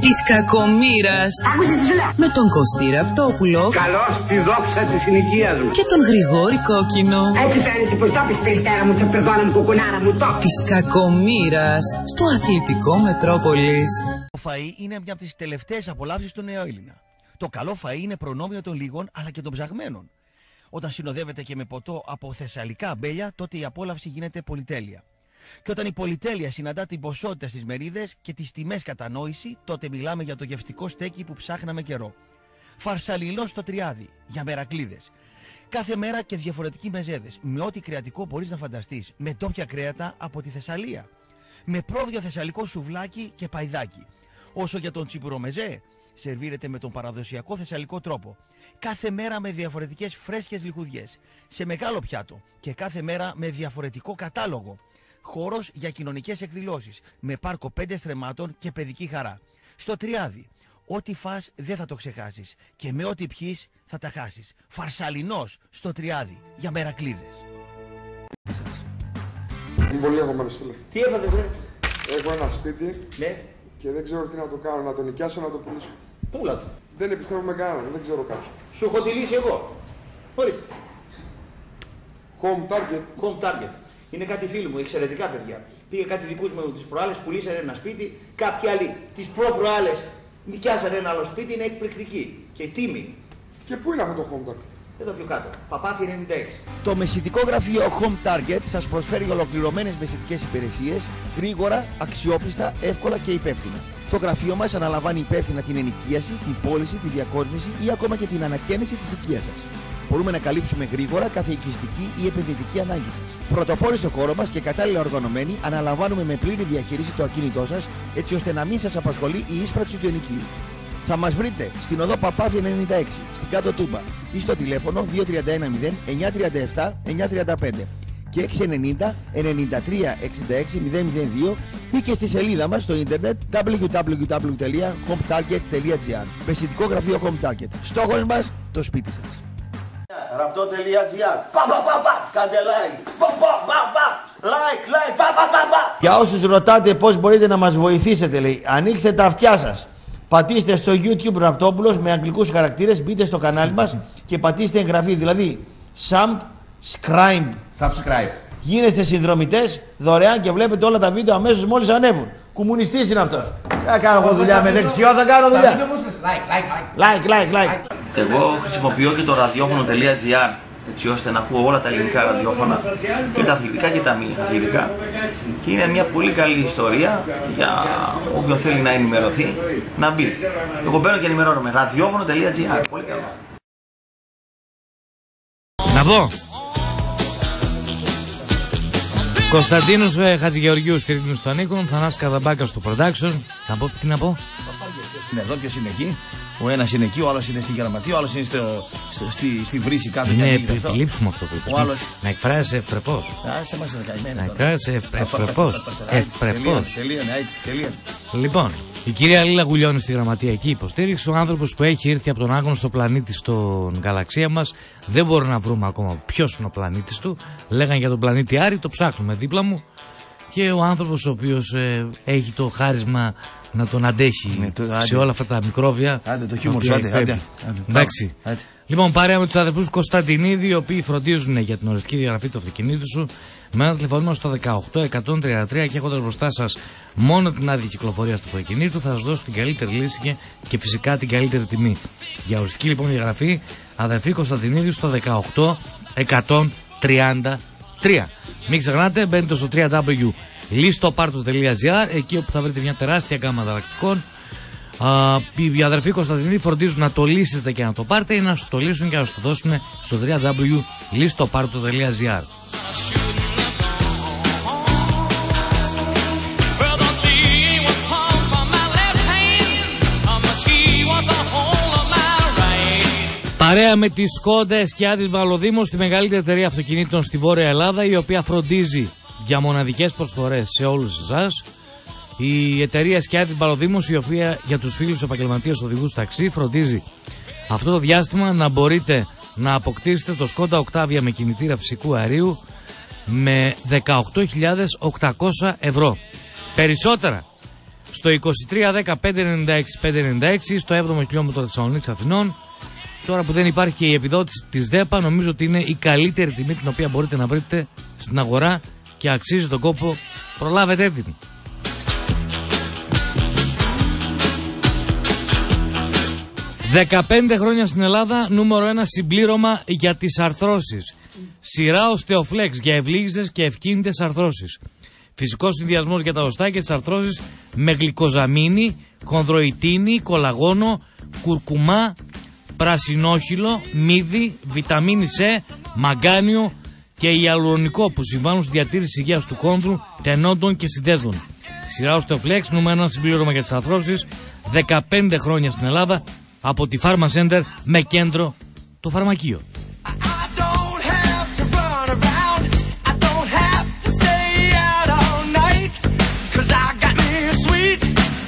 Της κακομήρας Άκουσες τι σου λέω. με τον Κωστή Ραπτόπουλο Καλώς στη δόξα της συνοικίας μου. και τον Γρηγόρη Κόκκινο. Έτσι φαίνεται πως το πεις περιστέρα μου, τσαπεργόνα μου, κουκουνάρα μου, το Της κακομήρας στο αθλητικό Μετρόπολης. Το φαΐ είναι μια από τις τελευταίες απολαύσεις του νεοέλληνα. Το καλό φαΐ είναι προνόμιο των λίγων αλλά και των ψαγμένων. Όταν συνοδεύεται και με ποτό από θεσσαλικά αμπέλια, τότε η απόλαυση γίνεται πολυτέλεια. Και όταν η πολυτέλεια συναντά την ποσότητα στις μερίδες και τις τιμές κατανόηση, τότε μιλάμε για το γευστικό στέκι που ψάχναμε καιρό. Φαρσαλινό στο τριάδι, για μερακλίδες. Κάθε μέρα και διαφορετικοί μεζέδες, με ό,τι κρεατικό μπορείς να φανταστείς, με ντόπια κρέατα από τη Θεσσαλία. Με πρόβιο θεσσαλικό σουβλάκι και παϊδάκι. Όσο για τον τσιπουρομεζέ, σερβίρεται με τον παραδοσιακό θεσσαλικό τρόπο. Κάθε μέρα με διαφορετικές φρέσκες λιχουδιές, σε μεγάλο πιάτο και κάθε μέρα με διαφορετικό κατάλογο. Χώρος για κοινωνικές εκδηλώσεις, με πάρκο πέντε στρεμάτων και παιδική χαρά. Στο Τριάδι, ό,τι φας δεν θα το ξεχάσεις και με ό,τι πιείς θα τα χάσεις. Φαρσαλινός στο Τριάδι, για μερακλίδες. Είμαι πολύ αγωμένος φίλε. Τι έπατε βρε, Έχω ένα σπίτι ναι, και δεν ξέρω τι να το κάνω, να το νοικιάσω, να το πουλήσω. πούλα το. Δεν επιστρέφω με κανέναν, δεν ξέρω κάποιον. Σου έχω τη λύση εγώ. Ορίστε. Home target. Home Target. Είναι κάτι φίλοι μου, εξαιρετικά παιδιά. Πήγε κάτι δικούς μου τις προάλλες, πουλήσανε ένα σπίτι. Κάποιοι άλλοι τις προ-προάλλες νοικιάσανε ένα άλλο σπίτι, είναι εκπληκτική. Και τίμη. Και πού είναι αυτό το home target; Εδώ πιο κάτω. Παπάφι 96. Το μεσητικό γραφείο Home Target σας προσφέρει ολοκληρωμένες μεσητικές υπηρεσίες, γρήγορα, αξιόπιστα, εύκολα και υπεύθυνα. Το γραφείο μας αναλαμβάνει υπεύθυνα την ενοικίαση, την πώληση, τη διακόσμηση ή ακόμα και την ανακαίνιση της οικίας σας. Μπορούμε να καλύψουμε γρήγορα κάθε οικιστική ή επενδυτική ανάγκη σας. Πρωτοπόροι στο χώρο μας και κατάλληλα οργανωμένοι, αναλαμβάνουμε με πλήρη διαχείριση το ακίνητό σας, έτσι ώστε να μην σας απασχολεί η ίσπραξη του ενοικίου. Θα μας βρείτε στην οδό Παπάθη 96, στην κάτω Τούμπα ή στο τηλέφωνο 2310 937 935 και 690 93 66 002 ή και στη σελίδα μας στο ίντερνετ www.hometarget.gr Μεσητικό γραφείο Home Target. Στόχος μας το σπίτι σας. Ραπτό.gr Πα πα πα πα. Κάντε like. Πα πα πα πα. Like like. Πα πα πα πα. Για όσους ρωτάτε πώς μπορείτε να μας βοηθήσετε λέει Ανοίξτε τα αυτιά σας. Πατήστε στο YouTube Ραπτόπουλος με αγγλικούς χαρακτήρες Μπείτε στο κανάλι μας και πατήστε εγγραφή. Δηλαδή subscribe Subscribe. Γίνεστε συνδρομητές δωρεάν και βλέπετε όλα τα βίντεο αμέσως μόλις ανέβουν Κομμουνιστής είναι αυτός Θα κάνω εγώ δουλειά με δεξιό θα κάνω Στα δουλειά βίντεο μου σας, like, like, like. Like like like Εγώ χρησιμοποιώ και το ραδιόφωνο.gr έτσι ώστε να ακούω όλα τα ελληνικά ραδιόφωνα και τα αθλητικά και τα μη αθλητικά και είναι μια πολύ καλή ιστορία για όποιον θέλει να ενημερωθεί να μπει. Εγώ μπαίνω και ενημερώνομαι ραδιόφωνο.gr Πολύ καλό. Να πω. Κωνσταντίνος ε, Χατζηγεωργίου στη ρύθμιση του Ανίκων, Θανάς Καδαμπάκα στο production. Να πω, τι να πω; Ναι, εδώ ποιος είναι εκεί Ο ένας είναι εκεί, ο άλλος είναι στη Γραμματεία, ο άλλος είναι στο, στο- στη, στη βρύση κάτω Ναι, και ανοίγει αυτό. επιλείψουμε αυτό που είπες. Ο άλλος- Να εκφράζεσαι ευπρεπώς. Άσε μας είναι καημένα Να τώρα. εκφράζεσαι ευ- ευπρεπώς. Ευπρεπώς. Τελείωνε, τελείωνε, άι, τελείωνε. Λοιπόν, η κυρία Λίλα Γουλιώνη στη γραμματεία εκεί υποστήριξε. Ο άνθρωπος που έχει έρθει από τον άγνωστο πλανήτη στον γαλαξία μας. Δεν μπορούμε να βρούμε ακόμα ποιος είναι ο πλανήτης του. Λέγανε για τον πλανήτη Άρη, το ψάχνουμε δίπλα μου. Και ο άνθρωπος ο οποίος έχει το χάρισμα να τον αντέχει Ναι, το- άντε. σε όλα αυτά τα μικρόβια. Άντε, το τα χιούμορ οποία σου, άντε, εκπέμπει. άντε, άντε, Εντάξει. άντε. Λοιπόν, παρέα με τους αδερφούς Κωνσταντινίδη, οι οποίοι φροντίζουν για την οριστική διαγραφή του αυτοκινήτου σου, με ένα τηλεφωνήμα στο 18133 και έχοντας μπροστά σας μόνο την άδεια κυκλοφορίας του αυτοκινήτου, θα σας δώσω την καλύτερη λύση και, και φυσικά την καλύτερη τιμή. Για οριστική λοιπόν διαγραφή, αδερφή Κωνσταντινίδη στο 18133. Μην ξεχνάτε, μπαίνετε στο www.listoparto.gr εκεί όπου θα βρείτε μια τεράστια γκάμα ανταλλακτικών Α, οι αδερφοί Κωνσταντινοί φροντίζουν να το λύσετε και να το πάρετε ή να σου το λύσουν και να σου το δώσουν στο www.listoparto.gr Παρέα με τη Σκόντα Εσκιάδης Βαλοδήμος, τη μεγαλύτερη εταιρεία αυτοκινήτων στη Βόρεια Ελλάδα, η οποία φροντίζει για μοναδικές προσφορές σε όλους εσάς. Η εταιρεία Σκιάδης Βαλοδήμος, η οποία για τους φίλους επαγγελματίες οδηγούς ταξί φροντίζει αυτό το διάστημα να μπορείτε να αποκτήσετε το Σκόντα Οκτάβια με κινητήρα φυσικού αερίου με 18.800 ευρώ. Περισσότερα στο 2310-596-596 στο 7ο χιλιόμετρο Θεσσαλονίκης Αθηνών. Τώρα που δεν υπάρχει και η επιδότηση της ΔΕΠΑ, νομίζω ότι είναι η καλύτερη τιμή την οποία μπορείτε να βρείτε στην αγορά και αξίζει τον κόπο. Προλάβετε την. 15 χρόνια στην Ελλάδα, νούμερο ένα συμπλήρωμα για τις αρθρώσεις. Σειρά οστεοφλέξ για ευλίγιστες και ευκίνητες αρθρώσεις. Φυσικός συνδυασμός για τα οστά και τις αρθρώσεις με γλυκοζαμίνη, χονδροϊτίνη, κολαγόνο, κουρκουμά, πρασινόχυλο, μύδι, βιταμίνη C, μαγκάνιο και ιαλουρονικό που συμβάνουν στη διατήρηση υγείας του κόνδρου, τενόντων και συνδέσμων. Σειρά οστεοφλέξ, νούμερο ένα συμπλήρωμα για τις αρθρώσεις, 15 χρόνια στην Ελλάδα, από τη Pharma Center με κέντρο το φαρμακείο. I don't have to run around. I don't have to stay out all night. 'Cause I got me a sweet,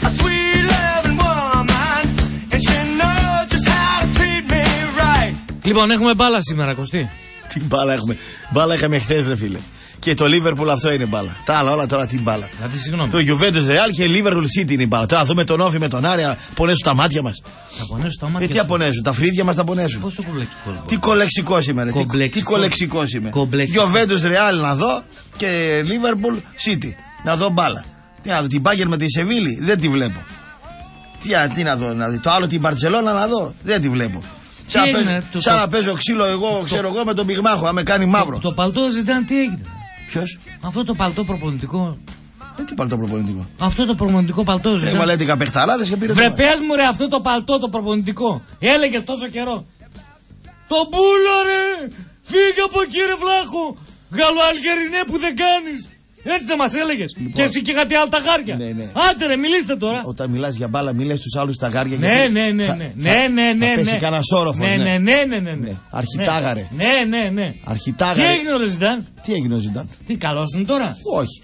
a sweet loving woman. And she knows just how to treat me right. Λοιπόν, έχουμε μπάλα σήμερα, Κωστή. Τι μπάλα έχουμε. Μπάλα είχαμε χθες, ρε φίλε. Και το Liverpool αυτό είναι μπάλα. Τα άλλα όλα τώρα τι μπάλα. Δηλαδή, συγγνώμη. Το Juventus Real και Liverpool City είναι η μπάλα. Τώρα δούμε τον Όφη με τον Άρια, πονέσουν τα μάτια μας. Θα πονέσω τα Ε, μάτια. τι σου. απονέσουν, τα φρύδια μας τα πονέσουν. Πόσο κομπλεξικός. Τι κολεξικός είμαι, ρε. Τι, Κομπλεξικός. τι κολεξικός είμαι. Κομπλεξικός. Juventus Real να δω και Liverpool City. Να δω μπάλα. Τι να δω, την Bayern με τη Σεβίλη, δεν τη βλέπω. Τι, α, τι να δω, να δει. Το άλλο την Μπαρσελόνα να δω, δεν τη βλέπω. Σαν, να έγινε, παίζω- το- σαν το- να παίζω ξύλο εγώ, ξέρω εγώ, με τον πυγμάχο, αν με κάνει μαύρο. Το παλτό ζητάνε τι έγινε; Ποιος; Αυτό το παλτό προπονητικό. Ε, τι πάλι το προπονητικό; Αυτό το προπονητικό παλτό ζητάνε. Έβαλε 11 παιχταράδε και πήρες. Βρε το- πες μου ρε αυτό το παλτό το προπονητικό. Έλεγε τόσο καιρό. Το μπούλο ρε! Φύγε από εκεί ρε βλάχο! Γαλλοαλγερινέ που δεν κάνεις! Έτσι δεν μας έλεγες. Και εσύ και κάτι άλλο τα γάρια. Ναι, ναι. Άντε ρε μιλήστε τώρα. Όταν μιλάς για μπάλα, μιλά στου άλλους τα γάρια. Ναι, γιατί ναι, ναι, θα- ναι. θα- Ναι, ναι, ναι. Θα πέσει ναι. κανένας όροφος. Ναι, ναι, ναι, ναι, ναι. Ναι. Αρχιτάγαρε. Ναι, ναι, ναι. Τι Αρχιτάγαρε. έγινε ρε Ζητάν; Τι έγινε ο Ζιντάν. Τι καλός είναι τώρα; Όχι.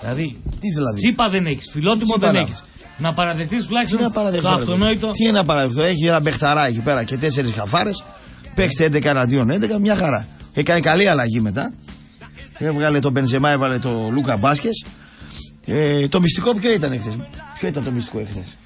Δηλαδή, Τι δηλαδή; τσίπα δεν έχεις, φιλότιμο Τσίπα δεν να- έχεις. Να παραδεχτείς Τι τουλάχιστον να παραδεχτώ. το ρε παιδί. αυτονόητο. Τι είναι να παραδεχτώ. Έχει ένα μπεχταρά εκεί πέρα και τέσσερις χαφάρες. Παίξτε 11 εναντίον 11, μια χαρά. Έκανε καλή αλλαγή μετά. Έβγαλε τον Μπενζεμά, έβαλε τον Λούκα Μπάσκες. Ε, το μυστικό ποιο ήταν εχθές; Ποιο ήταν το μυστικό εχθές;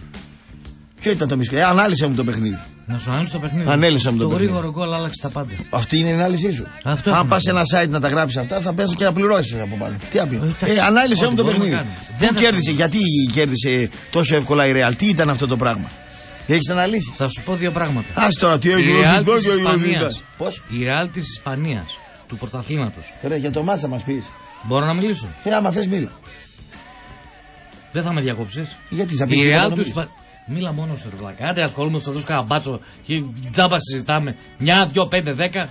Ποιο ήταν το μυστικό; Ε, ανάλυσε μου το παιχνίδι. Να σου ανάλυσε το παιχνίδι. Ανέλησα μου το Το παιχνίδι. γρήγορο γκολ άλλαξε τα πάντα. Αυτή είναι η ανάλυση σου. Αυτό Αν έχουμε πα σε κάνει. ένα site να τα γράψεις αυτά, θα πέσει και να πληρώσεις από πάνω. Τι απει. Ε, Ε, ανάλυσε ό,τι μου το μπορούμε παιχνίδι. να κάνουμε. Πού Δεν θα- κέρδισε, γιατί κέρδισε τόσο εύκολα η Real, τι ήταν αυτό το πράγμα; Έχεις αναλύσει. Θα σου πω δύο πράγματα. Α τώρα, τι Η έγινε. Real ο της Ζιντάν, ο Ισπανίας. Ζιντάν. Πώς; Η Real της Ισπανίας. Του πρωταθλήματος. Ρε, για το μάτσα μας πεις. Μπορώ να μιλήσω; Ε, άμα θες, μίλα. Δεν θα με διακόψεις. Γιατί θα Η πει. Real τους Ισπανίας. Μίλα μόνο σου, ρε βλάκα. Άντε, ασχολούμαι σε αυτού καμπάτσο και τζάμπα συζητάμε. Μια, δυο, πέντε, δέκα.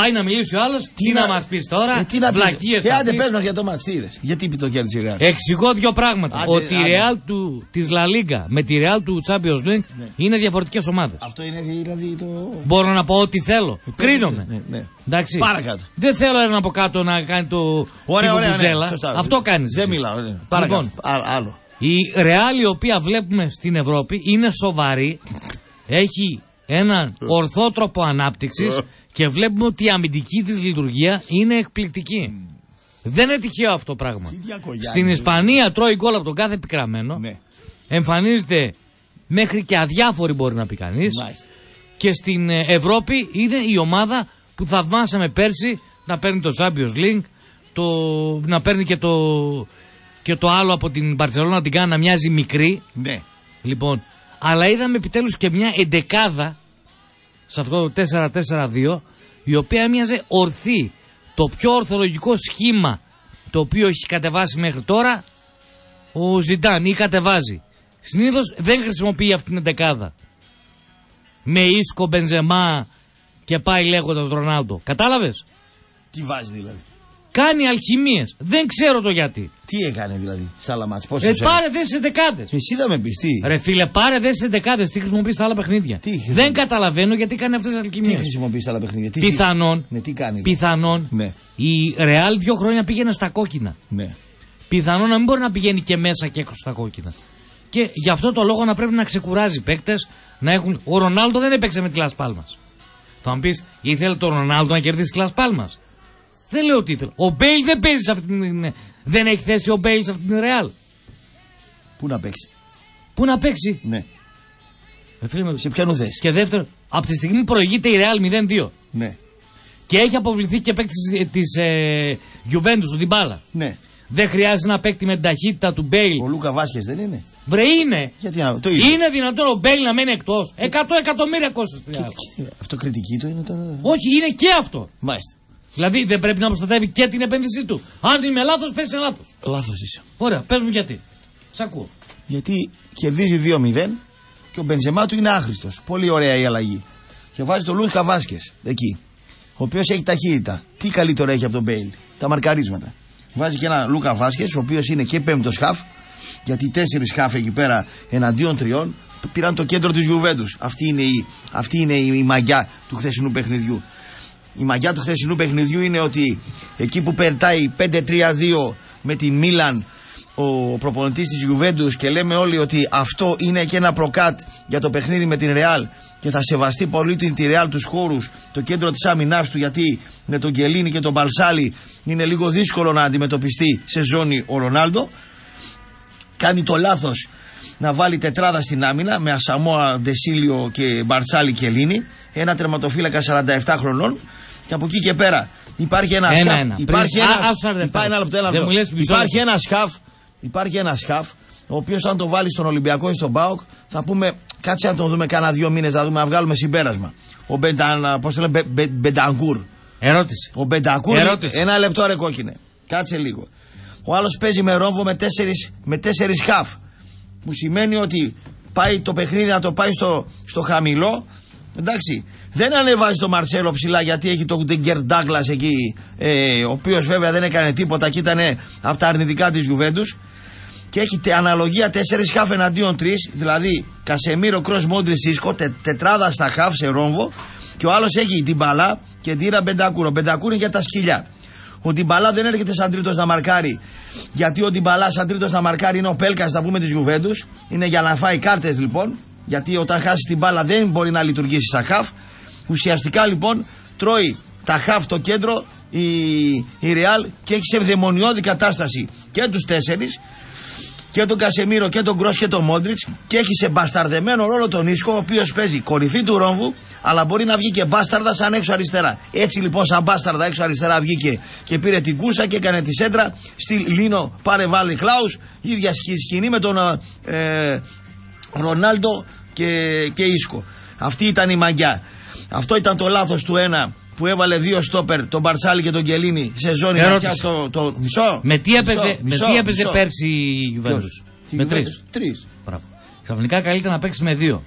Πάει να μιλήσει ο άλλος, τι, να, μας πεις τώρα, Ε, τι να πεις; βλακίες Ε, θα άντε πεις. πες μας για το μάτς, τι είδες. Γιατί το κέρδισε η Real. Εξηγώ δύο πράγματα. Άντε, ότι η άντε. Real του, της La Liga με τη Real του Champions League Ναι. είναι διαφορετικές ομάδες. Αυτό είναι δηλαδή το. Μπορώ να πω ό,τι θέλω. Κρίνομαι. Ναι, ναι. Εντάξει. Παρακάτω. Δεν θέλω έναν από κάτω να κάνει το. Ωραία, την ωραία. Ναι, βουβουζέλα. σωστά. Αυτό κάνεις. Δεν μιλάω. Ναι. Παρακάτω. Λοιπόν. Α- άλλο. Η Real η οποία βλέπουμε στην Ευρώπη είναι σοβαρή. Έχει έναν ορθό τρόπο ανάπτυξης και βλέπουμε ότι η αμυντική της λειτουργία είναι εκπληκτική. Δεν είναι τυχαίο αυτό το πράγμα. διακογιάννη, Στην ρε. Ισπανία τρώει γκολ από τον κάθε πικραμένο. Ναι. Εμφανίζεται μέχρι και αδιάφορη μπορεί να πει κανείς. Μάλιστα. Και στην ε, Ευρώπη είναι η ομάδα που θαυμάσαμε πέρσι να παίρνει το Champions League, το, να παίρνει και το, και το άλλο από την Barcelona να την κάνει να μοιάζει μικρή. Ναι. Λοιπόν, αλλά είδαμε επιτέλους και μια εντεκάδα σε αυτό το 4-4-2 η οποία έμοιαζε ορθή. Το πιο ορθολογικό σχήμα το οποίο έχει κατεβάσει μέχρι τώρα ο Ζιντάν ή κατεβάζει. Συνήθως δεν χρησιμοποιεί αυτή την εντεκάδα. Με Ίσκο, Μπενζεμά και πάει λέγοντας Ρονάλντο. Κατάλαβες; Τι βάζει δηλαδή. Κάνει αλχημίες. Δεν ξέρω το γιατί. Τι έκανε δηλαδή. Σαλαμάτ. Πώ Ε, πάρε δες σε δεκάδες. Εσύ θα με πεις τι; Ρε φίλε, πάρε δες σε δεκάδες τι χρησιμοποιείς στα άλλα παιχνίδια. Τι χρησιμοποιείς; Δεν καταλαβαίνω γιατί κάνει αυτές τις Τι αλκημίε. χρησιμοποιείς στα άλλα παιχνίδια; Τι Πιθανόν, Ναι, τι κάνεις; πιθανόν Ναι. η Ρεάλ δύο χρόνια πήγαινε στα κόκκινα. Ναι. Πιθανόν να μην μπορεί να πηγαίνει και μέσα και έξω στα κόκκινα. Και γι' αυτό το λόγο να πρέπει να ξεκουράζει παίκτες να έχουν. Ο Ρονάλντο δεν έπαιξε με τη Λας Πάλμας. Θα μου πεις, ήθελε το Ρονάλντο να κερδίσει τη Λας Πάλμας. Δεν λέω τι ήθελα. Ο Μπέιλ δεν παίζει σε αυτή την. Δεν έχει θέση ο Μπέιλ σε αυτή την Ρεάλ. Πού να παίξει; Πού να παίξει; Ναι. Ρε φίλε μου, Σε ποιανού θέση. Και δεύτερο, από τη στιγμή που προηγείται η Ρεάλ 0-2 Ναι. και έχει αποβληθεί και παίκτης της ε, Juventus, ο Ντιμπάλα. Ναι. Δεν χρειάζεται να παίκτη με την ταχύτητα του Μπέιλ. Ο Λούκας Βάσκεθ δεν είναι; Βρε είναι. Γιατί να, το ίδιο. Είναι δυνατόν ο Μπέιλ να μένει εκτός. 100 εκατομμύρια κόστος. Αυτό κριτική του είναι το. Όχι, είναι και αυτό. Μάλιστα. Δηλαδή δεν πρέπει να προστατεύει και την επένδυσή του. Αν είμαι λάθος, πέσει σε λάθος. Λάθος είσαι. Ωραία, πες μου γιατί. Σ' ακούω. Γιατί κερδίζει 2-0 και ο Μπενζεμά του είναι άχρηστος. Πολύ ωραία η αλλαγή. Και βάζει τον Λούκα Βάσκε εκεί. Ο οποίος έχει ταχύτητα. Τι καλύτερο έχει από τον Μπέιλ; Τα μαρκαρίσματα. Βάζει και ένα Λούκα Βάσκες, ο οποίος είναι και πέμπτος χαφ. Γιατί τέσσερις χαφ εκεί πέρα εναντίον τριών πήραν το κέντρο της Γιουβέντους. Αυτή είναι, η, αυτή είναι η, η μαγιά του χθεσινού παιχνιδιού. Η μαγιά του χθεσινού παιχνιδιού είναι ότι εκεί που περτάει 5-3-2 με τη Μίλαν ο προπονητής της Γιουβέντους και λέμε όλοι ότι αυτό είναι και ένα προκάτ για το παιχνίδι με την Ρεάλ και θα σεβαστεί πολύ την τη Ρεάλ τους χώρους, το κέντρο της άμυνάς του γιατί με τον Γκελίνη και τον Μπαλσάλη είναι λίγο δύσκολο να αντιμετωπιστεί σε ζώνη ο Ρονάλντο. Κάνει το λάθος να βάλει τετράδα στην άμυνα με Ασαμόα, Ντεσίλιο και Μπαρτσάλη και Λίνη. Ένα τερματοφύλακα 47 χρονών. Και από εκεί και πέρα υπάρχει ένα Ένα, σκαφ. ένα. Υπάρχει Πριν- ένα, Α, άκουσα, ρε, υπάρχει, ένα λεπτό, ένα Δεν μου λεπτό. λες μισό υπάρχει λεπτό. ένα σκαφ. Υπάρχει ένα σκαφ. Ο οποίος, αν το βάλεις στον Ολυμπιακό ή στον Μπάουκ, θα πούμε κάτσε να τον δούμε κάνα δύο μήνες να δούμε να βγάλουμε συμπέρασμα. Ο Μπενταν, πώς το λένε, Μπε- Μπε- Μπενταγκούρ. Ερώτηση. Ο Μπενταγκούρ. Ερώτηση. Ένα λεπτό ρε κόκκινε. Κάτσε λίγο. Ο άλλος παίζει με ρόμβο με τέσσερις, με τέσσερις χαφ. Που σημαίνει ότι πάει το παιχνίδι να το πάει στο, στο χαμηλό. Εντάξει. Δεν ανεβάζει το Μαρσέλο ψηλά γιατί έχει τον Γκέρ Ντάγκλας εκεί. Ε, ο οποίος βέβαια δεν έκανε τίποτα και ήταν από τα αρνητικά της Γιουβέντους. Και έχει τε- αναλογία 4 χαφ εναντίον 3. Δηλαδή Κασεμίρο, Κρό, Μόντρι, Σίσκο. τε- τετράδα στα χαφ σε ρόμβο. Και ο άλλος έχει την μπαλά και ντύρα Μπεντακούρο. Μπεντακούρο είναι για τα σκυλιά. Ο Ντιμπαλά δεν έρχεται σαν τρίτος να μαρκάρει. Γιατί ο Ντιμπαλά σαν τρίτος να μαρκάρει είναι ο Πέλκας, θα πούμε της Γιουβέντους. Είναι για να φάει κάρτες λοιπόν. Γιατί όταν χάσει την μπάλα δεν μπορεί να λειτουργήσει σαν χαφ. Ουσιαστικά λοιπόν τρώει τα χαφ το κέντρο η, η Ρεάλ και έχει σε δαιμονιώδη κατάσταση και τους τέσσερις και τον Κασεμίρο και τον Γκρός και τον Μόντριτς και έχει σε μπασταρδεμένο ρόλο τον Ίσκο, ο οποίος παίζει κορυφή του ρόμβου, αλλά μπορεί να βγει και μπάσταρδα σαν έξω αριστερά. Έτσι λοιπόν, σαν μπάσταρδα έξω αριστερά βγήκε και πήρε την κούσα και έκανε τη σέντρα στη Λίνο Πάρε Βάλει Κλάου. ίδια σκη- σκηνή με τον ε, Ρονάλντο και, και Ίσκο. Αυτή ήταν η μαγιά. Αυτό ήταν το λάθος του ένα που έβαλε δύο στόπερ, τον Μπαρτσάλη και τον Κελίνη, σε ζώνη να Ερώτηση. πιάσει το, το. Μισό. Με τι έπαιζε, μισό, με μισό, τι έπαιζε μισό. πέρσι η Juventus. Ποιος; Η Με τρεις. Juventus. Τρεις. Ξαφνικά καλύτερα να παίξεις με δύο.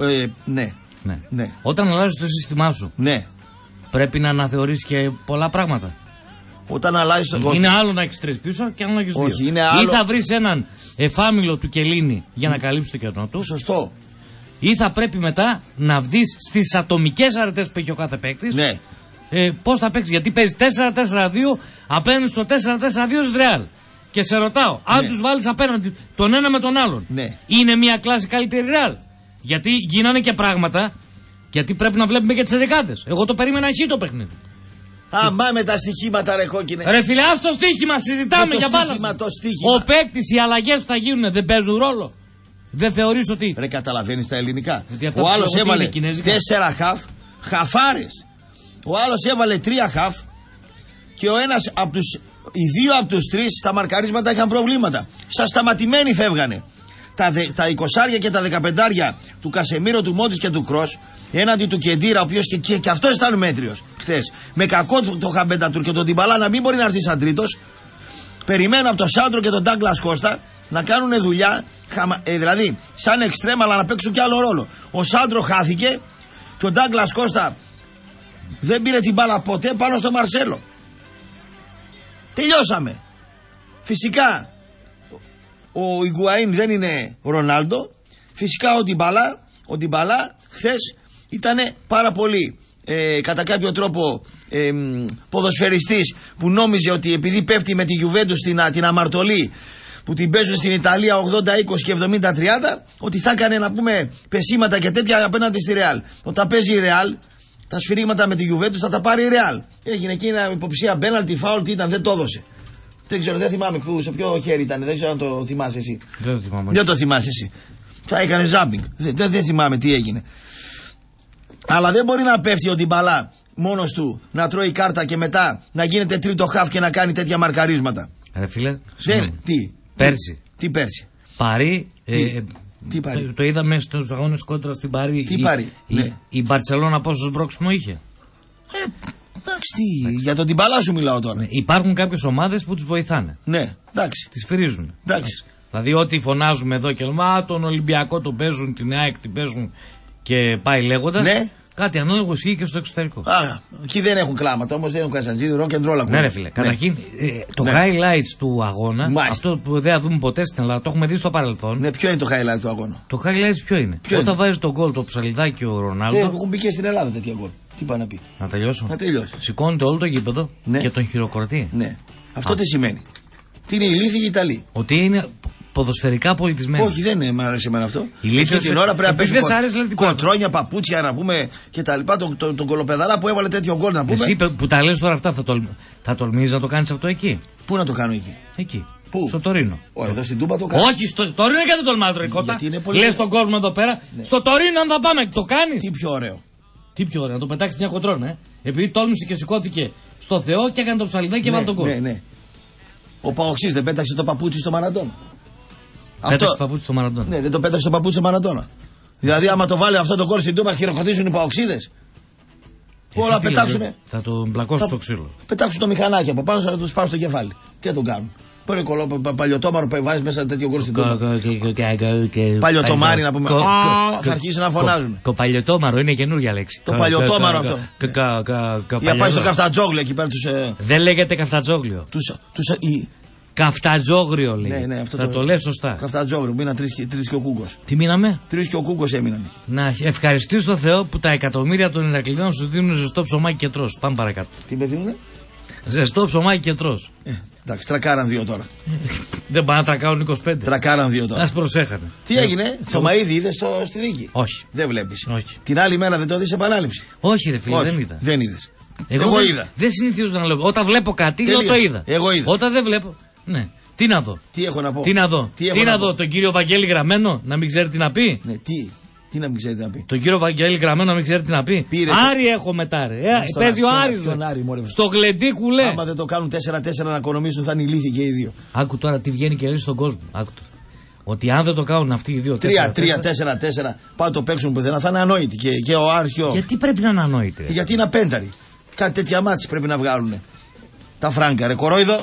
Ε, ναι. Ναι. Ναι. Όταν αλλάζεις το σύστημά σου, Ναι. πρέπει να αναθεωρήσει και πολλά πράγματα. Όταν αλλάζεις το. Είναι άλλο να έχεις τρεις πίσω και άλλο να έχεις δύο. Όχι, είναι Ή άλλο- θα βρεις έναν εφάμιλο του Κελίνη για να καλύψει το κενό του, Σωστό. Ή θα πρέπει μετά να δεις στις ατομικές αρετές που έχει ο κάθε παίκτης Ναι. ε, πώς θα παίξει. Γιατί παίζει 4-4-2 απέναντι στο 4-4-2 της Ρεάλ. Και σε ρωτάω, αν Ναι. τους βάλεις απέναντι τον ένα με τον άλλον, Ναι. είναι μια κλάση καλύτερη Ρεάλ. Γιατί γίνανε και πράγματα, γιατί πρέπει να βλέπουμε και τις ενδεκάτε. Εγώ το περίμενα χει το παιχνίδι. Αμά με τα στοιχήματα ρε κόκκινε. Ρε φίλε, αυτό το στοίχημα συζητάμε Με το για μπάλα. στοίχημα, το στοίχημα. Ο παίκτης, οι αλλαγές που θα γίνουν δεν παίζουν ρόλο. Δεν θεωρείς ότι. Ρε καταλαβαίνεις τα ελληνικά. Γιατί αυτά Ο που άλλος λέω ότι έβαλε είναι κινέζικα. τέσσερα χαφ, χαφάρες. Ο άλλος έβαλε τρία χαφ και ο ένας από του. Οι δύο από τους τρεις στα μαρκαρίσματα είχαν προβλήματα. Στα σταματημένοι φεύγανε. Τα, δε, τα 20 και τα 15 του Κασεμίρο, του Μόντι και του Κρός έναντι του Κεντήρα, ο οποίος και, και, και αυτός ήταν μέτριος χθες. Με κακό το, το Χαμπέντατουρ και τον Τιμπαλά να μην μπορεί να έρθει σαν τρίτος. Περιμένω από τον Σάντρο και τον Ντάγκλας Κώστα να κάνουν δουλειά, χαμα- ε, δηλαδή σαν εξτρέμ, αλλά να παίξουν κι άλλο ρόλο. Ο Σάντρο χάθηκε και ο Ντάγκλας Κώστα δεν πήρε την μπάλα ποτέ πάνω στο Μαρσέλο. Τελειώσαμε. Φυσικά ο Ιγκουαΐν δεν είναι ο Ρονάλντο. Φυσικά ο Ντιμπαλά, ο Ντιμπαλά χθες ήταν πάρα πολύ ε, κατά κάποιο τρόπο ε, μ, ποδοσφαιριστής που νόμιζε ότι επειδή πέφτει με τη Γιουβέντους την, α- την αμαρτωλή που την παίζουν στην Ιταλία 80-20 και 70-30 ότι θα έκανε να πούμε πεσήματα και τέτοια απέναντι στη Ρεάλ. Όταν παίζει η Ρεάλ Τα σφυρίγματα με τη Juventus θα τα πάρει η Real. Έγινε εκεί ένα υποψία μπέναλτι, φάουλ, τι ήταν, δεν το έδωσε. Δεν ξέρω, δεν θυμάμαι που, σε ποιο χέρι ήταν, δεν ξέρω αν το θυμάσαι εσύ. Δεν το θυμάμαι. Δεν το θυμάσαι εσύ. Θα έκανε ζάμπινγκ. Δεν, δεν, δεν θυμάμαι τι έγινε. Αλλά δεν μπορεί να πέφτει ο Ντιμπαλά μόνος του να τρώει κάρτα και μετά να γίνεται τρίτο χαφ και να κάνει τέτοια μαρκαρίσματα. Ρε φίλε, Δεν, συγγνώμη. τι; Πέρσι. Τι πέρσι. Παρή. Τι- ε, τι Παρί; Το, το είδαμε στου αγώνε κόντρας στην Παρή. Τι Η- Παρί; Η, Ναι. η Μπαρσελόνα πόσο σμπρόξιμο είχε; Ε, εντάξει, τι, για τον Ντιμπαλά σου μιλάω τώρα. Ναι, Υπάρχουν κάποιες ομάδες που τους βοηθάνε. Ναι, εντάξει. Τις φυρίζουν. Εντάξει. Δηλαδή, ό,τι φωνάζουμε εδώ και λέμε Α, τον Ολυμπιακό το παίζουν, την ΑΕΚ την παίζουν και πάει λέγοντας. Ναι. Κάτι ανάλογο ισχύει και στο εξωτερικό. Α, εκεί δεν έχουν κλάματα όμως, δεν έχουν καζαντζίδι, ροκ και ρόλα. Ναι, ρε φίλε. Καταρχήν, ε, το Ναι. highlights του αγώνα, Μάλιστα. αυτό που δεν θα δούμε ποτέ στην Ελλάδα, το έχουμε δει στο παρελθόν. Ναι, ποιο είναι το highlight του αγώνα; Το highlights ποιο είναι; Ποιο Όταν είναι; βάζεις τον γκολ το ψαλιδάκι ο Ε, Ρονάλντο. έχουν μπει και στην Ελλάδα τέτοια γκολ. Τι πάει να πει; Να τελειώσω. Να τελειώσεις. Σηκώνεται όλο το γήπεδο Ναι. και τον χειροκροτεί. Ναι. Αυτό τι σημαίνει; Τι είναι η λύθη και η Ιταλή. Ότι είναι ποδοσφαιρικά πολιτισμένο. Όχι, δεν είναι, μ' άρεσε εμένα αυτό. Η λύθη Εκεί την ως- ώρα πρέπει να επειδή παίζει δεν σ' άρεσε, λέει, τι πάμε. κοντρόνια, παπούτσια να πούμε και τα λοιπά. Τον, τον, τον κολοπεδαρά που έβαλε τέτοιο γκολ να πούμε. Εσύ που- που τα λες τώρα αυτά θα, τολ... θα τολμήσεις να το κάνεις αυτό εκεί; Πού να το κάνω εκεί; Εκεί. Πού; Στο Τωρίνο. Ω, εδώ στην Τούμπα το κάνω. Όχι, στο Τωρίνο και δεν τολμάω τώρα η κότα. Γιατί είναι πολύ- Λες τον κόσμο εδώ πέρα. Στο Τωρίνο αν θα πάμε, το κάνεις; Τι πιο ωραίο. Τι πιο ωραίο, να το πετάξεις μια κοντρόνα, ε. Επειδή τόλμησε και σηκώθηκε στο Θεό και έκανε το ψαλιδάκι και βάλει τον κόλ. ναι, ναι. Ο Παοξής δεν πέταξε το παπούτσι στο Μαραντόνα. Πέταξε παπούτσι στο Μαραντόνα. Ναι, δεν το πέταξε το παπούτσι στο Μαραντόνα. Δηλαδή, άμα το βάλει αυτό το κόλ στην Τούμπα, χειροκροτήσουν οι Παοξίδες. Εσύ Όλα τι πετάξουνε. λες, Θα τον μπλακώσει στο ξύλο. Πετάξουν το μηχανάκι από πάνω, θα τους πάω στο κεφάλι. Τι θα τον κάνουν. Πήρε κολό, πα- πα- παλιωτόμαρο που βάζει μέσα τέτοιο γκολ στην Τούμπα. Παλιωτομάρι να πούμε. Α, θα αρχίσει να φωνάζουν. Κοπαλιωτόμαρο είναι καινούργια λέξη. Το Κα- παλιωτόμαρο κα- αυτό. κα- κα- κα- κα- Για πάει στο καπαλιωτό. καφτατζόγλιο εκεί πέρα τους. Ε, Δεν λέγεται καφτατζόγλιο. Τους, τους, ε, οι- Καφτατζόγριο λέει. ναι, ναι, αυτό Θα το, λες σωστά. Καφτατζόγλιο, μείναν τρεις και ο Κούκο. Τι μείναμε; Τρεις και ο Κούκο έμειναν. Να ευχαριστήσω τον Θεό που τα εκατομμύρια των Ηρακλειδών σου δίνουν ζεστό ψωμάκι και τρως. Πάμε παρακάτω. Τι με δίνουνε; Ζεστό ψωμάκι και τρως. Ε, εντάξει, τρακάραν δύο τώρα. Δεν πάνε να τρακάουν 25. Τρακάραν δύο τώρα. Ας προσέχανε. Τι έγινε, Θωμαίδη είδες στη δίκη; Όχι. Δεν βλέπεις. Όχι. Την άλλη μέρα δεν το δει σε επανάληψη; Όχι ρε φίλε, Όχι, δεν είδα. Δεν είδες. Εγώ, Εγώ δεν, είδα. Δεν συνηθίζω να λέω. Όταν βλέπω κάτι, λέω το Τελείωσε. είδα. Εγώ είδα. Όταν δεν βλέπω. Ναι. Τι να δω. Τι έχω να πω; Τι να δω. Τι, έχω να πω; δω. Τον κύριο Βαγγέλη γραμμένο να μην ξέρει τι να πει; Ναι, τι, τι να μην ξέρετε να πει; Τον κύριο Βαγγέλη γραμμένο να μην ξέρει τι να πει; Πήρε το- Άρη έχω μετά ρε. Ε, Στον παίζει ο Άρη, Άρης. ποιον ρε. Άρη, μωρέ. Στο γλεντίκου λέει. Άμα δεν το κάνουν 4-4 να οικονομήσουν θα είναι ηλίθιοι και οι δύο. Άκου τώρα τι βγαίνει και λέει στον κόσμο. Άκου τώρα. Ότι αν δεν το κάνουν αυτοί οι δύο 3-3-4-4 πάω το παίξουν πουθενά θα είναι ανόητοι και, και ο Άρχιος. Γιατί πρέπει να είναι ανόητοι. ρε. Γιατί είναι απένταροι. Κάτι τέτοια μάτια πρέπει να βγάλουν. Τα φράγκα, ρε κορόιδο.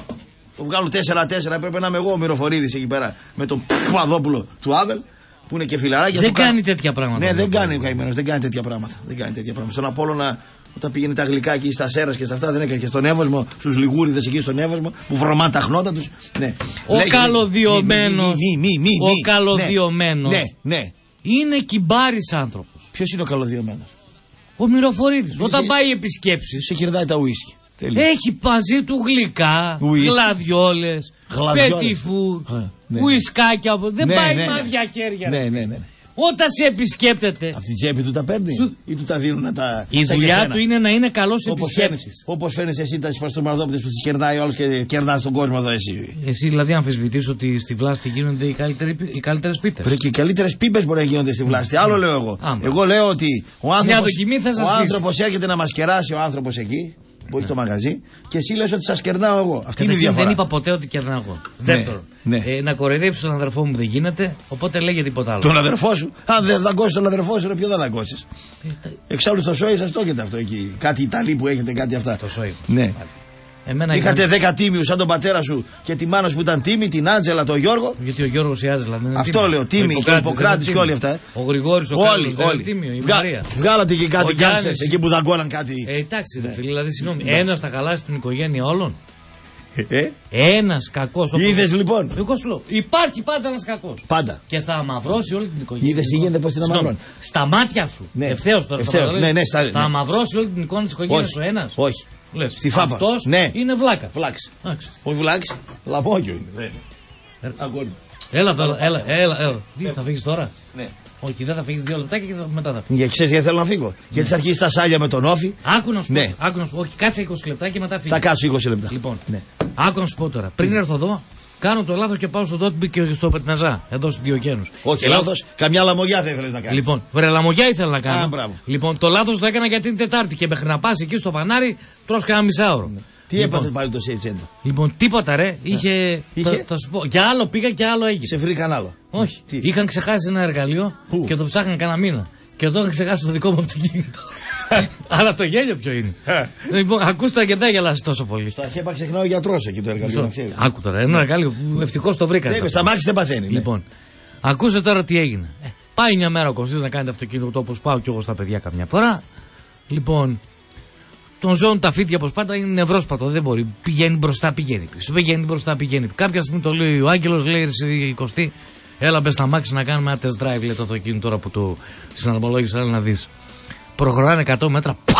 Το βγάλουν 4-4. Έπρεπε να είμαι εγώ ο Μυροφορίδης εκεί πέρα με τον Παδόπουλο του Άβελ που είναι και φιλαράκια. Δεν του κα- κάνει τέτοια πράγματα. Ναι, ο δεν Μυροφορίδης. κάνει ο καημένος, δεν κάνει τέτοια πράγματα. Δεν κάνει τέτοια πράγματα. Στον Απόλλωνα, όταν πήγαινε τα γλυκά εκεί στα Σέρας και στα αυτά, δεν έκανε και στον Εύωσμο, στους Λιγούριδες εκεί στον Εύωσμο, που βρωμάνε τα χνότα τους. Ναι. Ο Λέγε, καλοδιωμένος. μη, μη, μη, μη, Ο μη. καλοδιωμένος. Ναι, ναι. Είναι κυμπάρης άνθρωπος. Ποιος είναι ο καλοδιωμένο. Ο Μυροφορίδης. Όταν Εσύ- πάει επισκέψει. Σε κερδάει τα ουίσκι. Τέλεια. Έχει μαζί του γλυκά, Ουίσκι. γλαδιόλες, Γλαδιόλες. πετιφούρ, Ε, ναι. ουισκάκια. από- Δεν Ναι, πάει ναι, ναι. μάδια χέρια. Ναι, ρε. ναι, ναι. Όταν σε επισκέπτεται, Από την τσέπη του τα παίρνει Σου- ή του τα δίνουν να τα. η σαν και δουλειά σένα. του είναι να είναι καλός Όπως επισκέπτης. φαίνεσαι, όπως φαίνεσαι εσύ τα σπαστομαρδόπιτες που τις κερνάει όλους και κερνάς τον κόσμο εδώ εσύ. Εσύ δηλαδή αμφισβητείς ότι στη Βλάστη γίνονται οι, καλύτεροι, οι καλύτερες πίτες. Βρε και οι καλύτερες πίπες μπορεί να γίνονται στη βλάστη. Άλλο λέω εγώ. Άμα. Εγώ λέω ότι ο άνθρωπος, δοκιμή θα σας ο πείσει. άνθρωπος έρχεται να μας κεράσει ο άνθρωπος εκεί που έχει το μαγαζί και εσύ λες ότι σας κερνάω εγώ. Αυτή είναι η Καταρχήν διαφορά. δεν είπα ποτέ ότι κερνάω εγώ. Δεύτερον, ναι. Ε, να κοροϊδέψει τον αδερφό μου δεν γίνεται, οπότε λέγε τίποτα άλλο. Τον αδερφό σου. Αν δεν δαγκώσει τον αδερφό σου, ρε, ποιο θα δαγκώσεις; Ε, τα- Εξάλλου στο σόι σας το έχετε αυτό εκεί. Κάτι Ιταλοί που έχετε, κάτι αυτά. Το σόι. Ναι. Εμένα Είχατε ήταν- δέκα τίμιους σαν τον πατέρα σου και τη μάνα σου που ήταν τίμη, την Άντζελα, τον Γιώργο. Γιατί ο Γιώργος Ιάζελα δεν είναι Αυτό τίμιος. λέω, τίμη, Ο και ο Ιπποκράτης Ιπποκράτης δεν και είναι όλοι τίμιος. αυτά, ε. Ο Γρηγόρης, ο Όλοι, Κάρλος δεν όλοι. είναι τίμιο. Η Βγα- Μαρία. Βγάλατε και κάτι Ο γκάνσες Γιάννης. εκεί που δαγκώναν κάτι. Ε, εντάξει, ρε φίλε, δηλαδή συγγνώμη. Ένας θα χαλάσει την οικογένεια όλων. Ε, Ένας κακός. Είδες, λοιπόν; Εγώ σου λέω, υπάρχει πάντα ένας κακός. πάντα. Και θα αμαυρώσει όλη την οικογένεια. Είδες τι γίνεται, πώς την Συγγνώμη, αμαυρώνει. Στα μάτια σου. Ναι. Ευθέως τώρα. Ευθέως, θα ναι, ναι, στα- Θα ναι. αμαυρώσει όλη την εικόνα της οικογένειας Όχι. ο ένας. Όχι. Λες, Στη φάπα. Αυτός Ναι. είναι βλάκας. Βλάξ. Εντάξει. Όχι βλάξ, λαπόκιο είναι. δεν είναι. Αγόρι. Έλα εδώ, έλα, έλα, έλα. Τι, θα φύγεις τώρα; Ναι. Όχι, δεν θα φύγεις δύο λεπτάκια και θα- μετά θα φύγεις. Για ξέρεις γιατί θέλω να φύγω; Γιατί θα αρχίσει τα σάλια με τον όφη. Άκου να σου Ναι. πω. Άκου να σου πω. Όχι, κάτσε 20 λεπτά και μετά φύγεις. Θα κάτσω 20 λεπτά. Λοιπόν, Ναι. άκου να σου πω τώρα. Πριν έρθω εδώ, κάνω το λάθος και πάω στο Ντότμπι και στο Πετναζά, εδώ στο Διογένους. Όχι, λάθος. Καμιά λαμογιά δεν ήθελες να κάνεις. Λοιπόν, βρελαμογιά ήθελα να κάνω. Α, μπράβο. λοιπόν, το λάθος το έκανα γιατί είναι Τετάρτη και μέχρι να πας εκεί στο φανάρι τρως κανένα μισάωρο. Τι λοιπόν, έπαθε πάλι το Σέιτσέντο. Λοιπόν, τίποτα ρε. Είχε. Είχε; Θα, θα σου πω. Για άλλο πήγα και άλλο έγινε. Σε βρήκαν άλλο. Όχι. Τι; Είχαν ξεχάσει ένα εργαλείο Πού; και το ψάχναν κανένα μήνα. Και το είχαν ξεχάσει στο δικό μου αυτοκίνητο. Αλλά το γέλιο ποιο είναι. λοιπόν, ακούστε και δεν γελάσει τόσο πολύ. Στο αχέπα ξεχνάω ο γιατρός εκεί το εργαλείο, να ξέρεις. Άκου τώρα, ένα εργαλείο που ευτυχώς το βρήκα. Ναι, είπε, στα μάξι δεν παθαίνει. ναι. Λοιπόν, ακούστε τώρα τι έγινε. Ε, πάει μια μέρα ο Κωστής να κάνει το αυτοκίνητο όπως πάω κι εγώ στα παιδιά καμιά φορά. Λοιπόν, τον ζώων τα φίδια όπως πάντα είναι νευρόσπατο. Δεν μπορεί. Πηγαίνει μπροστά, πηγαίνει πίσω. Πηγαίνει μπροστά, πηγαίνει πίσω. Κάποια στιγμή το λέει ο Άγγελος, λέει εσύ Κωστή, έλα μπες στα μάξι να κάνουμε ένα test drive. Λέει το αυτοκίνητο τώρα που το συναρμολόγησα, έλα να δεις. Προχωράνε 100 μέτρα. Πα!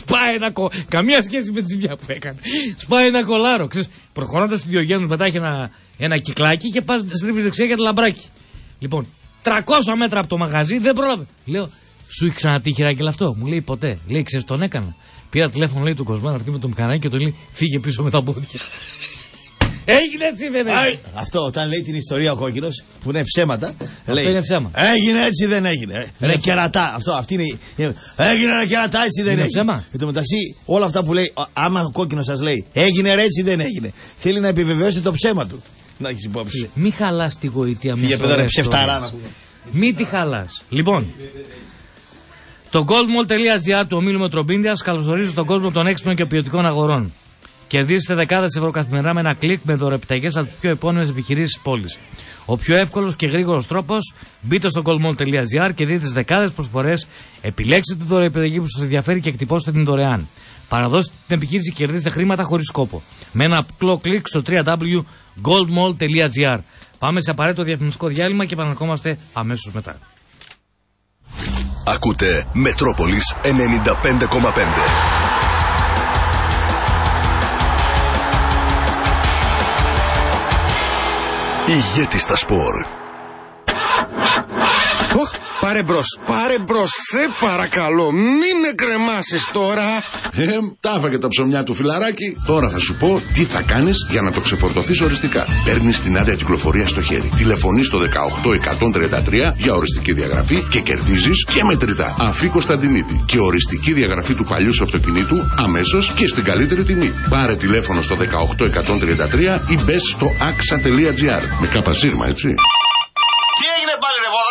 Σπάει ένα κο... Καμία σχέση με τη ζημιά που έκανε. Σπάει ένα κολάρο. Ξέρεις, προχωρώντας στην Διογέννη, μετά έχει ένα, ένα κυκλάκι και πας στρίβει δεξιά για το λαμπράκι. Λοιπόν, 300 μέτρα από το μαγαζί δεν πρόλαβε. Λέω, σου έχει ξανατύχει Ράκελ αυτό; Μου λέει ποτέ. Λέει, ξέρεις τον έκανα. Πήρα τηλέφωνο, λέει του Κοσμά να έρθει με το μηχανάκι και το λέει, φύγε πίσω με τα πόδια. Έγινε έτσι δεν έγινε. Άι, Αυτό όταν λέει την ιστορία ο κόκκινος που είναι ψέματα. λέει, είναι ψέμα. Έγινε έτσι δεν έγινε. Ρε κερατά. Αυτό, αυτή είναι. η- Έγινε ρε κερατά έτσι δεν Είναι έγινε. ψέμα. Εν τω μεταξύ όλα αυτά που λέει, α- άμα ο κόκκινος σας λέει έγινε ρε έτσι δεν έγινε. Θέλει να επιβεβαιώσει το ψέμα του. Να έχεις υπόψη. Μη χαλάς τη γοητεία μια Φύγε παιδά ρε ψεφταρά να πούμε. Μη τη χαλάς. Λοιπόν, το goldmall.gr του ομίλου Μετρομπίνδια καλωσορίζει στον κόσμο των έξυπνων και ποιοτικών αγορών. Κερδίστε δεκάδες ευρώ καθημερινά με ένα κλικ με δωρεπιταγές από τις πιο επώνυμες επιχειρήσεις της πόλης. Ο πιο εύκολος και γρήγορος τρόπος μπείτε στο goldmall.gr και δείτε τις δεκάδες προσφορές, επιλέξτε τη δωρεπιταγή που σας ενδιαφέρει και εκτυπώστε την δωρεάν. Παραδώστε την επιχείρηση και κερδίστε χρήματα χωρίς κόπο. Με ένα απλό κλικ στο www.goldmall.gr. Πάμε σε απαραίτητο διαφημιστικό διάλειμμα και επαναρχόμαστε αμέσως μετά. Ακούτε Μετρόπολης 95,5. Ηγέτης στα σπορ. Οχ, πάρε μπρος, πάρε μπρος, σε παρακαλώ, μην με κρεμάσεις τώρα. Ε, τα έφαγε τα ψωμιά του φιλαράκι. Τώρα θα σου πω τι θα κάνεις για να το ξεφορτωθείς οριστικά. Παίρνεις την άδεια κυκλοφορία στο χέρι. Τηλεφωνείς στο 18133 για οριστική διαγραφή και κερδίζεις και μετρητά. Αφή Κωνσταντινίδη και οριστική διαγραφή του παλιού σου αυτοκινήτου αμέσως και στην καλύτερη τιμή. Πάρε τηλέφωνο στο 18133 ή μπες στο axa.gr. Με καπασίγμα, έτσι. Τι έγινε πάλι ρε βόδαρε.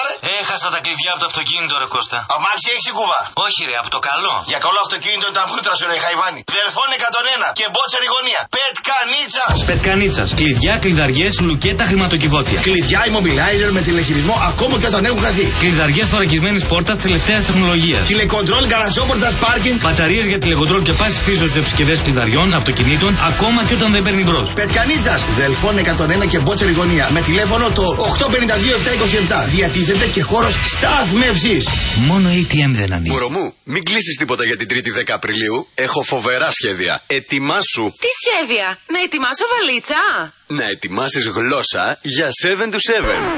Έχασα τα κλειδιά από το αυτοκίνητο, ρε Κώστα. Αμάξι έχει η κουβά. Όχι, ρε, από το καλό. Για καλό αυτοκίνητο είναι τα μούτρα σου ρε Χαϊβάνι. Δελφών 101 και μπότσερη γωνία. Πετκανίτσας. Πετκανίτσας. Κλειδιά, κλειδαριές, λουκέτα, χρηματοκιβώτια. Κλειδιά immobilizer με τηλεχειρισμό ακόμα και όταν έχουν χαθεί. Κλειδαριές θωρακισμένης πόρτας τελευταίας τεχνολογίας. Τηλεκοντρόλ γαραζόπορτα πάρκινγκ. Μπαταρίες για τηλεκοντρόλ και πάση φύσεως επισκευές κλειδαριών, αυτοκινήτων, ακόμα και όταν δεν παίρνει μπρος. Πετκανίτσας. Δελφών 101 και μπότσερη γωνία. Με τηλέφωνο το 852-727. Διατίθεται και χώρο στάθμευσης. Μόνο ATM δεν ανοίγει. Μωρό μου, μην κλείσεις τίποτα για την 3η 10 Απριλίου. Έχω φοβερά σχέδια. Ετοιμάσου Τι σχέδια, να ετοιμάσω βαλίτσα. Να ετοιμάσεις γλώσσα για 7 to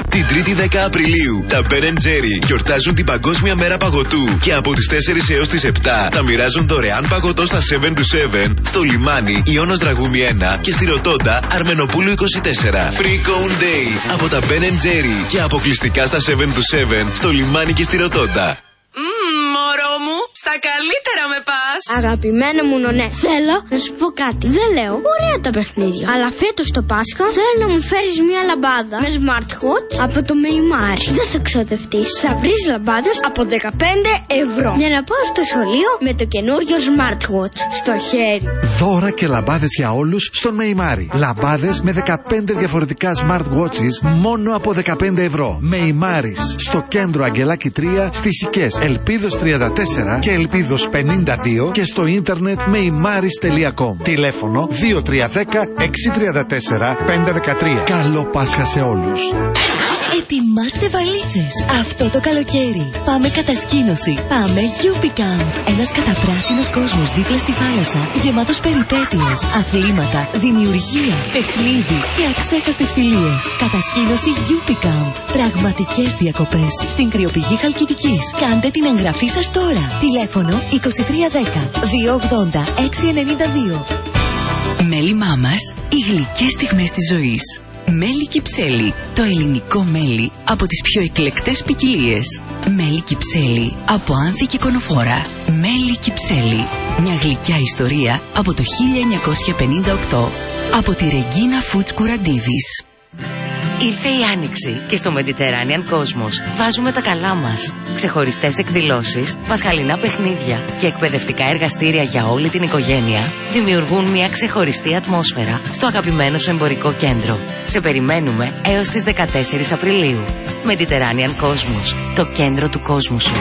7. Την 3η 10 Απριλίου, τα Ben Jerry γιορτάζουν την Παγκόσμια Μέρα Παγωτού και από τις 4 έως τις 7 θα μοιράζουν δωρεάν παγωτό στα 7 to 7 στο λιμάνι Ιώνος Δραγούμη 1 και στη Ροτόντα Αρμενοπούλου 24. Free Cone Day από τα Ben Jerry και αποκλειστικά στα 7 to 7 στο λιμάνι και στη Ροτόντα. Μμμ, μωρό μου, στα καλύτερα με πας. Αγαπημένο μου νονέ, θέλω να σου πω κάτι. Δεν λέω, ωραία τα παιχνίδια. Αλλά φέτος το Πάσχα θέλω να μου φέρεις μια λαμπάδα με smart watch από το Μεϊμάρι. Δεν θα ξοδευτείς. Θα βρεις λαμπάδες από 15 ευρώ. Για να πάω στο σχολείο με το καινούριο smart watch στο χέρι. Δώρα και λαμπάδες για όλους στον Μεϊμάρι. Λαμπάδες με 15 διαφορετικά smart watches μόνο από 15 ευρώ. Μεϊμάρι. Στο κέντρο Αγγελάκη 3 στις Οικές. Ελπίδος 34 και Ελπίδος 52 και στο ίντερνετ meimaris.com. Τηλέφωνο 2310 634 513. Καλό Πάσχα σε όλους. Ετοιμάστε βαλίτσες. Αυτό το καλοκαίρι. Πάμε κατασκήνωση. Πάμε Yupicamp. Ένας καταπράσινος κόσμος δίπλα στη θάλασσα. Γεμάτος περιπέτειες, αθλήματα, δημιουργία, παιχνίδι και αξέχαστες φιλίες. Κατασκήνωση Yupicamp. Πραγματικές διακοπές στην κρυοπηγή Χαλκιδικής. Κάντε την εγγραφή σας τώρα. Τηλέφωνο 2310 280 692. Μέλημά μας, οι γλυκές στιγμές της ζωής. Μέλι Κυψέλη, το ελληνικό μέλι από τις πιο εκλεκτές ποικιλίες. Μέλι Κυψέλη, από άνθη και κονοφόρα. Μέλι Κυψέλη, μια γλυκιά ιστορία από το 1958. Από τη Ρεγκίνα Φούτς Κουραντίδης. Ήρθε η Άνοιξη και στο Mediterranean Cosmos βάζουμε τα καλά μας. Ξεχωριστές εκδηλώσεις, πασχαλινά παιχνίδια και εκπαιδευτικά εργαστήρια για όλη την οικογένεια δημιουργούν μια ξεχωριστή ατμόσφαιρα στο αγαπημένο σου εμπορικό κέντρο. Σε περιμένουμε έως τις 14 Απριλίου. Mediterranean Cosmos, το κέντρο του κόσμου σου.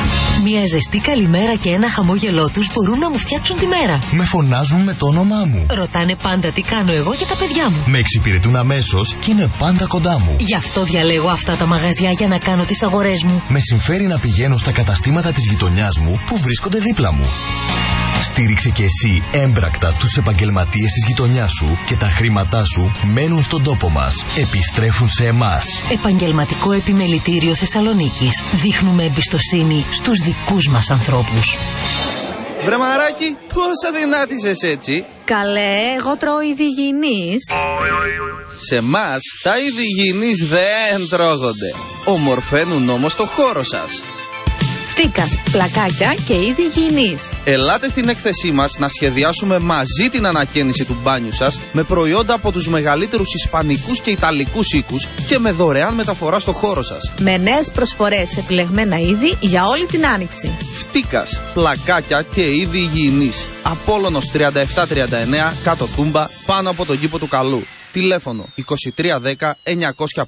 Μια ζεστή καλημέρα και ένα χαμόγελό τους μπορούν να μου φτιάξουν τη μέρα. Με φωνάζουν με το όνομά μου. Ρωτάνε πάντα τι κάνω εγώ και τα παιδιά μου. Με εξυπηρετούν αμέσως και είναι πάντα κοντά μου. Γι' αυτό διαλέγω αυτά τα μαγαζιά για να κάνω τις αγορές μου. Με συμφέρει να πηγαίνω στα καταστήματα της γειτονιάς μου που βρίσκονται δίπλα μου. Στήριξε και εσύ έμπρακτα τους επαγγελματίες της γειτονιάς σου και τα χρήματά σου μένουν στον τόπο μας. Επιστρέφουν σε εμάς. Επαγγελματικό Επιμελητήριο Θεσσαλονίκης. Δείχνουμε εμπιστοσύνη στους δικούς μας ανθρώπους. Βρε μαράκι, πόσα δυνάτησες έτσι. Καλέ, εγώ τρώω ειδηγενής. Σε εμά τα είδη υγιεινής δεν τρώγονται. Ομορφαίνουν όμως το χώρο σας. Φτύκας, πλακάκια και είδη υγιεινής. Ελάτε στην έκθεσή μας να σχεδιάσουμε μαζί την ανακαίνιση του μπάνιου σας με προϊόντα από τους μεγαλύτερους ισπανικούς και ιταλικούς οίκους και με δωρεάν μεταφορά στο χώρο σας. Με νέες προσφορές σε επιλεγμένα είδη για όλη την άνοιξη. Φτύκας, πλακάκια και είδη υγιεινής. Απόλλωνος 3739 κάτω τούμπα πάνω από τον κήπο του Καλού. Τηλέφωνο 2310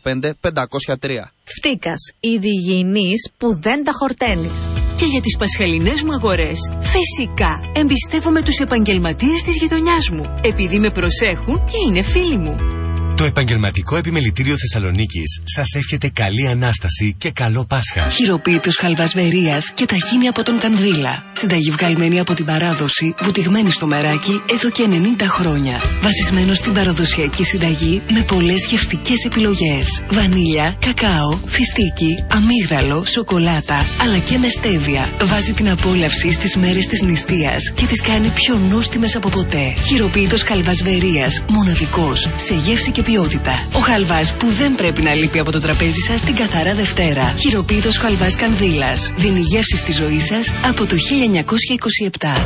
905 503. Φτύκας, είδη υγιεινής που δεν τα χορταίνεις. Και για τις πασχαλινές μου αγορές, φυσικά εμπιστεύομαι τους επαγγελματίες της γειτονιάς μου, επειδή με προσέχουν και είναι φίλοι μου. Το Επαγγελματικό Επιμελητήριο Θεσσαλονίκης σας εύχεται καλή Ανάσταση και καλό Πάσχα. Χειροποίητος χαλβασβερίας και ταχύνη από τον Κανδύλα. Συνταγή βγαλμένη από την παράδοση, βουτυγμένη στο μεράκι εδώ και 90 χρόνια. Βασισμένο στην παραδοσιακή συνταγή με πολλές γευστικές επιλογές. Βανίλια, κακάο, φιστίκι, αμύγδαλο, σοκολάτα, αλλά και με στέβια. Βάζει την απόλαυση στις μέρες της νηστείας και τις κάνει πιο νόστιμες από ποτέ. Χειροποίητος χαλβασβερίας, μοναδικός, σε γεύση και ποιότητα. Ο χαλβάς που δεν πρέπει να λείπει από το τραπέζι σας την καθαρά Δευτέρα. Χειροποίητος χαλβάς Κανδύλας. Δίνει γεύση στη ζωή σας από το 1927.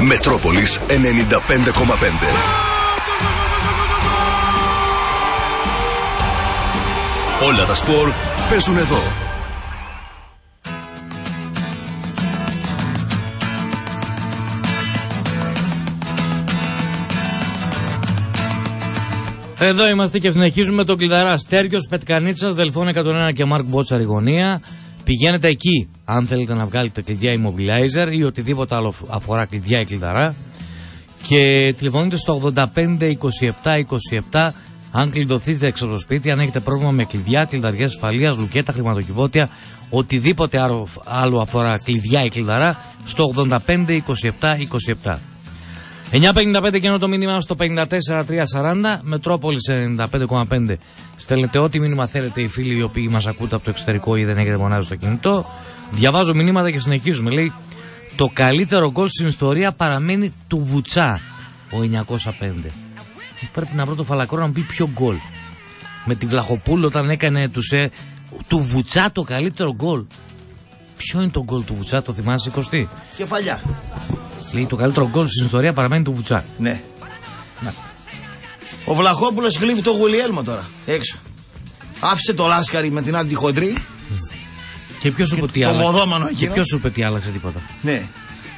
Μετρόπολης 95,5. Όλα τα σπορ παίζουν εδώ. Εδώ είμαστε και συνεχίζουμε τον κλειδαρά. Στέργιος Πετκανίτσας, Δελφών 101 και Μάρκ Μπότσα Ριγωνία. Πηγαίνετε εκεί αν θέλετε να βγάλετε κλειδιά immobilizer ή οτιδήποτε άλλο αφορά κλειδιά ή κλειδαρά. Και τηλεφωνείτε στο 85 27 27 αν κλειδωθείτε έξω από το σπίτι, αν έχετε πρόβλημα με κλειδιά, κλειδαριά ασφαλείας, λουκέτα, χρηματοκιβώτια, οτιδήποτε άλλο- άλλο αφορά κλειδιά ή κλειδαρά, στο 85 27 27. 9.55 και ενώ το μήνυμα στο 54.340 Μετρόπολης 95.5 Στέλνετε ό,τι μήνυμα θέλετε οι φίλοι οι οποίοι μας ακούτε από το εξωτερικό ή δεν έχετε μονάδι στο κινητό. Διαβάζω μηνύματα και συνεχίζουμε. Λέει το καλύτερο γκολ στην ιστορία παραμένει του Βουτσά ο 905 Πρέπει να βρω το φαλακρό να μου πει ποιο γκολ. Με τη Βλαχοπούλου όταν έκανε τους, ε, του Βουτσά το καλύτερο γκολ Ποιο είναι το γκολ του Βουτσά το θυμάσαι 20 Κεφαλιά. Λέει το καλύτερο γκολ στην ιστορία παραμένει του Βουτσά. Ναι. Ο Βλαχόπουλος γλύφει το Γουλιέλμο τώρα. Έξω. Άφησε το Λάσκαρη με την αντιχοντρή. Και ποιος σου είπε τι το άλλαξε; βοδόμανο Και εκείνο. ποιος σου είπε τι άλλαξε τίποτα; Ναι.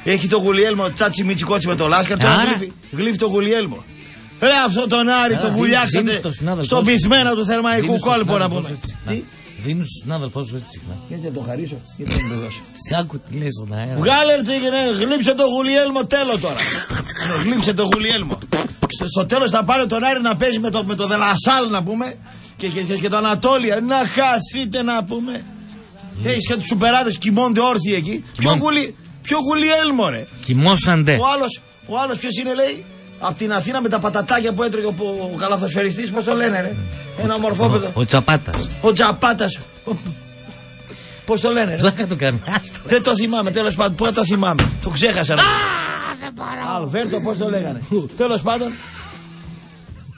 Έχει το Γουλιέλμο τσάτσι μίτσι κότσι με το Λάσκαρη. Τώρα Άρα- γλύφει, γλύφει το Γουλιέλμο. Ρε αυτό τον Άρη Άρα, το δίνεις- βουλιάξατε δίνεις στο συνάδελφό στον σου. πεισμένο του θερμαϊκού Δίνεις στον κόλπο να συνάδελφό πούμε. Σου έτσι συχνά. Δίνει στον συνάδελφό σου έτσι συχνά. Γιατί να το χαρίσω, γιατί να το δώσω. Τι άκου τι λες στον αέρα. Βγάλε ρε και ναι, γλύψε το Γουλιέλμο τέλο τώρα. Ναι, γλύψε το Γουλιέλμο. Στο, στο τέλος θα πάρει τον Άρη να παίζει με το, με το Δελασάλ να πούμε Και έχει και το Ανατόλια. Να χαθείτε να πούμε. Έχεις και τους σουπεράδες κοιμώνται όρθιοι εκεί. Ποιο Κοιμών- γουλί, ποιο γουλί έλμορε. Κοιμόσαντε. Ο άλλο ο άλλος ποιος είναι, λέει, από την Αθήνα με τα πατατάκια που έτρωγε ο, ο καλαθοσφαιριστής, πώς το λένε, ρε. Ένα ομορφόπεδο. Ο Τσαπάτας. Ο Τζαπάτα. Πώς το λένε, ρε. Δεν το κάνω. Άστο. Δεν το θυμάμαι, τέλος πάντων. Πού το θυμάμαι. Το ξέχασα. ρε. Αλβέρτο, πώς το λέγανε. Τέλος πάντων.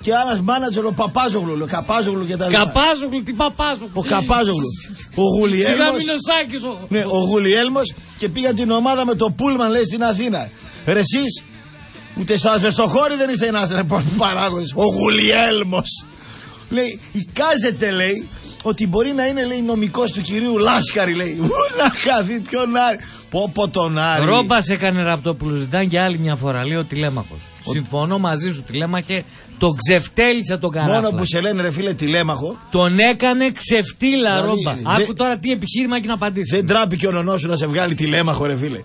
Και ένα μάνατζερ ο Παπάζογλου, ο Καπάζογλου και τα λοιπά. Καπάζογλου, τι παπάζογλου. Ο Καπάζογλου. Ο Γουλιέλμος. Σιγά μην ο Σάκης ο- Ναι, ο Γουλιέλμος και πήγα την ομάδα με το Πούλμαν, λέει, στην Αθήνα. Ρε εσείς, ούτε στο ασβεστοχώρι δεν είστε ένας ρε παράγοντας. Ο Γουλιέλμος. Λέει, εικάζεται, λέει, ότι μπορεί να είναι, λέει, νομικός του κυρίου Λάσκαρη, λέει. Ου, να χαθεί, ποιον Άρη. Πω, πω τον Άρη. Ρόμπας έκανε Ραπτόπουλο, ζητάνε και άλλη μια φορά. Λέει ο τηλέμαχος. Συμφωνώ μαζί σου, τηλέμαχε. Τον ξεφτέλησε τον καράφλα. Μόνο που σε λένε, ρε φίλε, τηλέμαχο. Τον έκανε ξεφτύλα, Δηλαδή, Ρόμπα. δε- Άκου τώρα τι επιχείρημα έχει να απαντήσει. Δεν τράπηκε ο νονός σου να σε βγάλει τηλέμαχο, ρε φίλε.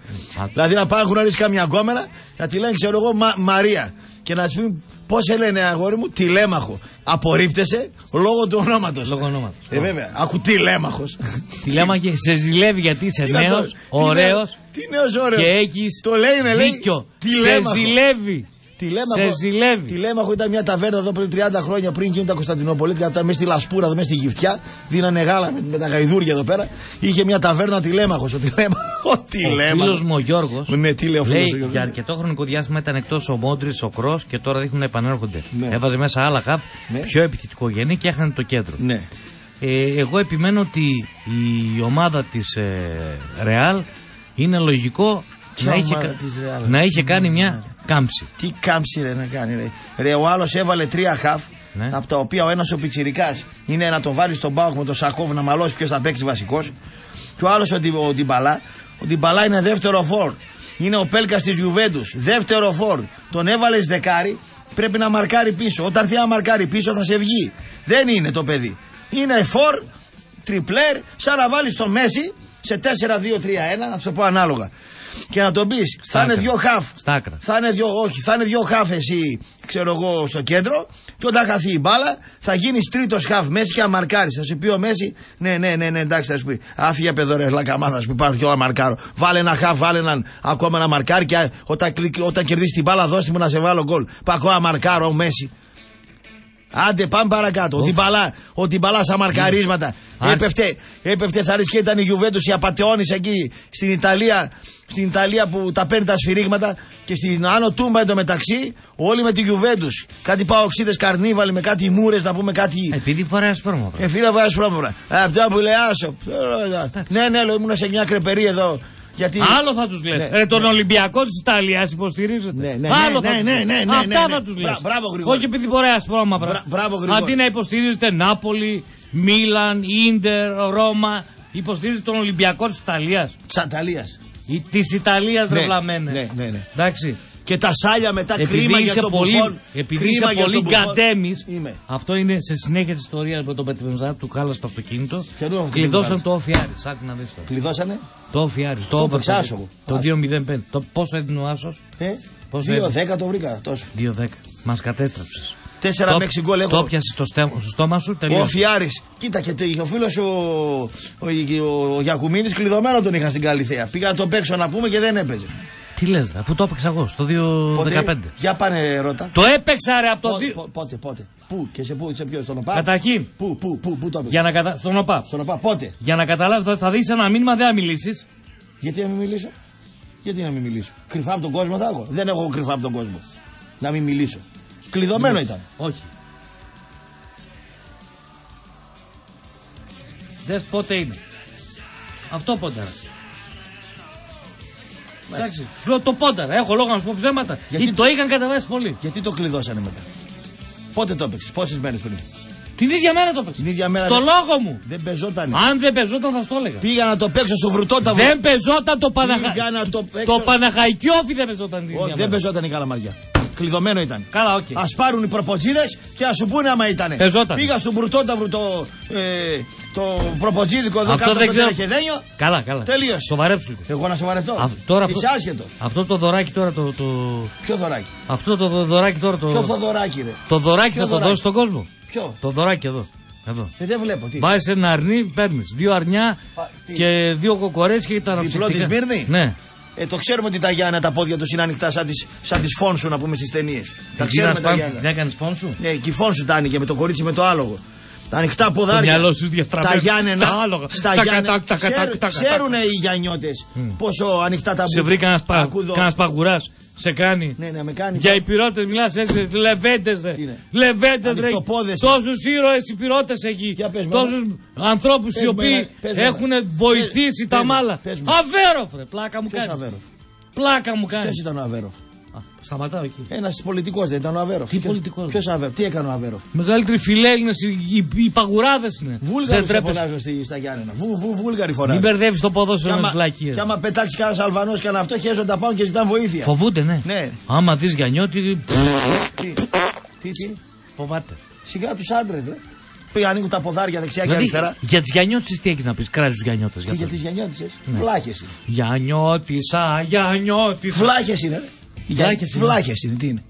δηλαδή να πάει να γνωρίσει καμιά γκόμενα, να τη λένε, ξέρω εγώ, Μα- Μαρία. Και να σου πει, πώς σε λένε, αγόρι μου, τηλέμαχο. Απορρίπτεσαι λόγω του ονόματος. Λόγω ονόματος. Ε, βέβαια. Ακού τηλέμαχος. Τηλέμαχε, σε ζηλεύει γιατί είσαι Τι να νέος, το- τι ωραίος νέο- Τι νέος ωραίος. και έχεις Το λένε, λέει. δίκιο. Σε τηλέμαχο. ζηλεύει. Τηλέμαχο. Σε ζηλεύεις. Τηλέμαχο ήταν μια ταβέρνα εδώ πριν 30 χρόνια πριν γίνουν τα Κωνσταντινόπολη. Ήταν μέσα στη Λασπούρα, εδώ μέσα στη Γυφτιά. Δίνανε γάλα με, με τα γαϊδούρια εδώ πέρα. Είχε μια ταβέρνα τηλέμαχο. Ο τηλέμαχο. Ο Ο τηλέμαχο. φίλος μου ο Γιώργος Ναι, τι λέει ο φίλος ο λέει Γιώργος. για αρκετό χρονικό διάστημα ήταν εκτός ο Μόντρης, ο Κρός και τώρα δείχνουν να επανέρχονται. Ναι. Έβαζε μέσα άλλα χαφ, Ναι. πιο επιθετικογενή και έχανε το κέντρο. Ναι. Ε, εγώ επιμένω ότι η ομάδα της ε, Ρεάλ είναι λογικό Ποια να είχε, ομάδα κα- της Real? να είχε κάνει μια κάμψη. Τι κάμψη ρε να κάνει ρε. Ρε ο άλλος έβαλε τρία χαφ. Ναι. Από τα οποία ο ένας ο Πιτσυρικά είναι να τον βάλει στον Πάοκ με τον Σακόβ να μαλώσει ποιος θα παίξει βασικός. Και ο άλλος ο, Ντι- ο Ντιμπαλά. Ο Ντιμπαλά είναι δεύτερο φόρ. Είναι ο Πέλκας της Γιουβέντους. Δεύτερο φόρ. Τον έβαλες δεκάρι. Πρέπει να μαρκάρει πίσω. Όταν έρθει να μαρκάρει πίσω θα σε βγει. Δεν είναι το παιδί. Είναι φόρ, τριπλέρ, σαν να βάλεις τον Μέση σε 4-2-3-1, να σου το πω ανάλογα. Και να τον πεις, θα είναι άκρα. δύο χαφ. Στα άκρα. Θα είναι δύο, όχι, θα είναι δύο χαφ εσύ, ξέρω εγώ, στο κέντρο. Και όταν χαθεί η μπάλα, θα γίνεις τρίτος χαφ Μέση και αμαρκάρεις. Θα σου πει ο Μέση, ναι, ναι, ναι, ναι, εντάξει, θα σου πει. Άφηγε παιδόρε, λακαμά, θα σου πει πάρω και εγώ να μαρκάρω. Βάλε ένα χαφ, βάλε έναν ακόμα να μαρκάρει και α, όταν, κλικ- όταν κερδίσει την μπάλα, δώστε μου να σε βάλω γκολ. Πάω ακόμα να μαρκάρω, ο Μέση. Άντε, πάμε παρακάτω. Ο Τιμπαλά, ο Τιμπαλά στα μαρκαρίσματα. Άντε. Έπεφτε, έπεφτε θα ρίσκε ήταν η Γιουβέντους, η απαταιώνη εκεί στην Ιταλία, στην Ιταλία που τα παίρνει τα σφυρίγματα και στην Άνω Τούμπα εντωμεταξύ, όλοι με τη Γιουβέντους. Κάτι παοξίδες καρνίβαλοι με κάτι μούρες, να πούμε κάτι. Επειδή φοράει ασπρόμαυρο. Ε, φίλε, βάζει πρόμορα. Αυτό που λέει άσο. Ναι, ναι, λέω, ήμουν σε μια κρεπερή εδώ. Γιατί... Άλλο θα τους λες. Ναι, ε, τον ναι. Ολυμπιακό της Ιταλίας υποστηρίζετε. Ναι, ναι, Άλλο ναι, θα ναι, τους ναι, λες. ναι, ναι, Αυτά ναι, ναι. θα τους λες. Μπρα- μπράβο, Γρηγόρη. Όχι επειδή φοράει ασπρόμαυρα. Μπρα- μπράβο, Γρηγόρη. Αντί να υποστηρίζετε Νάπολη, Μίλαν, Ίντερ, Ρώμα, υποστηρίζετε τον Ολυμπιακό της Ιταλίας. Της Ιταλίας. Της Ιταλίας, Ναι, ρε βλαμένε. ναι, ναι, ναι. Εντάξει. Και τα σάλια μετά Επειδή κρίμα για είσαι τον πολύ, Μπουφόν. επειδή Κρίμα είσαι για πολύ τον Μπουφόν. γκαντέμι, Είμαι. αυτό είναι σε συνέχεια της ιστορίας με τον Πετρεμζά του κάλα στο αυτοκίνητο. Ποιανού αυτοκίνητο Κλειδώσαν βάλες; το Όφι Άρης. Άκου να δεις τώρα. Κλειδώσανε. Το Όφι Άρης. Το Το over έπαιξε το- άσο. Το Άσο. 2-0-5. Το πόσο έδινε ο Άσος; Ε, Πόσο 2-10 το βρήκα. Τόσο. 2-10. Μας κατέστρεψες. Τέσσερα με έξι γκολ έχω. Το πιάσει στο, στέ- στο στόμα σου, Ο τελείωσε. Φιάρης. Κοίτα και το- ο φίλος ο, ο, ο, ο Γιακουμίδης κλειδωμένο τον είχα στην Καλυθέα. Πήγα να το παίξω να πούμε και δεν έπαιζε. Τι λες, αφού το έπαιξα εγώ στο 2-15. Για πάνε ρώτα. Το έπαιξα ρε από το Πότε, 2. πο- πότε, πότε. Πού και σε πού, σε ποιο, στον ΟΠΑ; Καταρχήν, Πού, πού, πού, πού το έπαιξες; για να κατα... στον ΟΠΑ. Στον ΟΠΑ, πότε; Για να καταλάβεις, θα, θα δεις ένα μήνυμα, δεν θα μιλήσεις. Γιατί να μην μιλήσω; Γιατί να μην μιλήσω; Κρυφά από τον κόσμο θα έχω. Δεν έχω κρυφά από τον κόσμο. Να μην μιλήσω. Κλειδωμένο ήταν. Όχι. Δες πότε είναι. Αυτό πόνταρα. Εντάξει, σου λέω το πόνταρα. Έχω λόγο να σου πω ψέματα. Γιατί Ή το είχαν καταβάσει πολύ. Γιατί το κλειδώσανε μετά; Πότε το έπαιξε, πόσες μέρες πριν; Την ίδια μέρα το έπαιξε. Την ίδια μέρα. Στο δεν- λόγο μου. Δεν πεζόταν. Αν δεν πεζόταν θα στο έλεγα. Πήγα να το παίξω στο βρουτόταυρο. Δεν πεζόταν το Παναχα... Πήγα να το παίξω. Το Παναχαϊκιόφι δεν πεζόταν την ίδια Όχι, δεν μέρα. πεζόταν η καλαμαριά. Κλειδωμένο ήταν. Καλά, οκ. Α πάρουν οι προποτζίδες και ας σου πούνε άμα ήταν. Πεζόταν. Πήγα στον Μπρουτόταυρο το, ε, το προποτζίδικο εδώ Αυτό κάτω δεν από το ξέρω. Τερεχεδένιο. Καλά, καλά. Τελείωσε. Σοβαρέψου λίγο. Εγώ να σοβαρευτώ. Α, τώρα αυτό, Είσαι άσχετο. αυτό το δωράκι τώρα το. το... Ποιο δωράκι; Αυτό το δω- δωράκι τώρα το. Ποιο θοδωράκι, ρε. Το δωράκι Ποιο θα το δωράκι; δώσει στον κόσμο. Ποιο; Το δωράκι εδώ. Εδώ. Ε, δεν βλέπω. Τι. Βάζεις ένα αρνί, παίρνεις δύο αρνιά τι; και δύο κοκορές και τα Διπλό της αναψυκτικά. Σμύρνη; Ναι. Ε, το ξέρουμε ότι τα Γιάννα τα πόδια τους είναι ανοιχτά σαν τις, σαν τις φόνσου να πούμε στις ταινίες. Τα ξέρουμε τα Γιάννα. Δεν έκανες φόνσου; Ναι, και η φόνσου τα άνοιγε με το κορίτσι με το άλογο. Τα ανοιχτά ποδάρια. μυαλό σου διαστραμμένο Τα Γιάννενα. στα άλογα. Στα Τα Γιάννενα. κατάκ, τα Ξέρουν- κατάκ, τα κατάκ. Ξέρουν οι Γιαννιώτες πόσο ανοιχτά τα Σε μπουκ- βρει κανένα πα, Ακούδω. κανένας παγουράς, σε κάνει. Ναι, ναι, με κάνει. Για οι πυρότες μιλάς έτσι, λεβέντες ρε. Λεβέντες ρε. Ανοιχτοπόδες. Τόσους ήρωες οι πυρότες εκεί. πες με Τόσους ανθρώπους Πες οι με οποίοι ένα- πες με έχουν ένα. βοηθήσει Πες- τα πες με, μάλα. πες με. Αβέροφ ρε, πλάκα μου Ποιος κάνει. Αβέροφ; Πλάκα μου κάνει. Ποιο ήταν ο Αβέροφ; Σταματάω εκεί. Ένας πολιτικός δεν ήταν ο Αβέροφ. Τι πολιτικός; Ποιος Αβέροφ, τι έκανε ο Αβέροφ; Μεγαλύτεροι φιλέλληνες, οι, οι, οι παγουράδες είναι. Βούλγαροι Δεν σε τρέπεσαι. φωνάζουν στη, στα Γιάννενα. Βου, βου, βούλγαροι Μην φωνάζουν. μπερδεύεις το ποδόσφαιρο Κι με άμα- βλακίες. Κι άμα πετάξεις κανένας Αλβανός και αυτό, χέζονται τα πάνω και ζητάνε βοήθεια. Φοβούνται, ναι. Ναι. Άμα δεις Γιαννιώτη, Τι, τι, τι; φοβάται. Σιγά τους άντρες, δε. Που ανοίγουν τα ποδάρια δεξιά και Δηλαδή, αριστερά. για τις Γιαννιώτε τι έχει να πεις, κράζεις τους Γιαννιώτες. Τι για τις Γιαννιώτησες; Ναι. Βλάχε είναι. Γιαννιώτησα, Γιαννιώτησα. Βλάχε είναι. Ρε. Βλάχες είναι. Βλάχε είναι. Τι είναι;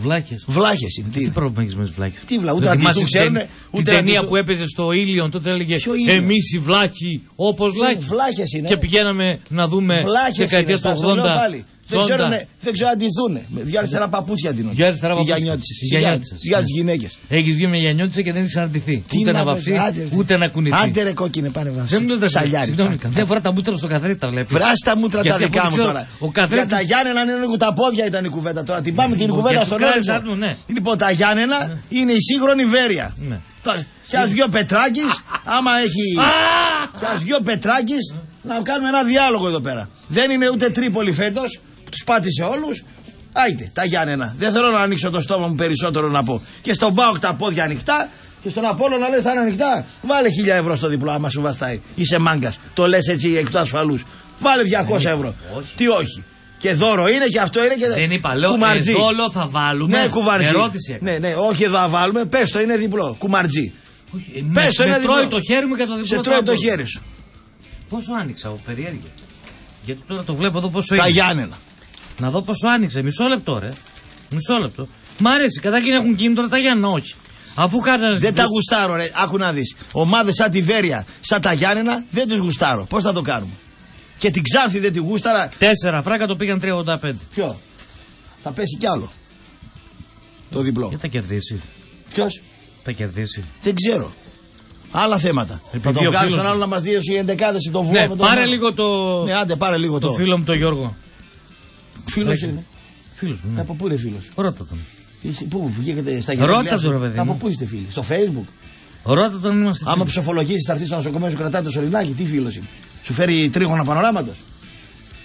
Βλάκες. Βλάχε είναι. Τι Τι είναι; πρόβλημα έχεις με τις βλάκες; Τι βλα- ούτε να τις ξέρουνε, Την ούτε να ταινία τις- που έπαιζε στο ήλιον τότε έλεγε Ποιο Ήλιον; Εμείς οι βλάκοι όπως βλάκοι. Βλάχες είναι. Και πηγαίναμε να δούμε Βλάχε δεκαετία είναι. του στα στο λέω 80. Πάλι. Δεν στο 80. ξέρουν, δεν ξέρω αν τη δούνε. Με Δυο αριστερά παπούτσια δίνουν. Δυο αριστερά Οι παπούτσια. Γιαννιώτησες. Οι Γιαννιώτησες. Για τις γυναίκες. Έχεις βγει με Γιαννιώτησα και δεν έχεις αναρτηθεί. Τι Ούτε να να βαφτεί, πες, άντε, ρε. ούτε να κουνηθεί. Άντε ρε κόκκινε πάνε Δεν μου βάσει. λες, ρε, Σαλιάρι. Συγγνώμη, καμιά φορά τα μούτρα στο καθρέφτη τα βλέπει. Βράσει τα μούτρα τα Γιατί δικά από μου ό,τι ξέρω, τώρα. Ο καθρέφτης- Για τα Γιάννενα είναι λίγο τα πόδια ήταν η κουβέντα τώρα. Την πάμε την Λοιπόν, κουβέντα για στον τους κράτες όριζο. άτομο, ναι. Λοιπόν, τα Γιάννενα είναι η σύγχρονη Βέρεια. Ναι. Κι α βγει ο Πετράκης, άμα έχει. Κι α βγει ο Πετράκης, να κάνουμε ένα διάλογο εδώ πέρα. Δεν είναι ούτε Τρίπολη φέτος, τους πάτησε όλους. Άιτε, τα Γιάννενα. Δεν θέλω να ανοίξω το στόμα μου περισσότερο να πω. Και στον Μπάουκ τα πόδια ανοιχτά και στον Απόλο να λες θα είναι ανοιχτά. Βάλε 1000 ευρώ στο διπλό, άμα σου βαστάει. Είσαι μάγκας. Το λες έτσι εκ του ασφαλούς. Βάλε 200 ευρώ. Τι όχι. Και δώρο είναι και αυτό είναι και. Δεν είπα, λέω κουμαρτζή. εδόλο θα βάλουμε. Ναι, κουβαρτζή. Ερώτηση. έκανα. Ναι, ναι, όχι εδώ θα βάλουμε. Πες το, είναι διπλό. Κουμαρτζή. Ε, Πες με- το, είναι με διπλό. τρώει το χέρι μου και το διπλό. Σε τρώει το άκουσα. χέρι σου. Πόσο άνοιξα, ο περιέργεια. Γιατί τώρα το βλέπω εδώ πόσο Τα είναι. Γιάννενα. Να δω πόσο άνοιξε. Μισό λεπτό, ρε. Μισό λεπτό. Μ' αρέσει. Καταρχήν έχουν κίνητρο τα Γιάννενα, όχι. Αφού κάνανε. Δεν τα γουστάρω, ρε. Άκου να δεις. Ομάδες σαν τη Βέρεια, σαν τα Γιάννενα, δεν του γουστάρω. Πώς θα το κάνουμε; Και την Ξάνθη δεν τη γούσταρα. Τέσσερα φράκα το πήγαν 3,85. Ποιο; Θα πέσει κι άλλο. Το διπλό. Και θα κερδίσει. Ποιος; Θα κερδίσει. Δεν ξέρω. Άλλα θέματα. θα το ο βγάλεις φίλος στον άλλο σου- να μας δει οι εντεκάδες το βουό Ναι, με τον πάρε Μάνο. λίγο το. Ναι, άντε, πάρε λίγο το το. φίλο μου τον Γιώργο. Φίλος Έτσι. είναι. Φίλος μου. ναι. Από πού είναι φίλος; Ρώτα τον. Είσαι- Πού βγήκατε στα Ρώτα γενέθλιά τον, σου; ρε παιδί Από μου. πού είστε φίλοι; Στο facebook. Ρώτα τον είμαστε. Άμα φίλοι. ψοφολογήσεις, θα έρθεις στο νοσοκομείο σου κρατάει το σωληνάκι. Τι φίλος είναι; Σου φέρει τρίχωνα πανοράματος.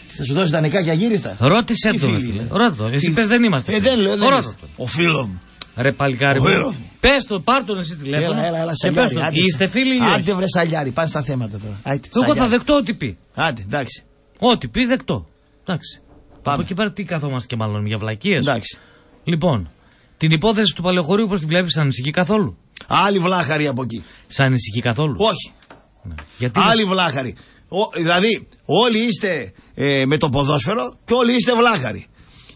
Θα σου δώσει τα νικάκια γύριστα. Ρώτησε Τι το. ρε φίλοι φίλε. είναι; Ρώτα το. Εσύ Φίλοι. πες δεν είμαστε. Ε, δεν λέω, δεν Ρώτα είστε. τον. Ο φίλος μου. Ρε παλικάρι Ο μου. φίλος μου. Πες το, πάρ τον εσύ τηλέφωνο. Έλα, έλα, έλα, και πες σαλιάρι. τον. Άντε, Είστε φίλοι ή όχι; Άντε βρε σαλιάρι, πάνε στα θέματα τώρα. Άντε, Εγώ θα σαλιάρι. δεκτώ ό,τι πει. Άντε, εντάξει. Ό,τι πει δεκτό. Εντάξει. Πάμε. Από εκεί πέρα τι καθόμαστε και μάλλον για βλακίες. Εντάξει. Λοιπόν, την υπόθεση του παλαιοχωρίου πώς την βλέπεις, σ' ανησυχεί καθόλου; Άλλη βλάχαρη από εκεί. Σ' ανησυχεί καθόλου; Όχι. Γιατί Άλλη βλάχαρη. Ο, δηλαδή, όλοι είστε ε, με το ποδόσφαιρο και όλοι είστε βλάχαροι.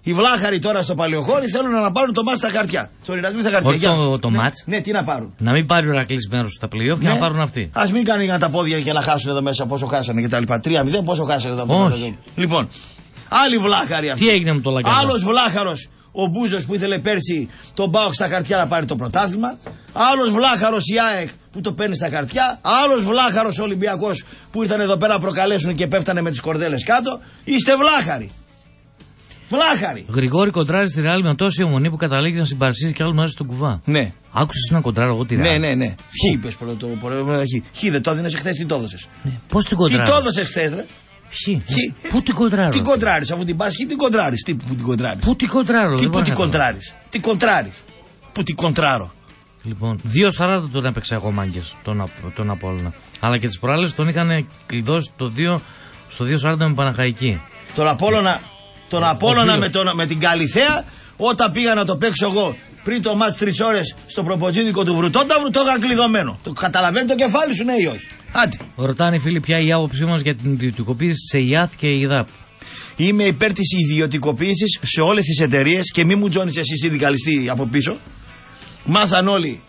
Οι βλάχαροι τώρα στο παλαιοχώρι θέλουν να πάρουν το μάτς στα χαρτιά. Το Ηρακλή στα χαρτιά. Όχι Για. το, το ναι, μάτς. Ναι, τι να πάρουν. Να μην πάρει ο Ρακλής μέρος στα playoff και Ναι. να πάρουν αυτοί. Α μην κάνει για τα πόδια και να χάσουν εδώ μέσα πόσο χάσανε και τα λοιπά. 3-0 πόσο χάσανε εδώ από Όχι. το Λοιπόν, άλλη βλάχαρη αυτή. Τι έγινε με το Λαγκαδά. Άλλος βλάχαρος ο Μπούζος που ήθελε πέρσι τον Μπάουκ στα χαρτιά να πάρει το πρωτάθλημα. Άλλος βλάχαρος η ΑΕΚ που το παίρνει στα χαρτιά. Άλλος βλάχαρος Ολυμπιακός που ήρθαν εδώ πέρα να προκαλέσουν και πέφτανε με τις κορδέλες κάτω. Είστε βλάχαροι. Βλάχαροι. Γρηγόρη κοντράρεις στη Ρεάλ με τόση αιμονή που καταλήγεις να συμπαρασύρει κι άλλο μέρο στον κουβά. Ναι. Άκουσες να κοντράρω εγώ τη Ρεάλ; Ναι, ναι, ναι. Χ είπες πρώτο. πρώτο- Χ. Χ δεν το έδινες χθες, τι το έδωσες; Πώς την Τι κοντράρω; το έδωσες χθες, ρε; Χ. Πού την κοντράρω. Τι κοντράρεις, αφού την πας, τι κοντράρεις. Τι που την κοντράρεις. Πού την κοντράρω. Τι δεν που μπορώ την να καταλάβω. κοντράρεις. Τι κοντράρεις. Που την κοντράρω. Λοιπόν, 2-40 τον έπαιξε εγώ μάγκες τον, Απ- τον Απόλλωνα. Αλλά και τις προάλλες τον είχαν κλειδώσει το 2, στο 2-40 με Παναχαϊκή. Τον Απόλλωνα, τον Ο- Απόλλωνα ο με, τον, με την Καλυθέα, όταν πήγα να το παίξω εγώ πριν το μάτς τρεις ώρες στο προποτζίδικο του Βρουτόνταυρου, το είχα κλειδωμένο. Το καταλαβαίνει το κεφάλι σου, ναι ή όχι; Άντε. Ρωτάνε οι φίλοι ποια είναι η άποψή μας για την ιδιωτικοποίηση σε ΙΑΘ και ΙΔΑΠ. Είμαι υπέρ της ιδιωτικοποίησης σε όλες τις εταιρείες και μη μου τζώνεις εσύ συνδικαλιστή από πίσω. Μάθαν όλοι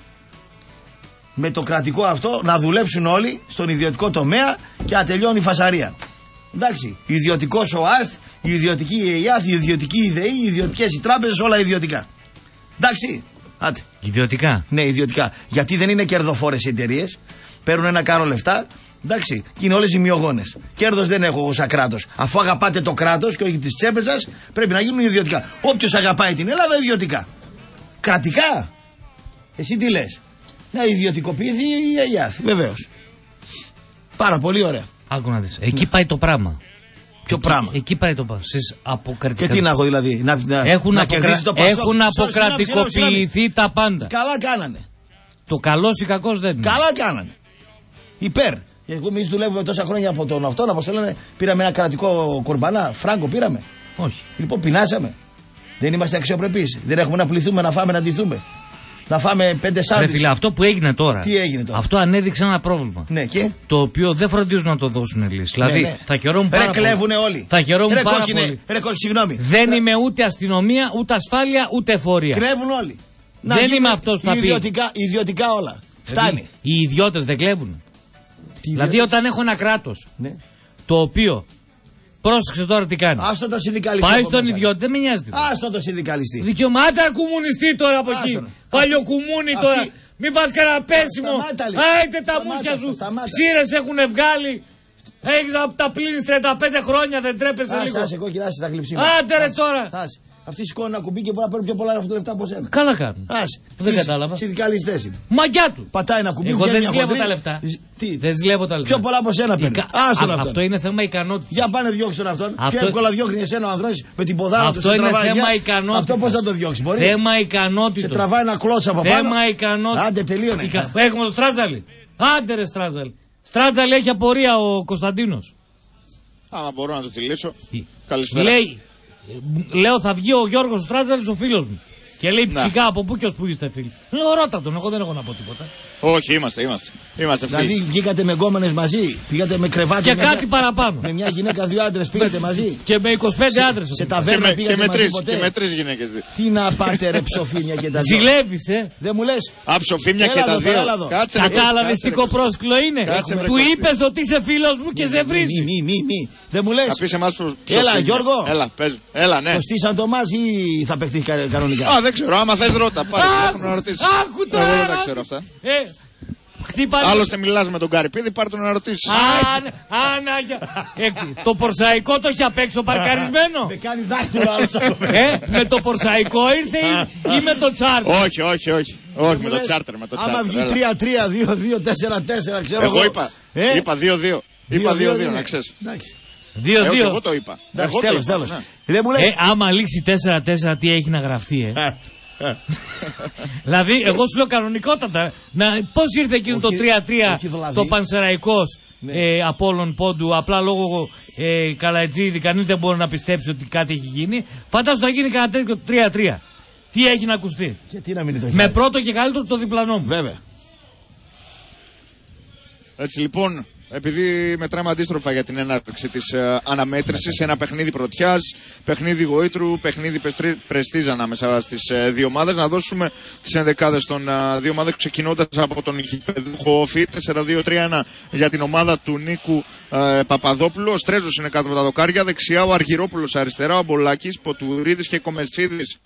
με το κρατικό αυτό να δουλέψουν όλοι στον ιδιωτικό τομέα και να τελειώνει η φασαρία. Εντάξει. Ιδιωτικός ο ΑΣΤ, η ιδιωτική η ΕΙΑΘ, η ιδιωτική η ΔΕΗ, οι ιδιωτικές οι τράπεζες, όλα ιδιωτικά. Εντάξει. Άντε. Ιδιωτικά. Ναι, ιδιωτικά. Γιατί δεν είναι κερδοφόρες οι εταιρείες. Παίρνουν ένα κάρο λεφτά. Εντάξει. Και είναι όλες οι μειογόνες. Κέρδος δεν έχω εγώ σαν κράτος. Αφού αγαπάτε το κράτος και όχι τις τσέπες σας, πρέπει να γίνουν ιδιωτικά. Όποιος αγαπάει την Ελλάδα, ιδιωτικά. Κρατικά. Εσύ τι λες; Να ιδιωτικοποιηθεί η ΕΙΑΘ. Βεβαίως. Πάρα πολύ ωραία. Άκου να δεις. Εκεί πάει το πράγμα. Ποιο εκεί, πράγμα; Εκεί πάει το πράγμα. Στις αποκρατικά. Και τι να έχω δηλαδή. Να, να, Έχουν, να αποκρα... κερδίσει το Πασόκ. Έχουν Συγγνώμη, συγγνώμη, αποκρατικοποιηθεί συγγνώμη. τα πάντα. Καλά κάνανε. Το καλός ή κακός δεν είναι. Καλά κάνανε. Υπέρ. Εγώ εμείς δουλεύουμε τόσα χρόνια από τον αυτόν, όπω λένε, πήραμε ένα κρατικό κορμπανά, φράγκο πήραμε. Όχι. Λοιπόν, πεινάσαμε. Δεν είμαστε αξιοπρεπείς. Δεν έχουμε να πληθούμε, να φάμε, να ντυθούμε. Να φάμε πέντε Ρε σάρδες. φίλε, αυτό που έγινε τώρα. Τι έγινε τώρα; Αυτό ανέδειξε ένα πρόβλημα. Ναι, και; Το οποίο δεν φροντίζουν να το δώσουν λύση. Δηλαδή, ναι. θα χαιρόμουν πάρα Ρε πολύ. κλέβουνε όλοι. Θα χαιρόμουν Ρε πάρα κόκκινε, πολύ. Ρε κόκκινε, συγγνώμη. Δεν είμαι ούτε αστυνομία, ούτε ασφάλεια, ούτε εφορία. Κλέβουν όλοι. Δεν γίνουν είμαι αυτός που θα πει. Ιδιωτικά, ιδιωτικά όλα. Δηλαδή, Φτάνει. Οι ιδιώτες δεν κλέβουν. Δηλαδή, όταν έχω ένα κράτος Ναι. το οποίο. Πρόσεξε τώρα τι κάνει. Άστο το συνδικαλιστή. Πάει από στον μέσα. ιδιώτη, δεν με νοιάζει. τίποτα. Άστο το συνδικαλιστή. Δικαιωμάτα κομμουνιστή τώρα από εκεί. Άστον. Παλιό κουμούνι Αυτή- τώρα. Μην φας κανένα πέσιμο. Σταμάτα λίγο. Άιτε τα Σταμάτα μουσια αυτό, σου. σταμάτα. Ξύρες έχουν βγάλει. Έχεις να τα πλύνεις 35 χρόνια, δεν τρέπεσαι Άσε, λίγο. άσε, κόκκινα, άσε τα γλυψίματα. Άντε ρε Άσε, τώρα. άσε. Αυτοί σηκώνουν ένα κουμπί και μπορεί να παίρνουν πιο πολλά αυτά τα λεφτά από σένα. Καλά κάνουν. Άσε. Δεν Τι κατάλαβα. Συνδικαλιστές είναι. Μαγιά του. Πατάει ένα κουμπί, Εγώ βγαίνει δεν μια ζηλεύω χοντρή. τα λεφτά. Τι, Δεν ζηλεύω τα λεφτά. πιο πολλά από σένα Η παίρνει. κα- Άστον Α- αυτόν. Αυτό είναι θέμα ικανότητας. Για πάνε διώξεις τον αυτόν. Πιο Αυτό- εύκολα διώχνει εσένα ο ανδρός με την ποδάρα του. Αυτό σε είναι τραβάει θέμα μια- ικανότητας. Αυτό πώς θα το διώξεις, μπορεί; Θέμα ικανότητας. Σε τραβάει ένα κλώτσο από πάνω. Θέμα ικανότητας. Άντε, τελείωνε. Ικα- Έχουμε το Στράτζαλι. Άντε ρε Στράτζαλι. Στράτζαλι έχει απορία ο Κωνσταντίνος. Άμα μπορώ να το τηλήσω. Καλησπέρα. Λέει, ε, λέω θα βγει ο Γιώργος Στράτζαλης ο φίλος μου. Και λέει Να. ψυχά από πού και ως πού είστε φίλοι. Λέω ρώτα τον, εγώ δεν έχω να πω τίποτα. Όχι, είμαστε, είμαστε. Είμαστε Δηλαδή φίλοι. βγήκατε με γκόμενες μαζί, πήγατε με κρεβάτι. Και με κάτι μια- παραπάνω. Με μια γυναίκα, δύο άντρες πήγατε μαζί. Και με 25 άντρες. Σε Και ταβέρνα με, πήγατε και με μαζί τρει ποτέ; και με τρεις γυναίκες. δι- Τι να πάτε ρε ψοφίνια και τα δυο. Ζηλεύεις ε. Δεν μου λες; Α, ψοφίμια και Έλα τα εδώ, δύο. έλα εδώ. Κάτσε ρε, Κατάλαβες κάτσε, τι ρε, κοπρόσκυλο είναι; Κάτσε, βρε, Του Κώστα. είπες ότι είσαι φίλος μου και σε Μη, βρίζεις. μη, μη, μη. Δεν μου λες; Θα πεις εμάς που Έλα, ψοφίμια. Γιώργο. Έλα, πες. Έλα, ναι. Το στήσαν το μας ή θα παιχτεί κα- κανονικά; Α, δεν ξέρω. Άμα θες ρώτα. Πάρε Άκου, τηλέφωνο να ρωτήσεις. άκου τώρα, Εγώ δεν τα άκου. ξέρω αυτά. Ε, χτύπανε. Άλλωστε μιλάς με τον Καρυπίδη, πάρε τον να ρωτήσεις. Αν, αν, αγια- ε, το πορσαϊκό το έχει απ' έξω παρκαρισμένο. Με κάνει δάχτυλο άλλος από μέσα. Ε, με το πορσαϊκό ήρθε ή, ή με το τσάρτ; Όχι, όχι, όχι. Όχι, Μου με το λες, τσάρτερ, με το Άμα τσάρτερ. βγει έλα. 3-3, 2-2, 4-4, ξέρω Εγώ είπα. Ε, Είπα 2-2. Είπα 2-2, να ξέρεις. Εντάξει. Ε, όχι, Δύο-δύο. Εγώ το είπα. Εντάξει, Εγώ το τέλος, είπα, τέλος. ναι. Δεν μου Ε, λες. άμα λήξει 4-4, τι έχει να γραφτεί, ε; δηλαδή, εγώ σου λέω κανονικότατα. Να, Πώς ήρθε εκείνο το Όχι- 3-3 όχι δηλαδή. το Πανσεραϊκός Ναι. ε, Απόλλων Πόντου, απλά λόγω ε, Καλατζίδη, κανείς δεν μπορεί να πιστέψει ότι κάτι έχει γίνει. Φαντάζομαι θα γίνει κανένα τέτοιο 3-3. Τι έχει να ακουστεί; Και τι να μην είναι το Με χέρι. πρώτο και καλύτερο το διπλανό μου. Βέβαια. Έτσι λοιπόν, επειδή μετράμε αντίστροφα για την έναρξη της ε, αναμέτρησης, ένα παιχνίδι πρωτιάς, παιχνίδι γοήτρου, παιχνίδι πεστρι- πρεστίζ ανάμεσα στις ε, δύο ομάδες, να δώσουμε τις ενδεκάδες των ε, δύο ομάδων, ξεκινώντας από τον γηπεδούχο Όφη 4-2-3-1 για την ομάδα του Νίκου ε, Παπαδόπουλου. Ο Στρέζος είναι κάτω από τα δοκάρια, δεξιά ο Αργυρόπουλος αριστερά, ο Μπολάκης, Ποτουρίδης και Κομεσίδης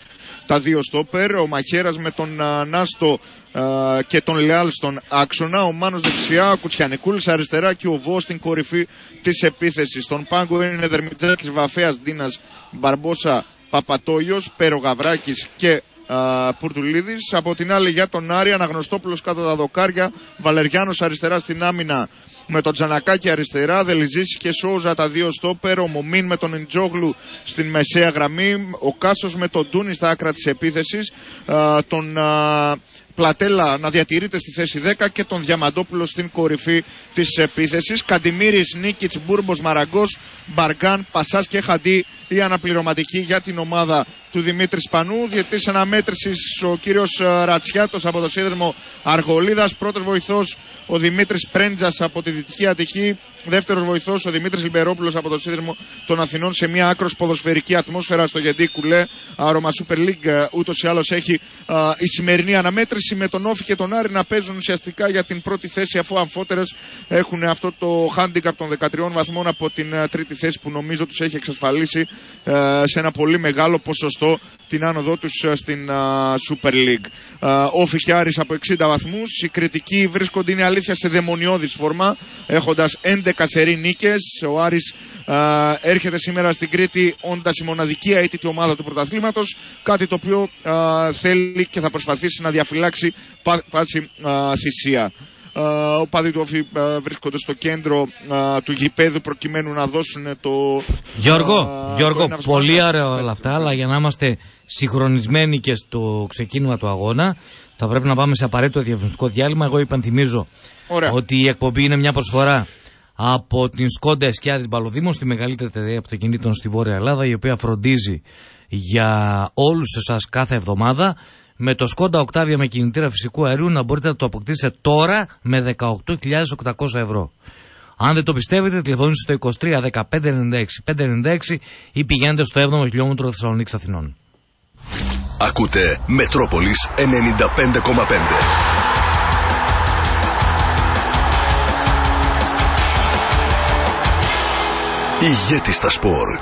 τα δύο στόπερ. Ο Μαχαίρας με τον α, Νάστο α, και τον Λεάλ στον άξονα. Ο Μάνος δεξιά, ο Κουτσιανικούλης αριστερά και ο Βό στην κορυφή της επίθεσης. Στον πάγκο είναι Δερμιτζάκης, Βαφέας, Ντίνας, Μπαρμπόσα, Παπατόγιος, Πέρο Γαβράκης και α, Πουρτουλίδης. Από την άλλη για τον Άρη, Αναγνωστόπουλος κάτω τα δοκάρια, Βαλεριάνος αριστερά στην άμυνα με τον Τζανακάκη αριστερά, Δελιζήση και Σόουζα τα δύο στόπερ, ο Μομίν με τον Ιντζόγλου στην μεσαία γραμμή, ο Κάσος με τον Τούνι στα άκρα της επίθεσης, α, τον α, Πλατέλα να διατηρείται στη θέση 10 και τον Διαμαντόπουλο στην κορυφή της επίθεσης. Καντιμύρης, Νίκητς, Μπούρμπος, Μαραγκός, Μπαργκάν, Πασάς και Χαντί η αναπληρωματική για την ομάδα του Δημήτρης Σπανού. Διετής αναμέτρησης ο κύριος α, Ρατσιάτος από το σύνδρομο Αργολίδας, πρώτος βοηθός ο Δημήτρης Πρέντζας από τη Δυτική Αττική, δεύτερος βοηθός ο Δημήτρης Λιμπερόπουλος από το σύνδρομο των Αθηνών σε μια άκρος ποδοσφαιρική ατμόσφαιρα στο Γεντή Κουλέ. Αρώμα Super League ε, ούτως ή άλλως έχει α, η σημερινή αναμέτρηση. πρόκριση με τον Όφη και τον Άρη να παίζουν ουσιαστικά για την πρώτη θέση αφού αμφότερες έχουν αυτό το handicap των 13 βαθμών από την ε, τρίτη θέση που νομίζω τους έχει εξασφαλίσει ε, σε ένα πολύ μεγάλο ποσοστό την άνοδό τους ε, στην ε, Super League. Ε, Όφη και Άρης από 60 βαθμούς. Οι κριτικοί βρίσκονται είναι αλήθεια σε δαιμονιώδης φόρμα έχοντας 11 σερή νίκες. Ο Άρης ε, έρχεται σήμερα στην Κρήτη όντας η μοναδική αίτητη ομάδα του πρωταθλήματος κάτι το οποίο ε, θέλει και θα προσπαθήσει να διαφυλάξει πα- πάση ε, θυσία. Ε, ο παδί του Όφη ε, βρίσκονται στο κέντρο ε, του γηπέδου προκειμένου να δώσουν το... Γιώργο, ε, Γιώργο το έναυσμα. πολύ ωραία όλα αυτά, αλλά για να είμαστε συγχρονισμένοι και στο ξεκίνημα του αγώνα, θα πρέπει να πάμε σε απαραίτητο διαφημιστικό διάλειμμα. Εγώ υπενθυμίζω Ωραία. ότι η εκπομπή είναι μια προσφορά από την Σκόντα Εσκιάδης Μπαλοδήμων, στη μεγαλύτερη εταιρεία αυτοκινήτων στη Βόρεια Ελλάδα, η οποία φροντίζει για όλους εσάς κάθε εβδομάδα με το Σκόντα Οκτάβια με κινητήρα φυσικού αερίου να μπορείτε να το αποκτήσετε τώρα με 18.800 ευρώ. Αν δεν το πιστεύετε, τηλεφωνήστε στο 23 15 96 596 ή πηγαίνετε στο 7ο χιλιόμετρο Θεσσαλονίκης Αθηνών. Ακούτε Μετρόπολης 95,5. Ηγέτη στα σπορ.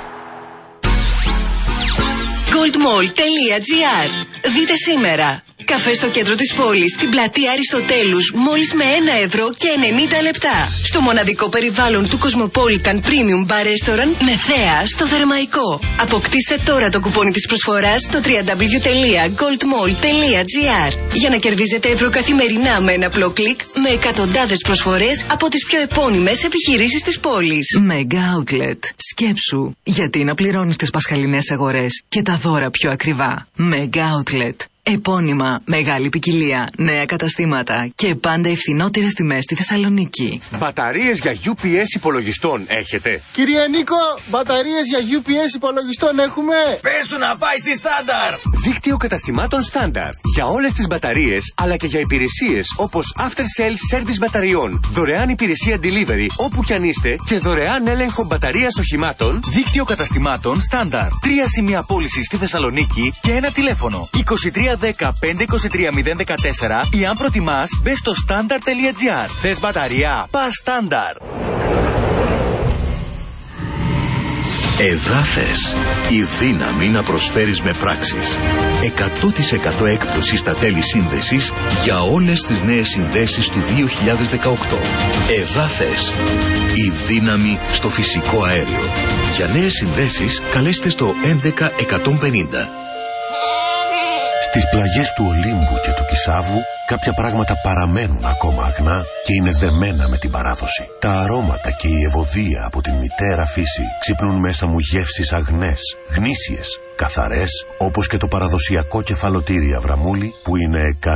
goldmall.gr Δείτε σήμερα. Καφέ στο κέντρο της πόλης, στην πλατεία Αριστοτέλους, μόλις με 1 ευρώ και 90 λεπτά. Στο μοναδικό περιβάλλον του Cosmopolitan Premium Bar Restaurant με θέα στο Θερμαϊκό. Αποκτήστε τώρα το κουπόνι της προσφοράς στο www.goldmall.gr για να κερδίζετε ευρώ καθημερινά με ένα απλό κλικ με εκατοντάδες προσφορές από τις πιο επώνυμες επιχειρήσεις της πόλης. Mega Outlet. Σκέψου. Γιατί να πληρώνεις τις πασχαλινές αγορές και τα δώρα πιο ακριβά. Mega Outlet. Επώνυμα, μεγάλη ποικιλία, νέα καταστήματα και πάντα οι φθηνότερες τιμές στη Θεσσαλονίκη. Μπαταρίες για UPS υπολογιστών έχετε; Κύριε Νίκο, μπαταρίες για UPS υπολογιστών έχουμε; Πες του να πάει στη στάνταρ. Δίκτυο καταστημάτων στάνταρ. Για όλες τις μπαταρίες αλλά και για υπηρεσίες όπως After Sales Service μπαταριών. Δωρεάν υπηρεσία delivery όπου κι αν είστε και δωρεάν έλεγχο μπαταρίας οχημάτων. Δίκτυο καταστημάτων στάνταρ. Τρία σημεία πώλησης στη Θεσσαλονίκη και ένα τηλέφωνο. 2310 523 014 ή αν προτιμάς μπες στο standard.gr. Θες μπαταρία; Πας στάνταρ. Εδάφες. Η δύναμη να προσφέρεις με πράξεις. 100% έκπτωση στα τέλη σύνδεσης για όλες τις νέες συνδέσεις του 2018. Εδάφες. Η δύναμη στο φυσικό αέριο. Για νέες συνδέσεις καλέστε στο 11150. Στις πλαγιές του Ολύμπου και του Κισάβου κάποια πράγματα παραμένουν ακόμα αγνά και είναι δεμένα με την παράδοση. Τα αρώματα και η ευωδία από την μητέρα φύση ξυπνούν μέσα μου γεύσεις αγνές, γνήσιες, καθαρές, όπως και το παραδοσιακό κεφαλοτήρι Αβραμούλη που είναι 100%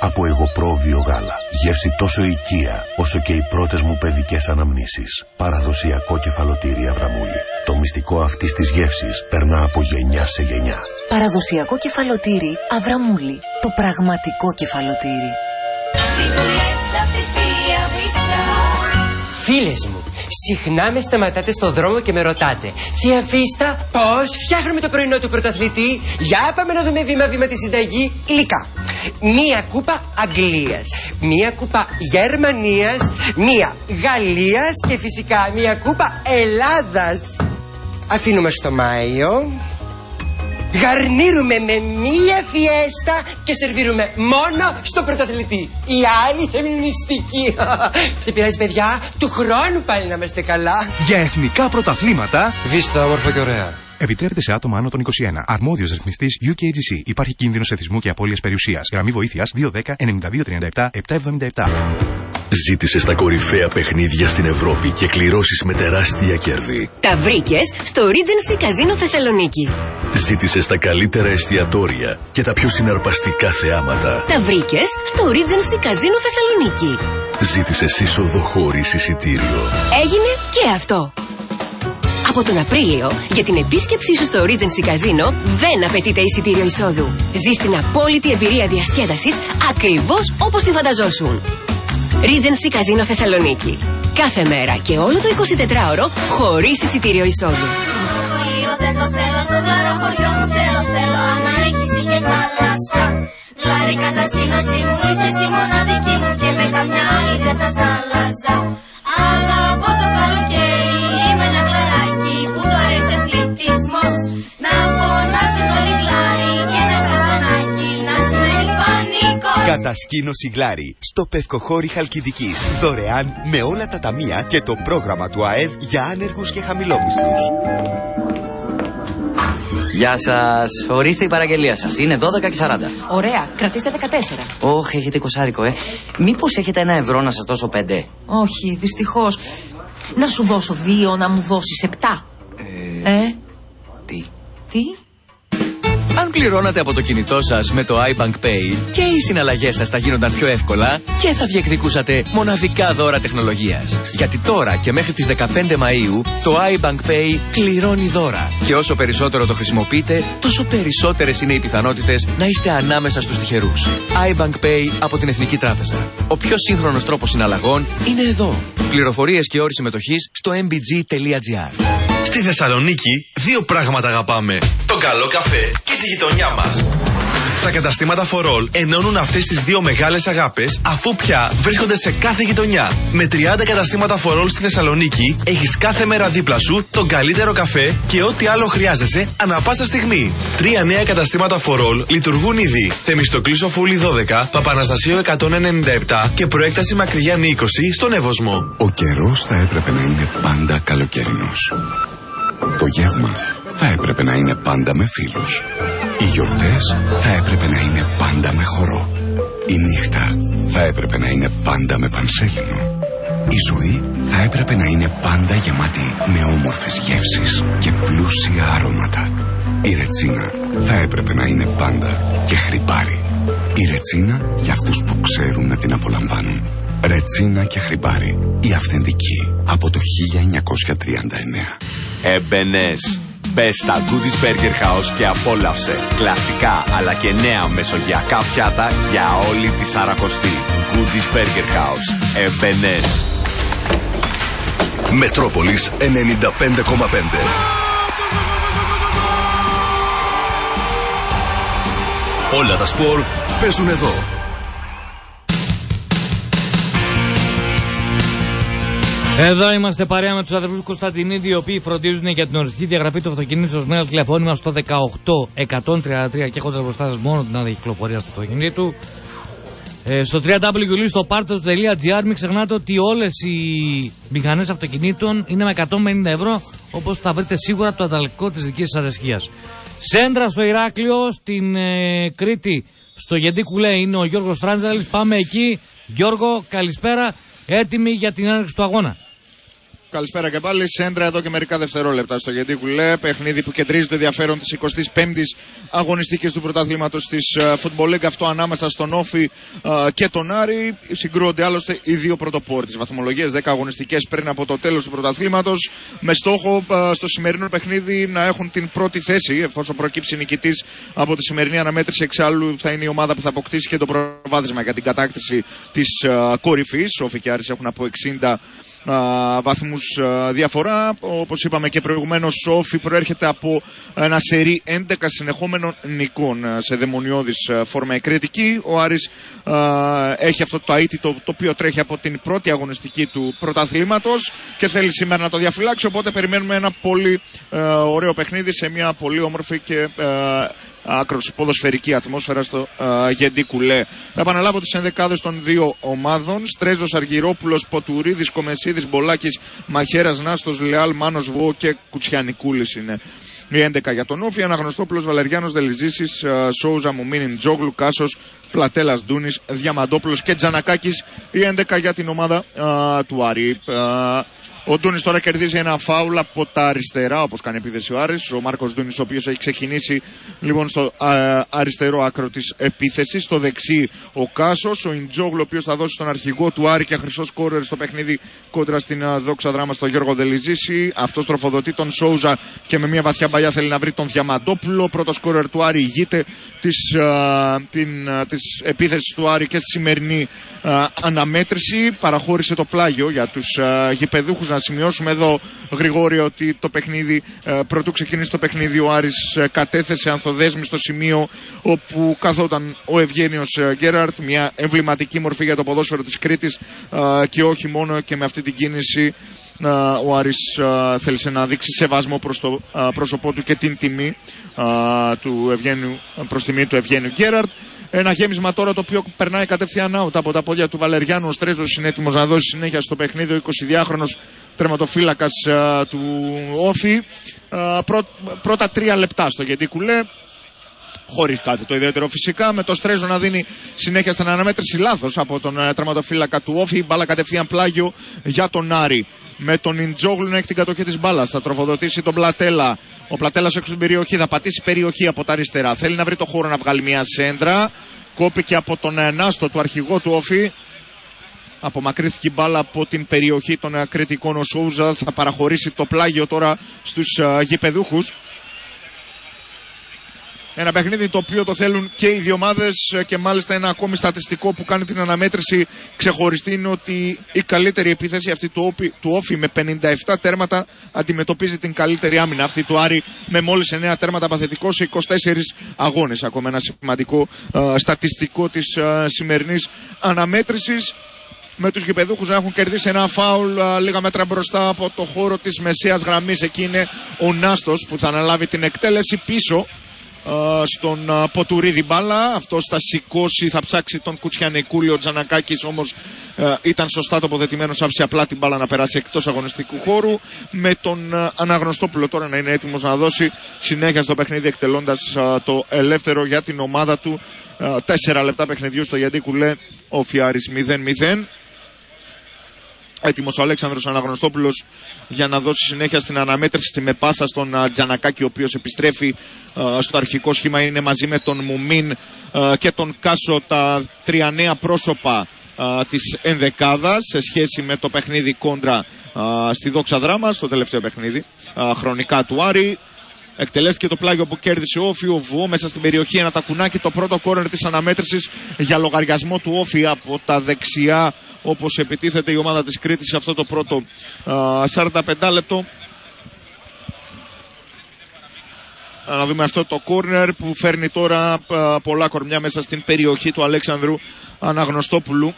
από εγωπρόβιο γάλα. Γεύση τόσο οικία όσο και οι πρώτες μου παιδικές αναμνήσεις. Παραδοσιακό κεφαλοτήρι Αβραμούλη. Το μυστικό αυτής της γεύσης περνά από γενιά σε γενιά. Παραδοσιακό κεφαλοτήρι Αβραμούλη. Το πραγματικό κεφαλοτήρι. Φίλες μου, συχνά με σταματάτε στο δρόμο και με ρωτάτε Θεία Φίστα, πώς φτιάχνουμε το πρωινό του πρωταθλητή; Για πάμε να δούμε βήμα-βήμα τη συνταγή Υλικά. Μία κούπα Αγγλίας Μία κούπα Γερμανίας Μία Γαλλίας Και φυσικά μία κούπα Ελλάδας. Αφήνουμε στο Μάιο Γαρνίρουμε με μία φιέστα και σερβίρουμε μόνο στο πρωταθλητή. Οι άλλοι θα είναι μυστικοί. Δεν πειράζει, παιδιά, του χρόνου πάλι να είμαστε καλά. Για εθνικά πρωταθλήματα. Βίστα, όμορφα και ωραία. Επιτρέπεται σε άτομα άνω των 21. Αρμόδιος ρυθμιστής UKGC. Υπάρχει κίνδυνος εθισμού και απώλειας περιουσίας. Γραμμή βοήθειας 210 9237 777. Ζήτησε τα κορυφαία παιχνίδια στην Ευρώπη και κληρώσεις με τεράστια κέρδη. Τα βρήκες στο Regency Casino Θεσσαλονίκη. Ζήτησε τα καλύτερα εστιατόρια και τα πιο συναρπαστικά θεάματα. Τα βρήκες στο Regency Casino Θεσσαλονίκη. Ζήτησε είσοδο χωρίς εισιτήριο. Έγινε και αυτό. Από τον Απρίλιο, για την επίσκεψή σου στο Regency Casino δεν απαιτείται εισιτήριο εισόδου. Ζεις την απόλυτη εμπειρία διασκέδασης ακριβώς όπως τη φανταζόσουν. Regency Casino Θεσσαλονίκη. Κάθε μέρα και όλο το 24ωρο χωρίς εισιτήριο εισόδου. Δεν το θέλω, το γλαρό χωριό μου θέλω, θέλω πανικό Κατασκήνωση Γλάρι στο Πευκοχώρι Χαλκιδικής. Δωρεάν με όλα τα ταμεία και το πρόγραμμα του ΑΕΔ για άνεργους και χαμηλόμισθους. Γεια σας. Ορίστε η παραγγελία σας. Είναι 12 και 40. Ωραία, κρατήστε 14. Όχι, έχετε κοσάρικο, ε. Μήπως έχετε ένα ευρώ να σας δώσω πέντε; Όχι, δυστυχώς. Να σου δώσω δύο, να μου δώσεις επτά. Ε; Τι; Τι; Αν πληρώνατε από το κινητό σας με το iBank Pay και οι συναλλαγές σας θα γίνονταν πιο εύκολα και θα διεκδικούσατε μοναδικά δώρα τεχνολογίας. Γιατί τώρα και μέχρι τις 15 Μαου το iBank Pay κληρώνει δώρα. Και όσο περισσότερο το χρησιμοποιείτε, τόσο περισσότερες είναι οι πιθανότητες να είστε ανάμεσα στους τυχερούς. iBank Pay από την Εθνική Τράπεζα. Ο πιο σύγχρονος τρόπος συναλλαγών είναι εδώ. Πληροφορίες και όροι συμμετοχής στο mbg.gr. Στη Θεσσαλονίκη δύο πράγματα αγαπάμε. Τον καλό καφέ και τη γειτονιά μας. Τα καταστήματα For All ενώνουν αυτές τις δύο μεγάλες αγάπες αφού πια βρίσκονται σε κάθε γειτονιά. Με 30 καταστήματα For All στη Θεσσαλονίκη έχεις κάθε μέρα δίπλα σου τον καλύτερο καφέ και ό,τι άλλο χρειάζεσαι ανα πάσα στιγμή. Τρία νέα καταστήματα For All λειτουργούν ήδη. Θεμιστοκλής Φούλη 12, Παπαναστασίο 197 και προέκταση Μακρυγιάννη 20 στον Εύωσμο. Ο καιρός θα έπρεπε να είναι πάντα καλοκαιρινός. Το γεύμα θα έπρεπε να είναι πάντα με φίλους. Οι γιορτές θα έπρεπε να είναι πάντα με χορό. Η νύχτα θα έπρεπε να είναι πάντα με πανσέλινο. Η ζωή θα έπρεπε να είναι πάντα γεμάτη με όμορφες γεύσεις και πλούσια αρώματα. Η ρετσίνα θα έπρεπε να είναι πάντα και χρυπάρι. Η ρετσίνα για αυτούς που ξέρουν να την απολαμβάνουν. Ρετσίνα και χρυπάρι. Η αυθεντική από το 1939. Έμπαινες. Μπε στα Goodies Burger House και απόλαυσε κλασικά αλλά και νέα μεσογειακά πιάτα για όλη τη Σαρακοστή. Goodies Burger House. Έμπαινες. Μετρόπολης 95,5. Όλα τα σπορ παίζουν εδώ. Εδώ είμαστε παρέα με τους αδερφού Κωνσταντινίδη, οι οποίοι φροντίζουν για την οριστική διαγραφή του αυτοκινήτου με ένα τηλεφώνημα στο 18133 και έχοντα μπροστά σας μόνο την άδεια κυκλοφορία του αυτοκινήτου. Ε, στο www.partos.gr μην ξεχνάτε ότι όλες οι μηχανές αυτοκινήτων είναι με 150 ευρώ, όπως θα βρείτε σίγουρα το ανταλλακτικό της δικής σας αρεσκία. Σέντρα στο Ηράκλειο, στην ε, Κρήτη, στο Γεντή Κουλέ είναι ο Γιώργος Τράντζαλη. Πάμε εκεί. Γιώργο, καλησπέρα. Έτοιμοι για την άνοιξη του αγώνα. Καλησπέρα και πάλι. Σέντρα εδώ και μερικά δευτερόλεπτα στο Γιατί Κουλέ. Παιχνίδι που κεντρίζει το ενδιαφέρον της 25η αγωνιστικής του πρωταθλήματος της Football League. Αυτό ανάμεσα στον Όφη ε, και τον Άρη. Συγκρούονται άλλωστε οι δύο πρωτοπόροι της βαθμολογίας. 10 αγωνιστικές πριν από το τέλος του πρωταθλήματος. Με στόχο ε, στο σημερινό παιχνίδι να έχουν την πρώτη θέση. Εφόσον προκύψει νικητής από τη σημερινή αναμέτρηση, εξάλλου θα είναι η ομάδα που θα αποκτήσει και το προβάδισμα για την κατάκτηση της κορυφής. Όφη και Άρης έχουν από 60 βαθμούς διαφορά. Όπως είπαμε και προηγουμένως, ο Όφη προέρχεται από ένα σερί 11 συνεχόμενων νικών α, σε δαιμονιώδης φόρμα εκρητική. Ο Άρης α, έχει αυτό το αίτητο το οποίο τρέχει από την πρώτη αγωνιστική του πρωταθλήματος και θέλει σήμερα να το διαφυλάξει. Οπότε περιμένουμε ένα πολύ α, ωραίο παιχνίδι σε μια πολύ όμορφη και άκρος ποδοσφαιρική ατμόσφαιρα στο uh, Γεντή Κουλέ. Θα επαναλάβω τις ενδεκάδες των δύο ομάδων. Στρέζος Αργυρόπουλος, Ποτουρίδης, Κομεσίδης, Μπολάκης, Μαχαίρας, Νάστος, Λεάλ, Μάνος Βουό και Κουτσιανικούλης είναι. Η 11 για τον Όφη, Αναγνωστόπουλος Βαλεριάνος Δελιζήση, Σόουζα Μουμίνιν Τζόγλου, Κάσος, Πλατέλας Ντούνης, Διαμαντόπουλος και Τζανακάκης. Η 11 για την ομάδα α, του Άρη. Α, ο Ντούνη τώρα κερδίζει ένα φάουλ από τα αριστερά, όπως κάνει επίθεση ο Άρης. Ο Μάρκος Ντούνη, ο οποίος έχει ξεκινήσει λοιπόν στο α, αριστερό άκρο της επίθεσης. Στο δεξί ο Κάσος. Ο Ιντζόγλου, ο οποίος θα δώσει τον αρχηγό του Άρη και χρυσός σκόρερ στο παιχνίδι κόντρα στην α, δόξα δράμα στο Γιώργο Δελιζήση. Αυτός τροφοδοτεί τον Σόουζα και με μια βαθιά παλιά θέλει να βρει τον Διαμαντόπουλο. Πρώτος σκόρερ του Άρη ηγείται της της επίθεσης του Άρη και στη σημερινή α, αναμέτρηση. Παραχώρησε το πλάγιο για τους γηπεδούχους Να σημειώσουμε εδώ, Γρηγόρη, ότι το παιχνίδι, ε, πρωτού ξεκινήσει το παιχνίδι, ο Άρης ε, κατέθεσε ανθοδέσμη στο σημείο όπου καθόταν ο Ευγένιος Γκέραρτ, μια εμβληματική μορφή για το ποδόσφαιρο της Κρήτης ε, και όχι μόνο και με αυτή την κίνηση ε, ο Άρης ε, θέλησε να δείξει σεβασμό προς το ε, πρόσωπό του και την τιμή ε, του Ευγένιου, προς τιμή του Ευγένιου Γκέραρτ. Ένα γέμισμα τώρα το οποίο περνάει κατευθείαν out από τα πόδια του Βαλεριάνου. Ο Στρέζος είναι έτοιμος να δώσει συνέχεια στο παιχνίδι. Ο 22χρονος τερματοφύλακας ε, του Όφη. Ε, πρω- πρώτα τρία λεπτά στο Γεντικουλέ χωρίς κάτι το ιδιαίτερο φυσικά. Με το Στρέζο να δίνει συνέχεια στην αναμέτρηση λάθος από τον ε, τερματοφύλακα του Όφη. Η μπάλα κατευθείαν πλάγιο για τον Άρη. Με τον Ιντζόγλου να έχει την κατοχή της μπάλας. Θα τροφοδοτήσει τον Πλατέλα. Ο Πλατέλας έξω στην περιοχή. Θα πατήσει περιοχή από τα αριστερά. Θέλει να βρει το χώρο να βγάλει μια σέντρα. Κόπηκε από τον ε, Νάστο του αρχηγό του Όφη. Απομακρύθηκε η μπάλα από την περιοχή των ε, κριτικών. Ο Σόουζα θα παραχωρήσει το πλάγιο τώρα στους γηπεδούχους. Ένα παιχνίδι το οποίο το θέλουν και οι δύο ομάδες και μάλιστα ένα ακόμη στατιστικό που κάνει την αναμέτρηση ξεχωριστή είναι ότι η καλύτερη επίθεση αυτή του, Όπι- του Όφη με 57 τέρματα αντιμετωπίζει την καλύτερη άμυνα. Αυτή του Άρη με μόλις 9 τέρματα παθητικό σε 24 αγώνες. Ακόμα ένα σημαντικό ε, στατιστικό της ε, σημερινής αναμέτρησης με τους γηπεδούχους να έχουν κερδίσει ένα φάουλ α, λίγα μέτρα μπροστά από το χώρο της μεσαίας γραμμής. Εκεί είναι ο Νάστος που θα αναλάβει την εκτέλεση πίσω α, στον α, Ποτουρίδη μπάλα. Αυτός θα σηκώσει, θα ψάξει τον Κουτσιανικούλη. Ο Τζανακάκης όμως α, ήταν σωστά τοποθετημένος, άφησε απλά την μπάλα να περάσει εκτός αγωνιστικού χώρου. Με τον α, Αναγνωστόπουλο τώρα να είναι έτοιμος να δώσει συνέχεια στο παιχνίδι εκτελώντας α, το ελεύθερο για την ομάδα του. Α, Τέσσερα λεπτά παιχνιδιού στο Γιαντή Κουλέ, ο Φιάρης 0-0. Έτοιμος ο Αλέξανδρος Αναγνωστόπουλος για να δώσει συνέχεια στην αναμέτρηση με πάσα στον α, Τζανακάκη ο οποίος επιστρέφει α, στο αρχικό σχήμα είναι μαζί με τον Μουμίν α, και τον Κάσο τα τρία νέα πρόσωπα α, της ενδεκάδας σε σχέση με το παιχνίδι κόντρα α, στη Δόξα Δράμα στο τελευταίο παιχνίδι α, χρονικά του Άρη Εκτελέστηκε το πλάγιο που κέρδισε ο Όφη. Ο Βουό μέσα στην περιοχή. Ένα τακουνάκι. Το πρώτο κόρνερ της αναμέτρησης για λογαριασμό του Όφη από τα δεξιά. Όπως επιτίθεται η ομάδα της Κρήτης σε αυτό το πρώτο α, 45 λεπτό. Να δούμε αυτό το κόρνερ που φέρνει τώρα α, πολλά κορμιά μέσα στην περιοχή του Αλέξανδρου Αναγνωστόπουλου.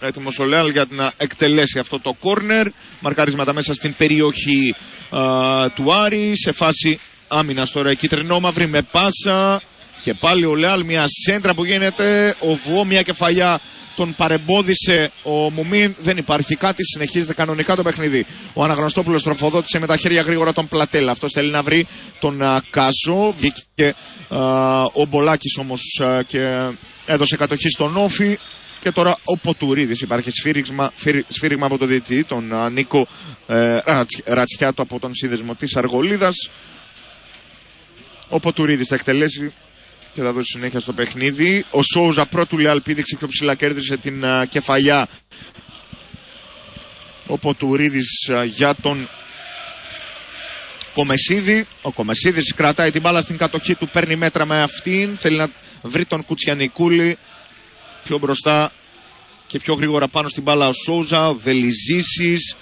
Έτοιμος ο Λεάλ για να εκτελέσει αυτό το κόρνερ. Μαρκάρισματα μέσα στην περιοχή α, του Άρη. Σε φάση άμυνας τώρα η κυτρινόμαυρη με πάσα. Και πάλι ο Λεάλ μια σέντρα που γίνεται. Ο Βουό μια κεφαλιά τον παρεμπόδισε ο Μουμίν. Δεν υπάρχει κάτι. Συνεχίζεται κανονικά το παιχνίδι. Ο Αναγνωστόπουλος τροφοδότησε με τα χέρια γρήγορα τον Πλατέλα. Αυτός θέλει να βρει τον α, Κάσο. Βγήκε α, ο Μπολάκης όμως και έδωσε κατοχή στον Όφη. Και τώρα ο Ποτουρίδης υπάρχει σφύριγμα, φύρι- σφύριγμα από τον διετή, τον α, Νίκο ε, Ρατς- Ρατσιάτο από τον σύνδεσμο της Αργολίδας. Ο Ποτουρίδης θα εκτελέσει και θα δώσει συνέχεια στο παιχνίδι. Ο Σόουζα πρώτου Λεάλ πήδηξε πιο ψηλά κέρδισε την α, κεφαλιά. Ο Ποτουρίδης α, για τον Κομεσίδη. Ο Κομεσίδης κρατάει την μπάλα στην κατοχή του, παίρνει μέτρα με αυτήν. Θέλει να βρει τον Κουτσιανικούλη πιο μπροστά και πιο γρήγορα πάνω στην μπάλα ο Σόουζα, ο Βελιζήσης,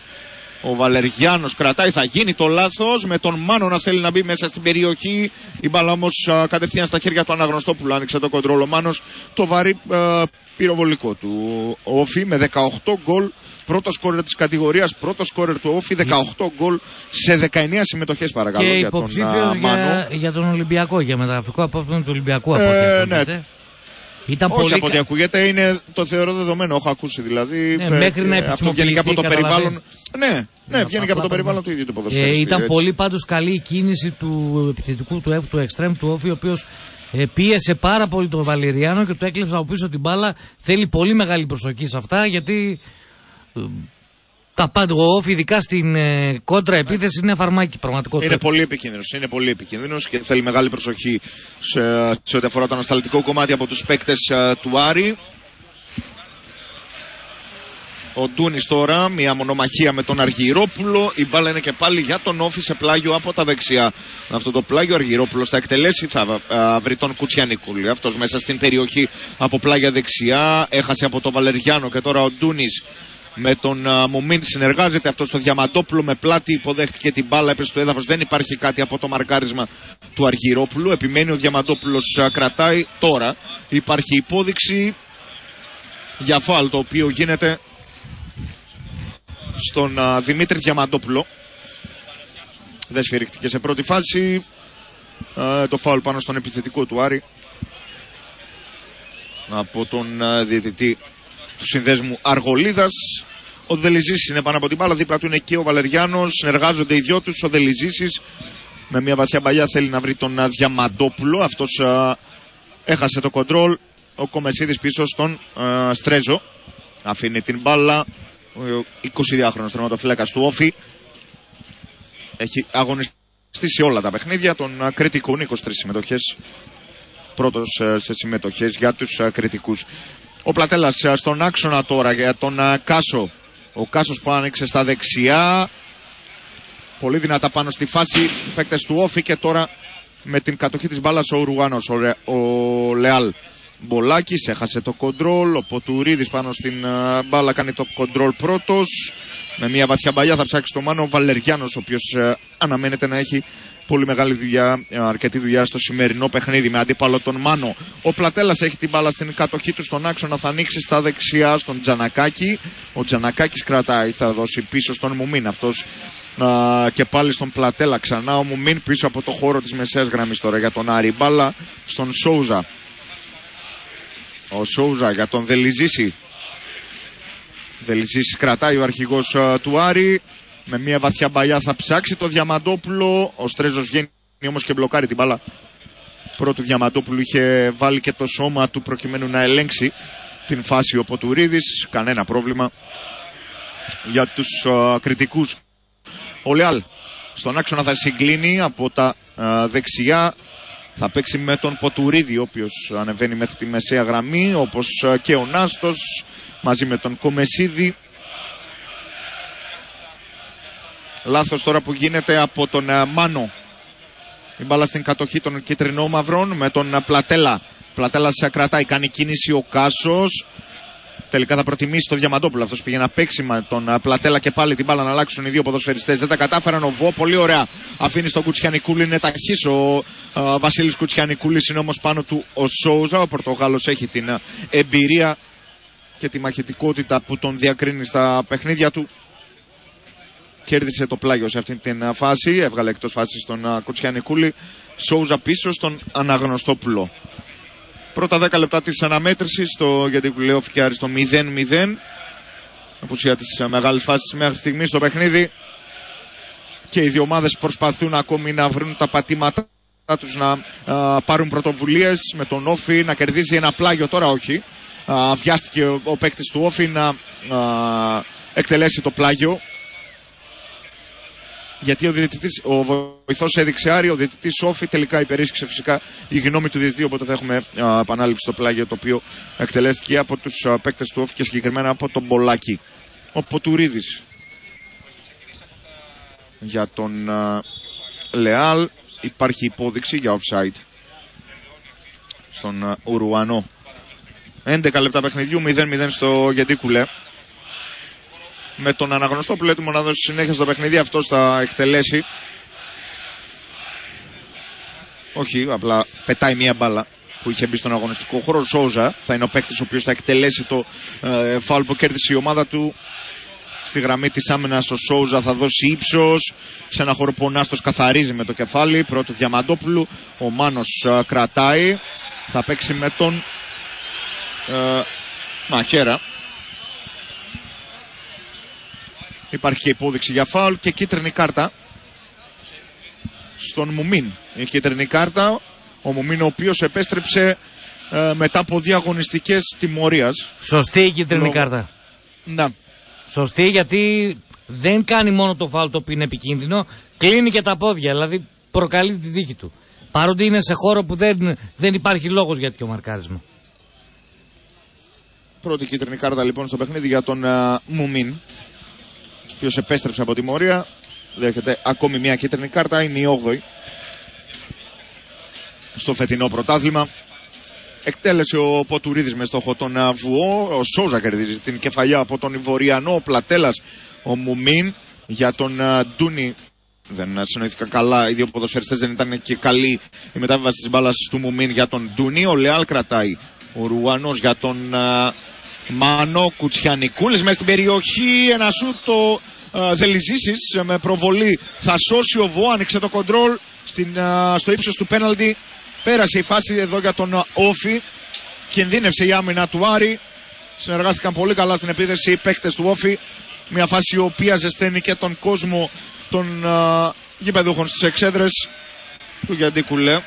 ο Βαλεριάνος κρατάει, θα γίνει το λάθος με τον Μάνο να θέλει να μπει μέσα στην περιοχή. Η μπάλα όμως α, κατευθείαν στα χέρια του Αναγνωστόπουλου, άνοιξε το κοντρόλ ο Μάνος, το βαρύ α, πυροβολικό του. Ο Όφη με 18 γκολ, πρώτο σκόρερ της κατηγορίας, πρώτο σκόρερ του Όφη, 18 γκολ σε 19 συμμετοχές παρακαλώ Και για τον υποψήφιος α, Μάνο. για, για τον Ολυμπιακό, για μεταγραφικό απόπτωμα του Ολυμπιακού. Από Ε, ό,τι ναι. Ακούγεται. Ήταν Όχι πολύ από ό,τι κα- ακούγεται, είναι το θεωρώ δεδομένο. Έχω ακούσει δηλαδή. Ναι, ε, μέχρι να ε, αυτό βγαίνει και από το επισημοποιηθεί, περιβάλλον. Ναι, ναι, βγαίνει και από το απλά περιβάλλον του ίδιου του ποδοσφαιριστή. Ε, ήταν έτσι. πολύ πάντως καλή η κίνηση του επιθετικού του F, του εξτρέμ του Όφη, ο οποίος ε, πίεσε πάρα πολύ τον Βαλεριάνο και του έκλεψε από πίσω την μπάλα. Θέλει πολύ μεγάλη προσοχή σε αυτά γιατί ε, τα πάντα, ο Όφη, ειδικά στην ε, κόντρα επίθεση, είναι φαρμάκι πραγματικό. Είναι πολύ επικίνδυνος. Είναι πολύ επικίνδυνος και θέλει μεγάλη προσοχή σε, σε ό,τι αφορά το ανασταλτικό κομμάτι από τους παίκτες του Άρη. Ο Ντούνης τώρα, μια μονομαχία με τον Αργυρόπουλο. Η μπάλα είναι και πάλι για τον Όφη σε πλάγιο από τα δεξιά. Με αυτό το πλάγιο ο Αργυρόπουλος θα εκτελέσει, θα α, βρει τον Κουτσιανικούλη. Αυτός μέσα στην περιοχή από πλάγια δεξιά. Έχασε από τον Βαλεριάνο και τώρα ο Ντούνης με τον α, Μουμίν. Συνεργάζεται αυτός στο Διαμαντόπουλο με πλάτη υποδέχτηκε την μπάλα έπεσε στο έδαφος. Δεν υπάρχει κάτι από το μαρκάρισμα του Αργυρόπουλου. Επιμένει ο Διαμαντόπουλος α, κρατάει. Τώρα υπάρχει υπόδειξη για φάλ το οποίο γίνεται στον α, Δημήτρη Διαμαντόπουλο. Δεν σφυρίχτηκε σε πρώτη φάση. Ε, το φάουλ πάνω στον επιθετικό του Άρη από τον ε, διαιτητή του συνδέσμου Αργολίδας. Ο Δελιζής είναι πάνω από την μπάλα δίπλα του είναι και ο Βαλεριάνος. Συνεργάζονται οι δυο τους. Ο Δελιζής με μια βαθιά παλιά θέλει να βρει τον ε, Διαμαντόπουλο. Αυτός ε, έχασε το κοντρόλ ο Κομεσίδης πίσω στον ε, Στρέζο. Αφήνει την μπάλα. Ο 22χρονος τερματοφύλακας του Όφη. Έχει αγωνιστεί σε όλα τα παιχνίδια. Των α, κριτικών 23 συμμετοχές. Πρώτος α, σε συμμετοχές για τους α, κριτικούς ο Πλατέλας α, στον άξονα τώρα για τον α, Κάσο. Ο Κάσος που άνοιξε στα δεξιά. Πολύ δυνατά πάνω στη φάση. Παίκτες του Όφη και τώρα με την κατοχή της μπάλας ο Ουρουγάνος ο, Ρε- ο Λεάλ. Μπολάκης έχασε το κοντρόλ ο Ποτουρίδης πάνω στην α, μπάλα κάνει το κοντρόλ πρώτος με μια βαθιά μπαλιά θα ψάξει το Μάνο Βαλεριάνος ο οποίος ε, αναμένεται να έχει πολύ μεγάλη δουλειά, ε, αρκετή δουλειά στο σημερινό παιχνίδι με αντίπαλο τον Μάνο. Ο Πλατέλας έχει την μπάλα στην κατοχή του στον άξονα, θα ανοίξει στα δεξιά στον Τζανακάκη. Ο Τζανακάκης κρατάει, θα δώσει πίσω στον Μουμίν αυτός α, και πάλι στον Πλατέλα ξανά. Ο Μουμίν πίσω από το χώρο της μεσαίας γραμμής τώρα για τον Άρη. Μπάλα στον Σόουζα. Ο Σόουζα για τον Δελιζήση. Δελιζής κρατάει ο αρχηγός α, του Άρη. Με μια βαθιά μπαλιά θα ψάξει το Διαμαντόπουλο. Ο Στρέζος βγαίνει όμως και μπλοκάρει την μπάλα. Πρώτου Διαμαντόπουλου είχε βάλει και το σώμα του προκειμένου να ελέγξει την φάση ο Ποτουρίδης. Κανένα πρόβλημα για τους α, κριτικούς. Ο Λεάλ στον άξονα θα συγκλίνει από τα α, δεξιά. Θα παίξει με τον Ποτουρίδη, ο οποίος ανεβαίνει μέχρι τη μεσαία γραμμή, όπως α, και ο Νάστος, μαζί με τον Κομεσίδη. Λάθος τώρα που γίνεται από τον α, Μάνο. Η μπάλα στην κατοχή των κυτρινόμαυρων με τον α, Πλατέλα. Πλατέλα σε κρατάει, κάνει κίνηση ο Κάσος. Τελικά θα προτιμήσει το Διαμαντόπουλο. Αυτός πήγε να παίξει με τον α, Πλατέλα και πάλι την μπάλα να αλλάξουν οι δύο ποδοσφαιριστές. Δεν τα κατάφεραν. Ο Βο πολύ ωραία. Αφήνει στον Κουτσιανικούλη. Είναι ταχύς ο α, Βασίλης Κουτσιανικούλης. Είναι όμως πάνω του ο Σόουζα. Ο Πορτογάλος έχει την α, εμπειρία και τη μαχητικότητα που τον διακρίνει στα παιχνίδια του. Κέρδισε το πλάγιο σε αυτή την α, φάση. Έβγαλε εκτός φάσης τον α, Κουτσιανικούλη. Σόουζα πίσω στον Αναγνωστόπουλο. Πρώτα 10 λεπτά της αναμέτρησης στο γιατί πλέον φτιάρει στο 0-0. Απουσία της μεγάλης φάσης μέχρι στιγμή στο παιχνίδι. Και οι δύο ομάδες προσπαθούν ακόμη να βρουν τα πατήματά τους να α, πάρουν πρωτοβουλίες με τον Όφη να κερδίσει ένα πλάγιο. Τώρα όχι. Α, βιάστηκε ο, ο παίκτης του Όφη να α, εκτελέσει το πλάγιο. Γιατί ο, διαιτητής, ο βοηθός έδειξε Άρη, ο διαιτητής Όφη τελικά υπερίσχυσε φυσικά η γνώμη του διαιτητή. Οπότε θα έχουμε α, επανάληψη στο πλάγιο το οποίο εκτελέστηκε από τους παίκτες του Όφη και συγκεκριμένα από τον Μπολάκη. Ο Ποτουρίδης για τον α, Λεάλ υπάρχει υπόδειξη για offside στον α, Ουρουανό. 11 λεπτά παιχνιδιού, 0-0 στο Γεντίκουλε. Με τον αναγνωστό που έτοιμο να δώσει συνέχεια στο παιχνίδι, αυτός θα εκτελέσει. Όχι, απλά πετάει μία μπάλα που είχε μπει στον αγωνιστικό χώρο. Ο Σόουζα θα είναι ο παίκτης ο οποίος θα εκτελέσει το ε, φάουλ που κέρδισε η ομάδα του. Στη γραμμή της άμυνας ο Σόουζα θα δώσει ύψος. Σε ένα χώρο που ο Νάστος καθαρίζει με το κεφάλι. Πρώτο Διαμαντόπουλου. Ο Μάνος κρατάει. Θα παίξει με τον ε, Μαχέρα. Υπάρχει και υπόδειξη για φάουλ και κίτρινη κάρτα στον Μουμίν. Η κίτρινη κάρτα. Ο Μουμίν ο οποίος επέστρεψε ε, μετά από δύο αγωνιστικές τιμωρίας. Σωστή η κίτρινη Λόγω- κάρτα. Να. Σωστή γιατί δεν κάνει μόνο το φάουλ το οποίο είναι επικίνδυνο, κλείνει και τα πόδια, δηλαδή προκαλεί τη δίκη του. Παρότι είναι σε χώρο που δεν, δεν υπάρχει λόγος για τέτοιο μαρκάρισμα. Πρώτη κίτρινη κάρτα λοιπόν στο παιχνίδι για τον ε, Μουμίν. Ο οποίος επέστρεψε από τιμωρία. Δέχεται ακόμη μια κίτρινη κάρτα. Είναι η 8η στο φετινό πρωτάθλημα. Εκτέλεσε ο Ποτουρίδης με στόχο τον α, Βουό. Ο Σόζα κερδίζει την κεφαλιά από τον Ιβοριανό. Ο Πλατέλας, ο Μουμίν για τον α, Ντούνι. Δεν α, συνοήθηκα καλά. Οι δύο ποδοσφαιριστές δεν ήταν και καλή η μετάβασης της μπάλας του Μουμίν για τον Ντούνι. Ο Λεάλ κρατάει. Ο Ρουανός για τον α, Μανώ Κουτσιανικούλης μέσα στην περιοχή. Ένα σούτ το α, Δελιζήσης με προβολή. Θα σώσει ο Βουό. Άνοιξε το κοντρόλ στην, α, στο ύψος του πέναλτι. Πέρασε η φάση εδώ για τον α, Όφη. Κινδύνευσε η άμυνα του Άρη. Συνεργάστηκαν πολύ καλά στην επίθεση οι παίκτες του Όφη. Μια φάση η οποία ζεσταίνει και τον κόσμο των α, γηπεδούχων στις εξέδρες του Γιάννη Κουλέ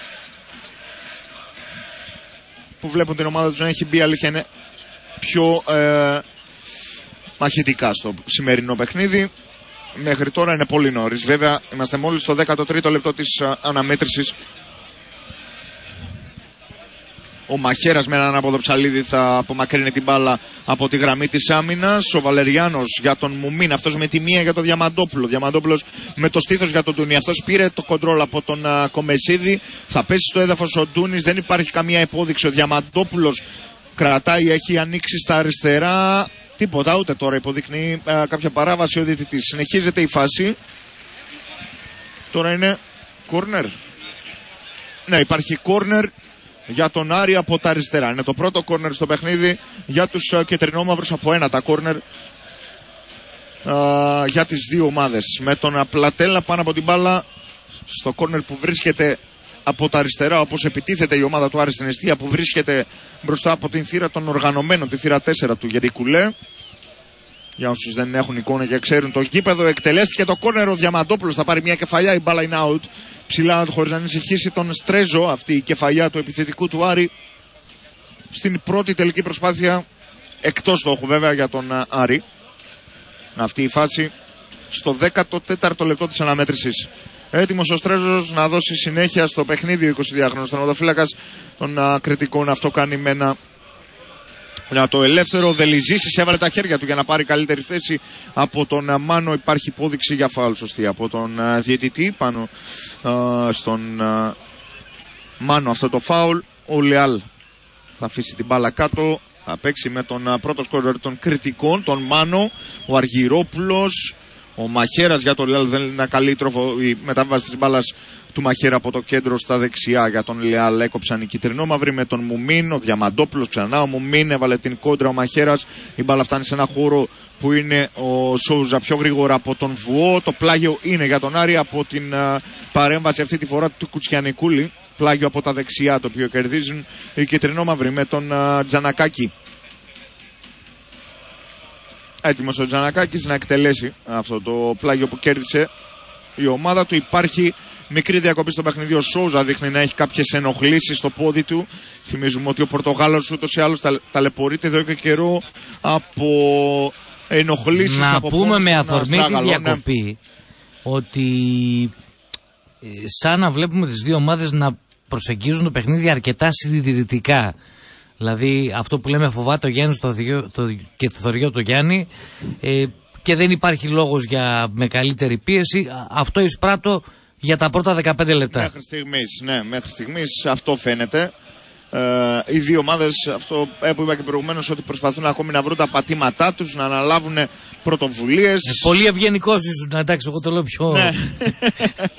που βλέπουν την ομάδα τους να έχει μπει αλήθεια είναι πιο ε, μαχητικά στο σημερινό παιχνίδι. Μέχρι τώρα είναι πολύ νωρίς. Βέβαια, είμαστε μόλις στο 13ο λεπτό της αναμέτρησης. Ο Μαχέρα με έναν αποδοψαλίδι θα απομακρύνει την μπάλα από τη γραμμή της άμυνας. Ο Βαλεριάνος για τον Μουμίν. Αυτός με τη μία για τον Διαμαντόπουλο. Διαμαντόπουλος με το στήθος για τον Τούνι. Αυτός πήρε το κοντρόλ από τον α, Κομεσίδη. Θα πέσει στο έδαφος ο Τούνη. Δεν υπάρχει καμία υπόδειξη. Ο Διαμαντόπουλος κρατάει, έχει ανοίξει στα αριστερά. Τίποτα, ούτε τώρα υποδεικνύει α, κάποια παράβαση ο διαιτητής. Συνεχίζεται η φάση. Τώρα είναι κόρνερ. Ναι, υπάρχει κόρνερ για τον Άρη από τα αριστερά. Είναι το πρώτο κόρνερ στο παιχνίδι για τους uh, κεντρινόμαυρους από ένα τα κόρνερ α, για τις δύο ομάδες. Με τον α, Πλατέλα πάνω από την μπάλα στο κόρνερ που βρίσκεται από τα αριστερά όπως επιτίθεται η ομάδα του Άρη στην αιστεία που βρίσκεται μπροστά από την θύρα των οργανωμένων, τη θύρα 4 του Γεντικουλέ. Για όσους δεν έχουν εικόνα και ξέρουν το γήπεδο, εκτελέστηκε το κόρνερ. Ο Διαμαντόπουλος θα πάρει μια κεφαλιά. Η μπάλα είναι out. Ψηλά χωρίς να ανησυχήσει τον Στρέζο. Αυτή η κεφαλιά του επιθετικού του Άρη. Στην πρώτη τελική προσπάθεια. Εκτός στόχου βέβαια για τον α, Άρη. Αυτή η φάση στο 14ο λεπτό της αναμέτρησης. Έτοιμος ο Στρέζος να δώσει συνέχεια στο παιχνίδι ο 22χρονο τερματοφύλακα των α, κριτικών. Αυτό κάνει με ένα για το ελεύθερο Δελιζήση έβαλε τα χέρια του για να πάρει καλύτερη θέση από τον α, Μάνο. Υπάρχει υπόδειξη για φάουλ σωστή από τον α, διαιτητή πάνω α, στον α, Μάνο αυτό το φάουλ. Ο Λεάλ θα αφήσει την μπάλα κάτω. Θα παίξει με τον α, πρώτο σκόρερ των κριτικών, τον Μάνο, ο Αργυρόπουλος, ο Μαχαίρας για τον Λεάλ δεν είναι ένα καλή τροφο η μετάβαση της μπάλας του Μαχαίρα από το κέντρο στα δεξιά. Για τον Λεάλ έκοψαν οι κυτρινόμαυροι με τον Μουμίν, ο Διαμαντόπουλος ξανά, ο Μουμίν έβαλε την κόντρα ο Μαχαίρας, η μπάλα φτάνει σε ένα χώρο που είναι ο Σόουζα πιο γρήγορα από τον Βουό, το πλάγιο είναι για τον Άρη από την α, παρέμβαση αυτή τη φορά του Κουτσιανικούλη, πλάγιο από τα δεξιά το οποίο κερδίζουν οι κυτρινόμαυροι με τον α, Τζανακάκη. Έτοιμος ο Τζανακάκης να εκτελέσει αυτό το πλάγιο που κέρδισε η ομάδα του. Υπάρχει μικρή διακοπή στο παιχνίδι. Ο Σόουζα δείχνει να έχει κάποιες ενοχλήσεις στο πόδι του. Θυμίζουμε ότι ο Πορτογάλος ούτως ή άλλως ταλαιπωρείται εδώ και καιρό από ενοχλήσεις. Να από πούμε πόνους με στον, αφορμή τη στράγαλο, ναι. διακοπή ότι ε, σαν να βλέπουμε τις δύο ομάδες να προσεγγίζουν το παιχνίδι αρκετά συντηρητικά. Δηλαδή αυτό που λέμε φοβάται ο Γιάννης το, δυο- το, και το θωριό του Γιάννη ε, και δεν υπάρχει λόγος για μεγαλύτερη πίεση. Α- Αυτό εισπράττω για τα πρώτα 15 λεπτά. Μέχρι στιγμής, ναι, μέχρι στιγμής αυτό φαίνεται. Ε, οι δύο ομάδες, αυτό ε, που είπα και προηγουμένως, ότι προσπαθούν ακόμη να βρουν τα πατήματά τους, να αναλάβουν πρωτοβουλίες. Ε, πολύ ευγενικός ήσουν, εντάξει, εγώ το λέω πιο. Ναι.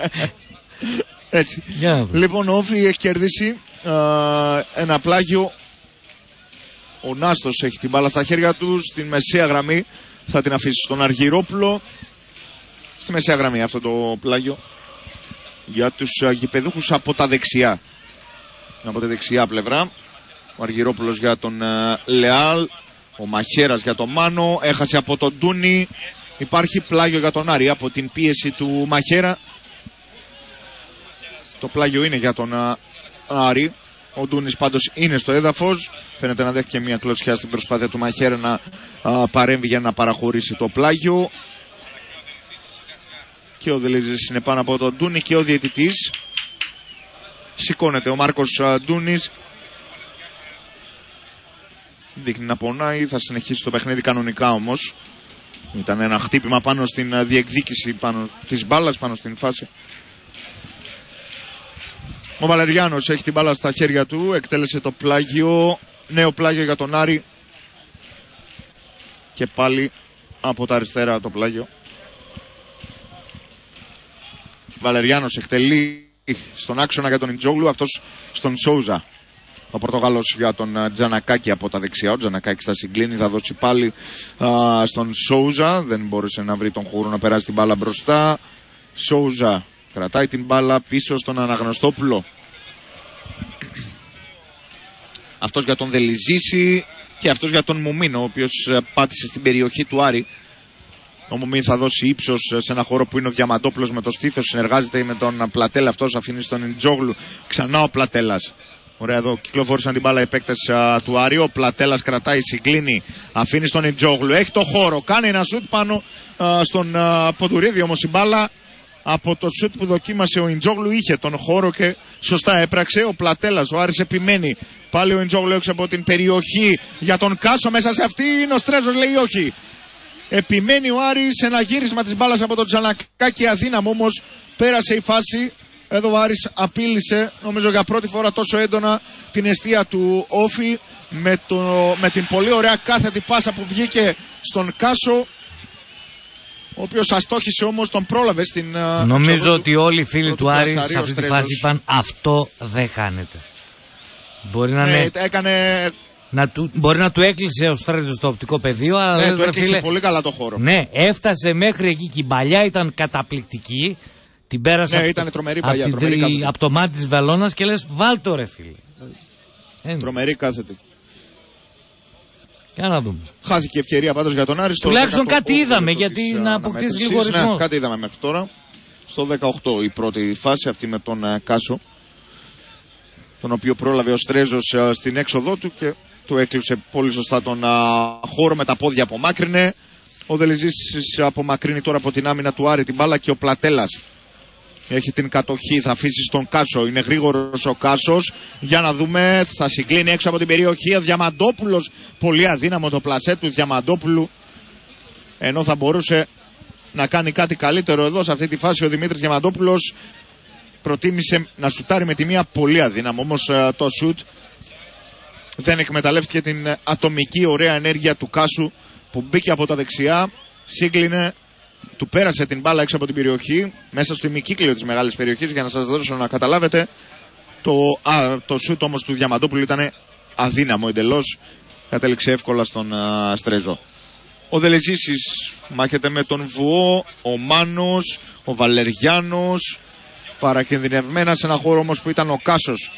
Έτσι. Για να δούμε. Λοιπόν, ο Όφη έχει κερδίσει ε, ένα πλάγιο. Ο Νάστος έχει την μπάλα στα χέρια του, στην μεσαία γραμμή. Θα την αφήσει στον Αργυρόπουλο. Στη μεσαία γραμμή αυτό το πλάγιο. Για τους γηπεδούχους από τα δεξιά. Από τη δεξιά πλευρά. Ο Αργυρόπουλος για τον ε, Λεάλ. Ο Μαχαίρας για τον Μάνο. Έχασε από τον Τούνι. Υπάρχει πλάγιο για τον Άρη από την πίεση του Μαχαίρα. Το πλάγιο είναι για τον α, Άρη. Ο Ντούνης πάντως είναι στο έδαφος. Φαίνεται να δέχτηκε μια κλωτσιά στην προσπάθεια του Μαχαίρα να α, παρέμβει για να παραχωρήσει το πλάγιο. Και ο Δελίζη είναι πάνω από τον Ντούνη και ο διαιτητής. Σηκώνεται ο Μάρκος Ντούνης. Δείχνει να πονάει. Θα συνεχίσει το παιχνίδι κανονικά όμως. Ήταν ένα χτύπημα πάνω στην α, διεκδίκηση πάνω της μπάλας, πάνω στην φάση. Ο Βαλεριάνο έχει την μπάλα στα χέρια του, εκτέλεσε το πλάγιο. Νέο πλάγιο για τον Άρη. Και πάλι από τα αριστερά το πλάγιο. Βαλεριάνος εκτελεί στον άξονα για τον Ιτζόγλου, αυτός στον Σόουζα. Ο Πορτογάλος για τον α, Τζανακάκη από τα δεξιά. Ο Τζανακάκη θα συγκλίνει, θα δώσει πάλι α, στον Σόουζα. Δεν μπόρεσε να βρει τον χώρο να περάσει την μπάλα μπροστά. Σόουζα κρατάει την μπάλα πίσω στον Αναγνωστόπουλο. Αυτός για τον Δελιζήση και αυτός για τον Μουμίνο, ο οποίος πάτησε στην περιοχή του Άρη. Ο Μουμίν θα δώσει ύψος σε ένα χώρο που είναι ο Διαμαντόπουλος με το στήθος. Συνεργάζεται με τον Πλατέλα. Αυτός αφήνει στον Ιτζόγλου. Ξανά ο Πλατέλας. Ωραία εδώ, κυκλοφόρησαν την μπάλα οι παίκτες του Άρη. Ο Πλατέλας κρατάει, συγκλίνει, αφήνει στον Ιτζόγλου. Έχει το χώρο, κάνει ένα σουτ πάνω α, στον α, Ποντουρίδη. Όμως η μπάλα από το σουτ που δοκίμασε ο Ιτζόγλου είχε τον χώρο και σωστά έπραξε. Ο Πλατέλας, ο Άρης επιμένει. Πάλι ο Ιτζόγλου έξω από την περιοχή για τον Κάσο. Μέσα σε αυτή είναι ο Στρέζος, λέει όχι. Επιμένει ο Άρης σε ένα γύρισμα της μπάλας από τον Τζανακάκη αδύναμο όμως πέρασε η φάση. Εδώ ο Άρης απείλησε νομίζω για πρώτη φορά τόσο έντονα την αιστεία του Όφη με, το, με την πολύ ωραία κάθετη πάσα που βγήκε στον Κάσο ο οποίος αστόχησε όμως τον πρόλαβες στην α, Νομίζω εξόδου ότι όλοι οι φίλοι του Άρη Πλασαρίου σε αυτή τη Στρέζος. φάση είπαν αυτό δεν χάνεται. Μπορεί να, Ναι, είναι- έκανε, να του, μπορεί να του έκλεισε ο Στράτος το οπτικό πεδίο, αλλά ναι, λες, του ρε έκλεισε φίλε, πολύ καλά το χώρο. ναι, έφτασε μέχρι εκεί και η παλιά ήταν καταπληκτική. Την πέρασε Ναι, από, ήταν τρομερή από παλιά, την τρομερή τρι- κάθετη. από το μάτι της βελόνας και λες βάλτο ρε φίλε. Ε, Τρομερή κάθετη. Για να δούμε. Χάθηκε η ευκαιρία πάντως για τον Άρη. στο Τουλάχιστον 18 κάτι είδαμε, λεπτό γιατί της, να α, αποκτήσει αναμέτρησης. λίγο ρυθμό. Ναι, κάτι είδαμε μέχρι τώρα. Στο 18 η πρώτη φάση, αυτή με τον ε, Κάσο. Τον οποίο πρόλαβε ο Στρέζος ε, στην έξοδό του και του έκλεισε πολύ σωστά τον α, χώρο με τα πόδια απομάκρυνε. Ο Δελιζής απομακρύνει τώρα από την άμυνα του Άρη την μπάλα και ο Πλατέλας έχει την κατοχή, θα αφήσει στον Κάσο. Είναι γρήγορος ο Κάσος. Για να δούμε, θα συγκλίνει έξω από την περιοχή. Ο Διαμαντόπουλος. Πολύ αδύναμο το πλασέ του Διαμαντόπουλου. Ενώ θα μπορούσε να κάνει κάτι καλύτερο εδώ σε αυτή τη φάση ο Δημήτρης Διαμαντόπουλος. Προτίμησε να σουτάρει με τη μία πολύ αδύναμο. Όμως το σουτ δεν εκμεταλλεύτηκε την ε, ατομική ωραία ενέργεια του Κάσου που μπήκε από τα δεξιά. Σύγκλινε του πέρασε την μπάλα έξω από την περιοχή, μέσα στο ημικύκλιο της μεγάλης περιοχής, για να σας δώσω να καταλάβετε. Το, α, το σούτ όμως του Διαμαντόπουλου ήταν αδύναμο εντελώς, κατέληξε εύκολα στον α, Στρέζο. Ο Δελεζήσης μάχεται με τον Βουό, ο Μάνος, ο Βαλεριάνος, παρακινδυνευμένα σε ένα χώρο όμως που ήταν ο Κάσος.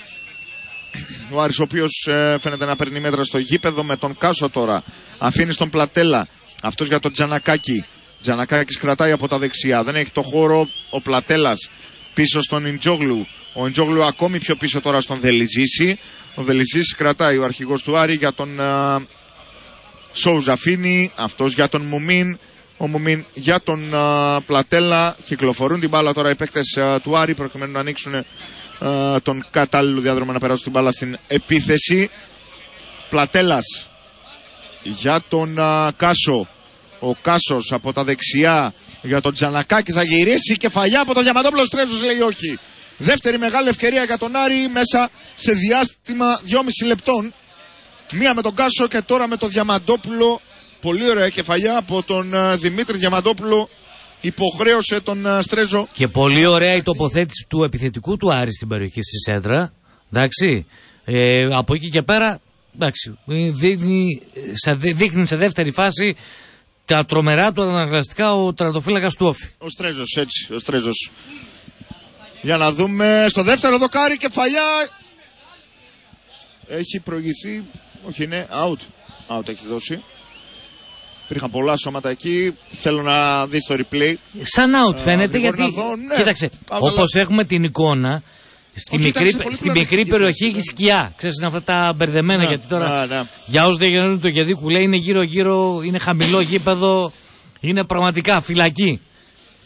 Ο Άρης ο οποίος ε, φαίνεται να παίρνει μέτρα στο γήπεδο με τον Κάσο τώρα. Αφήνει στον Πλατέλα. Αυτός για τον Τζανακάκη. Τζανακάκης κρατάει από τα δεξιά. Δεν έχει το χώρο ο Πλατέλας πίσω στον Ιντζόγλου. Ο Ιντζόγλου ακόμη πιο πίσω τώρα στον Δελιζήση. Ο Δελιζήση κρατάει ο αρχηγός του Άρη για τον α, Σόουζα αφήνει. Αυτός για τον Μουμίν. Ο Μουμίν για τον α, Πλατέλα. Κυκλοφορούν την μπάλα τώρα οι παίκτες α, του Άρη προκειμένου να ανοίξουν α, τον κατάλληλο διάδρομο να περάσουν την μπάλα στην επίθεση. Πλατέλας για τον α, Κάσο. Ο Κάσος από τα δεξιά για τον Τζανακάκη θα γυρίσει κεφαλιά από τον Διαμαντόπουλο Στρέζος λέει όχι. Δεύτερη μεγάλη ευκαιρία για τον Άρη μέσα σε διάστημα 2,5 λεπτών. Μία με τον Κάσο και τώρα με τον Διαμαντόπουλο. Πολύ ωραία κεφαλιά από τον α, Δημήτρη Διαμαντόπουλο. Υποχρέωσε τον α, Στρέζο. Και πολύ ωραία η τοποθέτηση του επιθετικού του Άρη στην περιοχή στη Σέντρα. Εντάξει. Ε, από εκεί και πέρα, εντάξει, ε, δείχνει σε, δείχνει σε δεύτερη φάση τα τρομερά του αναγκαστικά ο τερατοφύλακα του Όφη. Ο Στρέζος έτσι, ο Στρέζος. Για να δούμε στο δεύτερο δοκάρι κεφαλιά. Έχει προηγηθεί, όχι είναι out. Out έχει δώσει. Υπήρχαν πολλά σώματα εκεί. Θέλω να δεις το replay. Σαν out Ε, φαίνεται δεν γιατί. μπορεί να δω, ναι. Κοίταξε, Αλλά- όπως έχουμε την εικόνα, στη Όχι, ήταν μικρή, σε πολύ στη πλανητική μικρή περιοχή έχει σκιά. Ξέρεις, είναι αυτά τα μπερδεμένα Ναι, γιατί τώρα. ναι, ναι. Για όσους δεν γεννούν το Γεδίκου λέει είναι γύρω-γύρω, είναι χαμηλό γήπεδο, είναι πραγματικά φυλακή.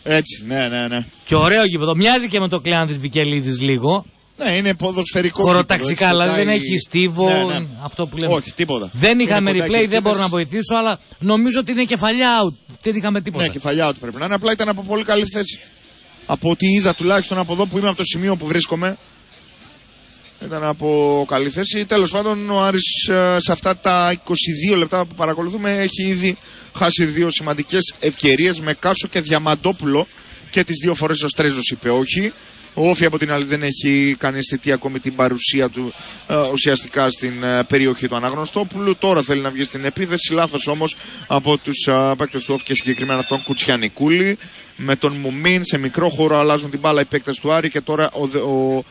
Έτσι, ναι, ναι, ναι. Και ωραίο γήπεδο. Μοιάζει και με το κλάν της Βικελίδης λίγο. Ναι, είναι ποδοσφαιρικό. Χωροταξικά, γήπεδο, δηλαδή έτσι, δεν κοντά έχει η- στίβο. Ναι, ναι. Αυτό που λέμε. Όχι, τίποτα. Δεν Είναι είχαμε κοντά οι replay, δεν κερκίδες. μπορώ να βοηθήσω, αλλά νομίζω ότι είναι κεφαλιά out. Δεν είχαμε τίποτα. Ναι, κεφαλιά του πρέπει να είναι. Απλά ήταν από πολύ καλή θέση. Από ό,τι είδα τουλάχιστον από εδώ που είμαι από το σημείο που βρίσκομαι. Ήταν από καλή θέση. Τέλος πάντων, ο Άρης ε, σε αυτά τα 22 λεπτά που παρακολουθούμε έχει ήδη χάσει δύο σημαντικές ευκαιρίες με Κάσο και Διαμαντόπουλο και τις δύο φορές ο Στρέζος είπε όχι. Ο Όφη από την άλλη δεν έχει κάνει αισθητή ακόμη την παρουσία του ε, ουσιαστικά στην ε, περιοχή του Αναγνωστόπουλου. Τώρα θέλει να βγει στην επίθεση. Λάθος όμως από τους ε, παίκτες του Όφη και συγκεκριμένα τον Κουτσιανικούλη. Με τον Μουμίν σε μικρό χώρο αλλάζουν την μπάλα οι παίκτες του Άρη και τώρα ο, ο,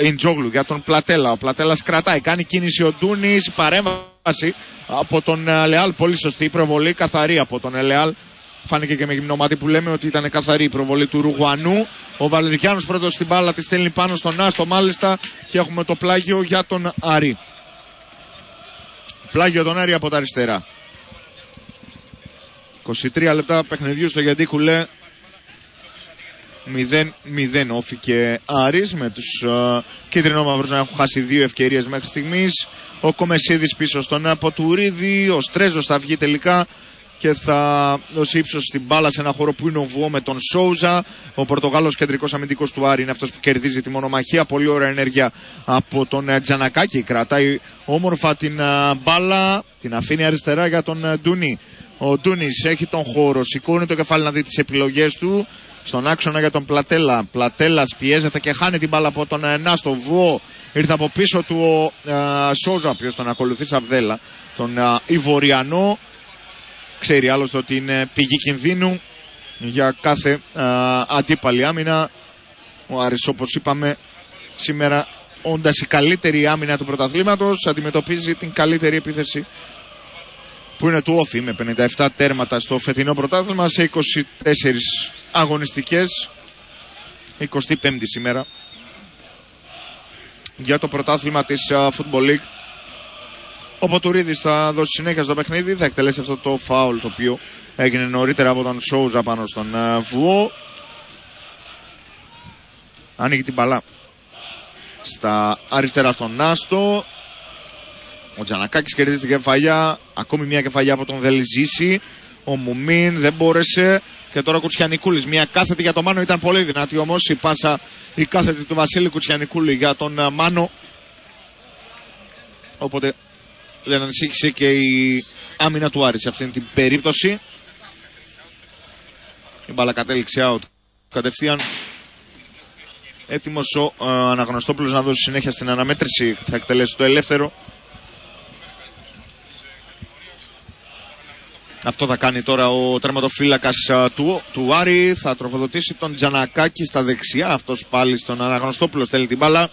ε, Ιντζόγλου για τον Πλατέλα. Ο Πλατέλας κρατάει, κάνει κίνηση ο Ντούνης, παρέμβαση από τον ε, Λεάλ. Πολύ σωστή η προβολή, καθαρή από τον Λεάλ. Φάνηκε και με γυμνομάτι που λέμε ότι ήταν καθαρή η προβολή του Ρουγουανού. Ο Βαλερικιάνο πρώτος στην μπάλα τη στέλνει πάνω στον Άστο μάλιστα και έχουμε το πλάγιο για τον Άρη. Πλάγιο τον Άρη από τα αριστερά. 23 λεπτά παιχνιδιού στο γιατί κουλέ 0-0 όφη και Άρης με τους uh, κίτρινο-μαύρους να έχουν χάσει δύο ευκαιρίες μέχρι στιγμής ο Κομεσίδης πίσω στον Αποτουρίδη ο Στρέζος θα βγει τελικά και θα δώσει ύψος στην μπάλα σε ένα χώρο που είναι ο Βουό με τον Σόουζα. Ο Πορτογάλος κεντρικός αμυντικός του Άρη είναι αυτός που κερδίζει τη μονομαχία. Πολύ ωραία ενέργεια από τον ε, Τζανακάκη. Κρατάει όμορφα την ε, μπάλα, την αφήνει αριστερά για τον ε, Ντούνι. Ο Ντούνις έχει τον χώρο, σηκώνει το κεφάλι να δει τις επιλογές του. Στον άξονα για τον Πλατέλα. Πλατέλας πιέζεται και χάνει την μπάλα από τον Νάστο. Βουό ήρθε από πίσω του ο Σόουζα, ο οποίος τον ακολουθεί Σαβδέλα. Τον Ιβοριανό ξέρει άλλωστε ότι είναι πηγή κινδύνου για κάθε α, αντίπαλη άμυνα. Ο Άρης όπως είπαμε σήμερα όντας η καλύτερη άμυνα του πρωταθλήματος αντιμετωπίζει την καλύτερη επίθεση που είναι του Όφη με 57 τέρματα στο φετινό πρωτάθλημα σε 24 αγωνιστικές 25η σήμερα για το πρωτάθλημα της uh, Football League ο Ποτουρίδης θα δώσει συνέχεια στο παιχνίδι, θα εκτελέσει αυτό το φάουλ το οποίο έγινε νωρίτερα από τον Σόουζα πάνω στον uh, Βουό. Ανοίγει την μπαλά στα αριστερά στον Νάστο. Ο Τζανακάκης κερδίζει την κεφαλιά. Ακόμη μια κεφαλιά από τον Δελζίση. Ο Μουμίν δεν μπόρεσε. Και τώρα ο Κουτσιανικούλης. Μια κάθετη για τον Μάνο ήταν πολύ δυνατή όμως. Η πάσα η κάθετη του Βασίλη Κουτσιανικούλη για τον uh, Μάνο. Οπότε δεν ανησύχησε και η άμυνα του Άρης σε αυτήν την περίπτωση. Η μπάλα κατέληξε out κατευθείαν. Έτοιμος ο ε, Αναγνωστόπουλος να δώσει συνέχεια στην αναμέτρηση. Θα εκτελέσει το ελεύθερο. Αυτό θα κάνει τώρα ο τερματοφύλακας του, του Άρη. Θα τροφοδοτήσει τον Τζανακάκη στα δεξιά. Αυτός πάλι στον Αναγνωστόπουλος στέλνει την μπάλα.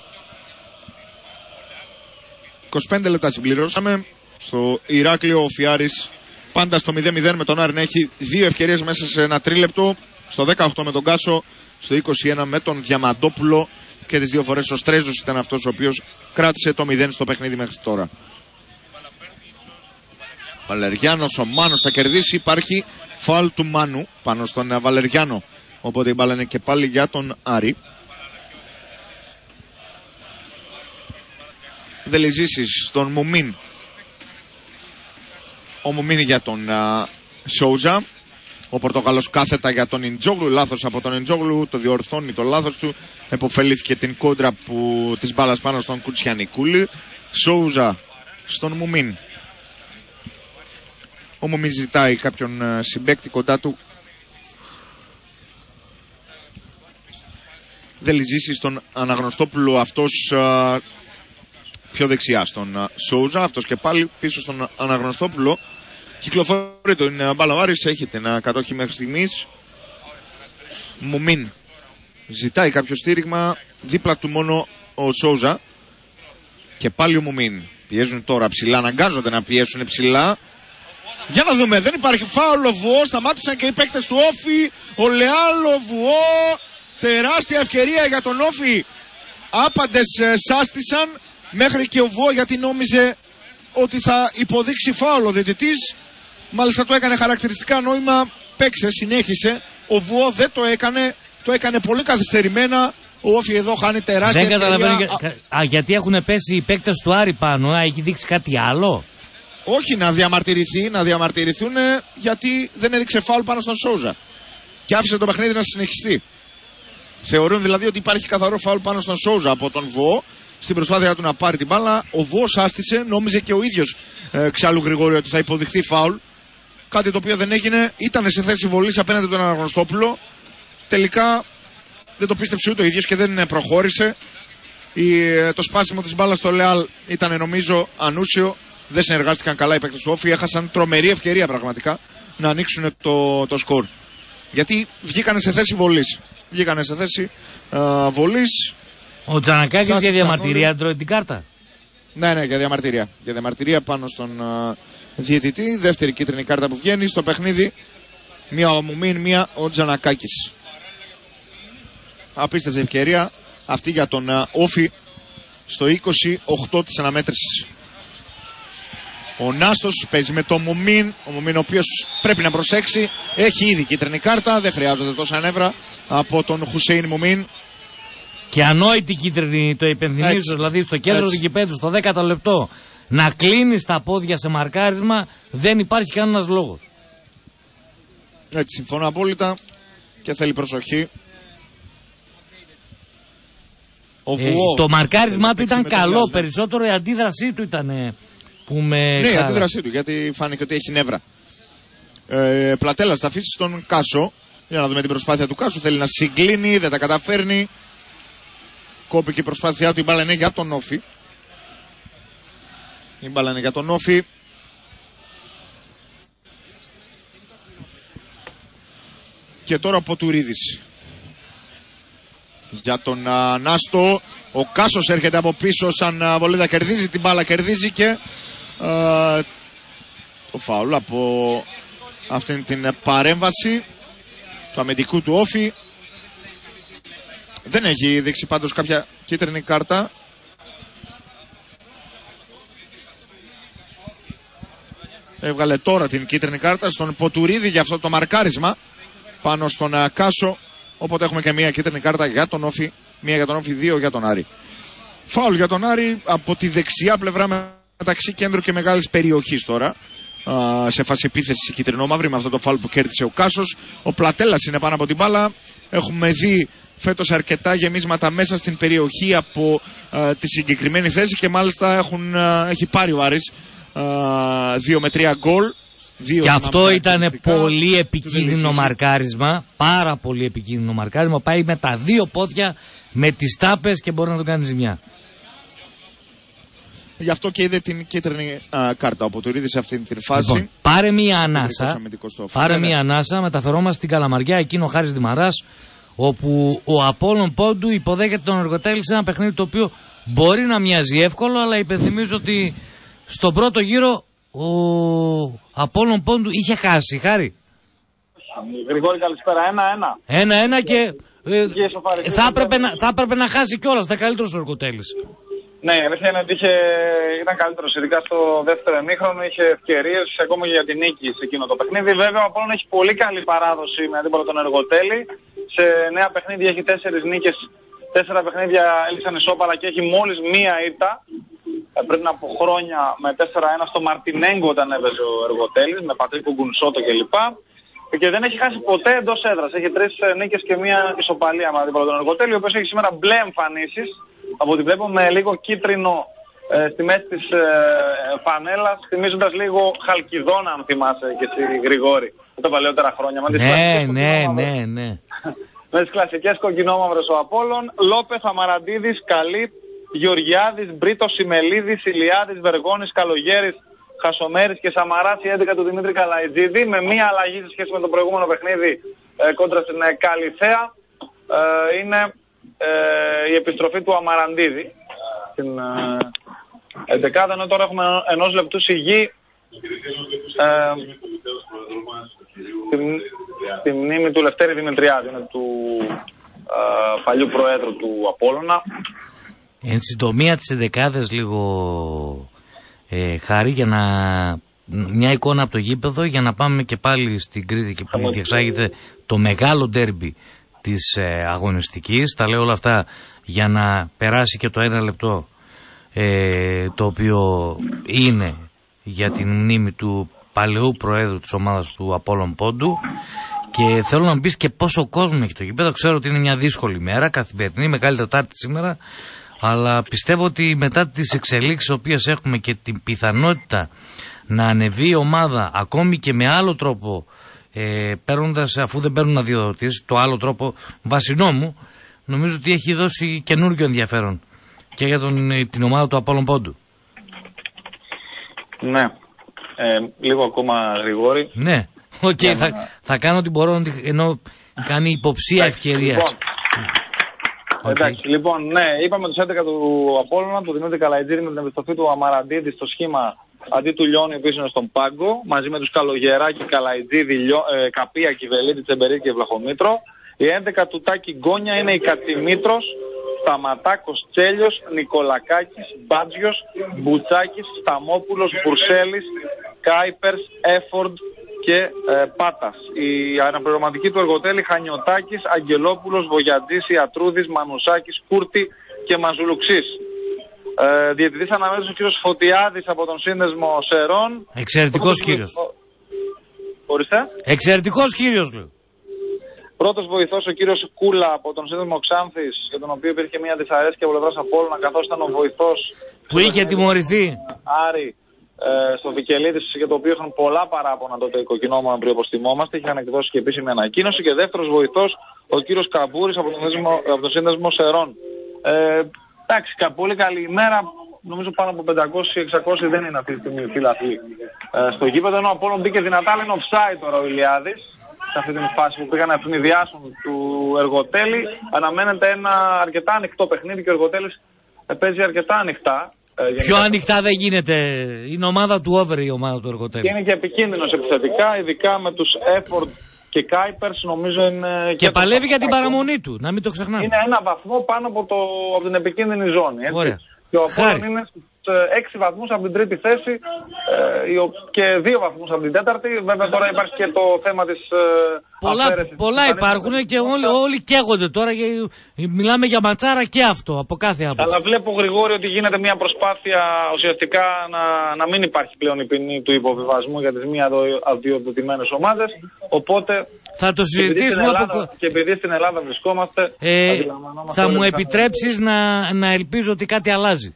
25 λεπτά συμπληρώσαμε. Στο Ηράκλειο ο Φιάρης πάντα στο 0-0 με τον Άρη να έχει δύο ευκαιρίες μέσα σε ένα τρίλεπτο. Στο 18 με τον Κάσο, στο 21 με τον Διαμαντόπουλο και τις δύο φορές ο Στρέζος ήταν αυτός ο οποίος κράτησε το 0 στο παιχνίδι μέχρι τώρα. Βαλεριάνος, ο Μάνος θα κερδίσει, υπάρχει φαλ του Μάνου πάνω στον Βαλεριάνο. Οπότε η μπάλα είναι και πάλι για τον Άρη. Δελεζήσεις στον Μουμίν. Ο Μουμίν για τον uh, Σόουζα. Ο Πορτογάλος κάθετα για τον Ιντζόγλου. Λάθος από τον Ιντζόγλου. Το διορθώνει το λάθος του. Εποφελήθηκε την κόντρα που, της μπάλας πάνω στον Κουτσιανικούλη. Σόουζα στον Μουμίν. Ο Μουμίν ζητάει κάποιον uh, συμπέκτη κοντά του. Δελεζήσεις στον Αναγνωστόπουλο αυτός uh, πιο δεξιά στον Σόουζα. Αυτός και πάλι πίσω στον Αναγνωστόπουλο. Κυκλοφορεί το είναι Μπαλαβάρης. Έχετε ένα κατόχη μέχρι στιγμής. Μουμίν ζητάει κάποιο στήριγμα. Δίπλα του μόνο ο Σόουζα. Και πάλι ο Μουμίν. Πιέζουν τώρα ψηλά. Αναγκάζονται να πιέσουν ψηλά. Για να δούμε, δεν υπάρχει φάουλο βουό. Σταμάτησαν και οι παίκτες του Όφη. Ο Λεάλο βουό. Τεράστια ευκαιρία για τον Όφη. Άπαντες σάστησαν μέχρι και ο Βουό γιατί νόμιζε ότι θα υποδείξει φάουλο ο διαιτητής. Μάλιστα το έκανε χαρακτηριστικά νόημα, παίξε, συνέχισε. Ο Βουό δεν το έκανε, το έκανε πολύ καθυστερημένα. Ο Όφη εδώ χάνει τεράστια Δεν καταλαβαίνω. ευκαιρία. για- Α, γιατί έχουν πέσει οι παίκτες του Άρη πάνω, α, έχει δείξει κάτι άλλο; Όχι να διαμαρτυρηθεί, να διαμαρτυρηθούν ε, γιατί δεν έδειξε φάουλ πάνω στον Σόουζα. Και άφησε το παιχνίδι να συνεχιστεί. Θεωρούν δηλαδή ότι υπάρχει καθαρό φάουλ πάνω στον Σόουζα από τον Βο στην προσπάθειά του να πάρει την μπάλα. Ο Βό άστησε, νόμιζε και ο ίδιος ε, ξάλλου Γρηγόρη ότι θα υποδειχθεί φάουλ. Κάτι το οποίο δεν έγινε. Ήταν σε θέση βολής απέναντι τον Αναγνωστόπουλο. Τελικά δεν το πίστεψε ούτε ο ίδιος και δεν ε, προχώρησε. Η, ε, το σπάσιμο της μπάλας στο Λεάλ ήταν νομίζω ανούσιο. Δεν συνεργάστηκαν καλά οι παίκτες του Όφη. Έχασαν τρομερή ευκαιρία πραγματικά να ανοίξουν το, το σκορ. Γιατί βγήκανε σε θέση βολής. Βγήκανε σε θέση ε, βολής. Ο Τζανακάκης για Στάθησαν διαμαρτυρία όλοι. τρώει την κάρτα. Ναι, ναι, για διαμαρτυρία. Για διαμαρτυρία πάνω στον ε, διαιτητή. Δεύτερη κίτρινη κάρτα που βγαίνει στο παιχνίδι. Μία ο Μουμίν, μία ο Τζανακάκης. Απίστευτη ευκαιρία αυτή για τον ε, Όφη στο 28 της αναμέτρησης. Ο Νάστος παίζει με τον Μουμίν. Ο Μουμίν ο οποίος πρέπει να προσέξει. Έχει ήδη κίτρινη κάρτα. Δεν χρειάζονται τόσα νεύρα από τον Χουσέιν Μουμίν. Και ανόητη κίτρινη, το υπενθυμίζω, Έτσι. δηλαδή στο κέντρο Έτσι. του γηπέδου, στο 10ο λεπτό, να κλείνεις τα πόδια σε μαρκάρισμα, δεν υπάρχει κανένας λόγος. Έτσι, συμφωνώ απόλυτα και θέλει προσοχή. Ο Ε, Βουό. το μαρκάρισμά του ήταν με τον καλό, Λιάλ, ναι. περισσότερο η αντίδρασή του ήταν ε, που με. Ναι, η χάλασε. αντίδρασή του, γιατί φάνηκε ότι έχει νεύρα. Ε, Πλατέλας θα αφήσεις τον Κάσο. Για να δούμε την προσπάθεια του Κάσου. Θέλει να συγκλίνει, δεν τα καταφέρνει. Κόπηκε η προσπάθειά του. Η μπάλα είναι για τον Όφη. Η μπάλα είναι για τον Όφη. Και τώρα ο Ποτουρίδης. Για τον α, Νάστο. Ο Κάσος έρχεται από πίσω σαν α, βολίδα κερδίζει. Την μπάλα κερδίζει και α, το φάουλ από αυτήν την παρέμβαση του αμυντικού του Όφη. Δεν έχει δείξει πάντως κάποια κίτρινη κάρτα. Έβγαλε τώρα την κίτρινη κάρτα στον Ποτουρίδη για αυτό το μαρκάρισμα πάνω στον α, Κάσο. Οπότε έχουμε και μία κίτρινη κάρτα για τον Όφη. Μία για τον Όφη, δύο για τον Άρη. Φάουλ για τον Άρη από τη δεξιά πλευρά μεταξύ κέντρου και μεγάλης περιοχής τώρα. Α, σε φάση επίθεσης κυτρινόμαυρη με αυτό το φάουλ που κέρδισε ο Κάσος. Ο Πλατέλας είναι πάνω από την μπάλα. Έχουμε δει φέτος αρκετά γεμίσματα μέσα στην περιοχή από α, τη συγκεκριμένη θέση και μάλιστα έχουν, α, έχει πάρει ο Άρης α, δύο με τρία γκολ. Δύο Και θυμάμαι αυτό ήταν χαρακτηριστικά. πολύ επικίνδυνο Δελησίση. μαρκάρισμα. Πάρα πολύ επικίνδυνο μαρκάρισμα. Πάει με τα δύο πόδια, με τις τάπες και μπορεί να τον κάνει ζημιά. Γι' αυτό και είδε την κίτρινη α, κάρτα. Ο Ποτουρίδης σε αυτή την φάση. Λοιπόν, πάρε μία Κεντρικός ανάσα. αμυντικός του Όφη. Πάρε Ναι, ναι. μία ανάσα. Μεταφερόμαστε στην Καλαμαριά, εκείνο ο Χάρης Δημαράς, όπου ο Απόλλων Πόντου υποδέχεται τον Εργοτέλη σε ένα παιχνίδι το οποίο μπορεί να μοιάζει εύκολο, αλλά υπενθυμίζω ότι στον πρώτο γύρο ο Απόλλων Πόντου είχε χάσει. Χάρη. Γρηγόρη, καλησπέρα. Ένα-ένα. Ένα-ένα και. ε, Είχε ισοφαριστεί θα, το έπρεπε να, τέλος. θα έπρεπε να χάσει κιόλας. Θα καλύτερος ο Εργοτέλης. Ναι, η αλήθεια είναι ότι είχε, ήταν καλύτερος. Ειδικά στο δεύτερο εμίχρονο είχε ευκαιρίες ακόμα και για την νίκη σε εκείνο το παιχνίδι. Βέβαια, ο Απόλλων έχει πολύ καλή παράδοση με αντίπαλο τον Εργοτέλη. Σε νέα παιχνίδια έχει τέσσερις νίκες. Τέσσερα παιχνίδια έλυσαν ισόπαλα και έχει μόλις μία ήττα. Ε, Πριν από χρόνια με 4-1 στο Μαρτινέγκο όταν έπαιζε ο Εργοτέλης με Πατρίκο Γκουνσότο κλπ. Και δεν έχει χάσει ποτέ εντός έδρας. Έχει τρεις νίκες και μία ισοπαλία με αντίπαλο τον Εργοτέλη, ο οποίος έχει σήμερα μπλε εμφανίσεις. Από ό,τι βλέπω με λίγο κίτρινο ε, στη μέση της ε, φανέλας, θυμίζοντας λίγο Χαλκιδόνα, αν θυμάσαι και εσύ Γρηγόρη, τα παλαιότερα χρόνια. Με τις Ναι, κλασικές ναι, κοκκινόμαυρες- ναι, ναι. μες τι κλασικές κοκκινόμαυρες ο Απόλλων, Λόπε, Αμαραντίδης, Καλύπ, Γεωργιάδης, Μπρίτος, Σιμελίδης, Ηλιάδης, Βεργόνης, Καλογέρης, Χασομέρης και Σαμαράς, η 11 του Δημήτρη Καλαϊτζίδη, με μία αλλαγή σε σχέση με το προηγούμενο παιχνίδι ε, κόντρα στην ε, Καλιθέα. Ε, είναι ε, η επιστροφή του Αμαραντίδη στην ε, 11 ενώ τώρα έχουμε ενός λεπτού σιγή ε, τη, τη μνήμη του Λευτέρη Δημητριάδη, είναι του ε, παλιού προέδρου του Απόλλωνα. Εν συντομία τις εντεκάδες λίγο ε, χάρη για να μια εικόνα από το γήπεδο για να πάμε και πάλι στην Κρήτη και που διεξάγεται το μεγάλο ντέρμπι της ε, αγωνιστικής. Τα λέω όλα αυτά για να περάσει και το ένα λεπτό ε, το οποίο είναι για την μνήμη του παλαιού προέδρου της ομάδας του Απόλλων Πόντου και θέλω να μου πεις και πόσο κόσμο έχει το γήπεδο. Ξέρω ότι είναι μια δύσκολη μέρα, καθημερινή, μεγάλη Τετάρτη σήμερα, Αλλά πιστεύω ότι μετά τις εξελίξεις οι οποίες έχουμε και την πιθανότητα να ανεβεί η ομάδα ακόμη και με άλλο τρόπο ε, παίρνοντας, αφού δεν παίρνουν αδειοδοτήσεις, το άλλο τρόπο βάσει νόμου, νομίζω ότι έχει δώσει καινούργιο ενδιαφέρον και για τον, ε, την ομάδα του Απόλλων Πόντου. Ναι. Ε, λίγο ακόμα Γρηγόρη. Ναι, οκ, Για θα, να- θα κάνω ό,τι μπορώ να τη- ενώ κάνει υποψία ευκαιρίας. Λοιπόν, Εντάξει, λοιπόν, ναι, είπαμε του 11 του Απόλλωνα, του Δημήτρη Καλαϊτζήρη με την επιστροφή του Αμαραντίδη στο σχήμα αντί του Λιώνη, ο οποίος είναι στον πάγκο, μαζί με τους Καλογεράκη, Καλαϊτζίδη, Λιώ- ε, Καπία, Κιβελίδη, Τσεμπερίδη και Βλαχομήτρο. Η 11 του Τάκη Γκόνια είναι η Κατσιμήτρος, Σταματάκος Τσέλιος, Νικολακάκης, Μπάτζιος, Μπουτσάκης, Σταμόπουλος, Μπουρσέλης, Κάιπερς, Έφορντ και ε, Πάτας. Η αναπληρωματική του εργοτέλη Χανιωτάκης, Αγγελόπουλος, Βογιατζής, Ιατρούδης, Μανουσάκης, Κούρτη και Μαζουλουξής. Ε, διαιτητής αναμέτρηση ο κύριος Φωτιάδης από τον σύνδεσμο Σερών. Εξαιρετικός Πρώτος κύριος. βοηθό- Ορίστε. Εξαιρετικός κύριος, λέω. Πρώτος βοηθός ο κύριος Κούλα από τον σύνδεσμο Ξάνθης, για τον οποίο υπήρχε μια δυσαρέσκεια από πλευράς Απόλλωνα, καθώς ήταν ο βοηθός Που είχε τιμωρηθεί. Άρη ε, στο Βικελίδης για το οποίο είχαν πολλά παράπονα τότε η κοκκινόμα πριν όπως θυμόμαστε, είχαν εκδώσει και επίσημη ανακοίνωση και δεύτερος βοηθός ο κύριος Καμπούρης από τον, σύνδεσμο- από τον σύνδεσμο Σερών. Ε, εντάξει, κα- πολύ καλή ημέρα. Νομίζω πάνω από 500-600 δεν είναι αυτή τη στιγμή φίλαθλοι ε, στο γήπεδο. Ενώ ο Απόλλων μπήκε δυνατά, αλλά είναι offside τώρα ο Ηλιάδης σε αυτή την φάση που πήγαν να ευνηδιάσουν του εργοτέλη. Αναμένεται ένα αρκετά ανοιχτό παιχνίδι και ο εργοτέλης ε, παίζει αρκετά ανοιχτά. Ε, Πιο γενικά. ανοιχτά δεν γίνεται. Είναι ομάδα του over η ομάδα του Και εργοτέλου. είναι και επικίνδυνος επιθετικά, ειδικά με τους Έφορντ και Κάιπερς νομίζω είναι. Και το παλεύει για την Παπακάκο. παραμονή του, να μην το ξεχνάμε. Είναι ένα βαθμό πάνω από, το, από την επικίνδυνη ζώνη. Έτσι. Ωραία. Και ο Χάρη. Απόλλων είναι στους 6 βαθμούς από την τρίτη θέση ε, η ο- και 2 βαθμούς από την τέταρτη. Βέβαια τώρα υπάρχει και το θέμα της ε, Πολλά, αφαίρεσης πολλά της υπάρχουν και όλοι, όλοι καίγονται τώρα. Και, μιλάμε για ματσάρα και αυτό από κάθε άποψη. Αλλά βλέπω γρηγόρη ότι γίνεται μια προσπάθεια ουσιαστικά να, να μην υπάρχει πλέον η ποινή του υποβιβασμού για τις μία αδειοδοτημένες ομάδες. Οπότε Θα το και επειδή στην συζητήσουμε από Ελλάδα- κο- Και επειδή στην Ελλάδα βρισκόμαστε, Ε, αντιλαμβανόμαστε θα όλες μου τις επιτρέψεις να, να ελπίζω ότι κάτι αλλάζει.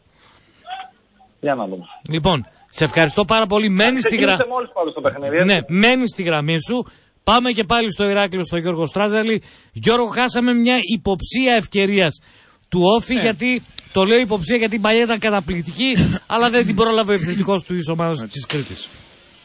Για να δούμε. Λοιπόν, σε ευχαριστώ πάρα πολύ. Μένεις στη γραμμή. Ξεκίνησε μόλις πάλι στο παιχνίδι. έτσι. Ναι, μένεις στη γραμμή σου. Πάμε και πάλι στο Ηράκλειο, στο Γιώργο Στράζαλη. Γιώργο, χάσαμε μια υποψία ευκαιρίας του Όφη, Ναι. γιατί το λέω υποψία γιατί η παλιά ήταν καταπληκτική, αλλά δεν την πρόλαβε ο επιθετικός του τη ομάδας της Κρήτης.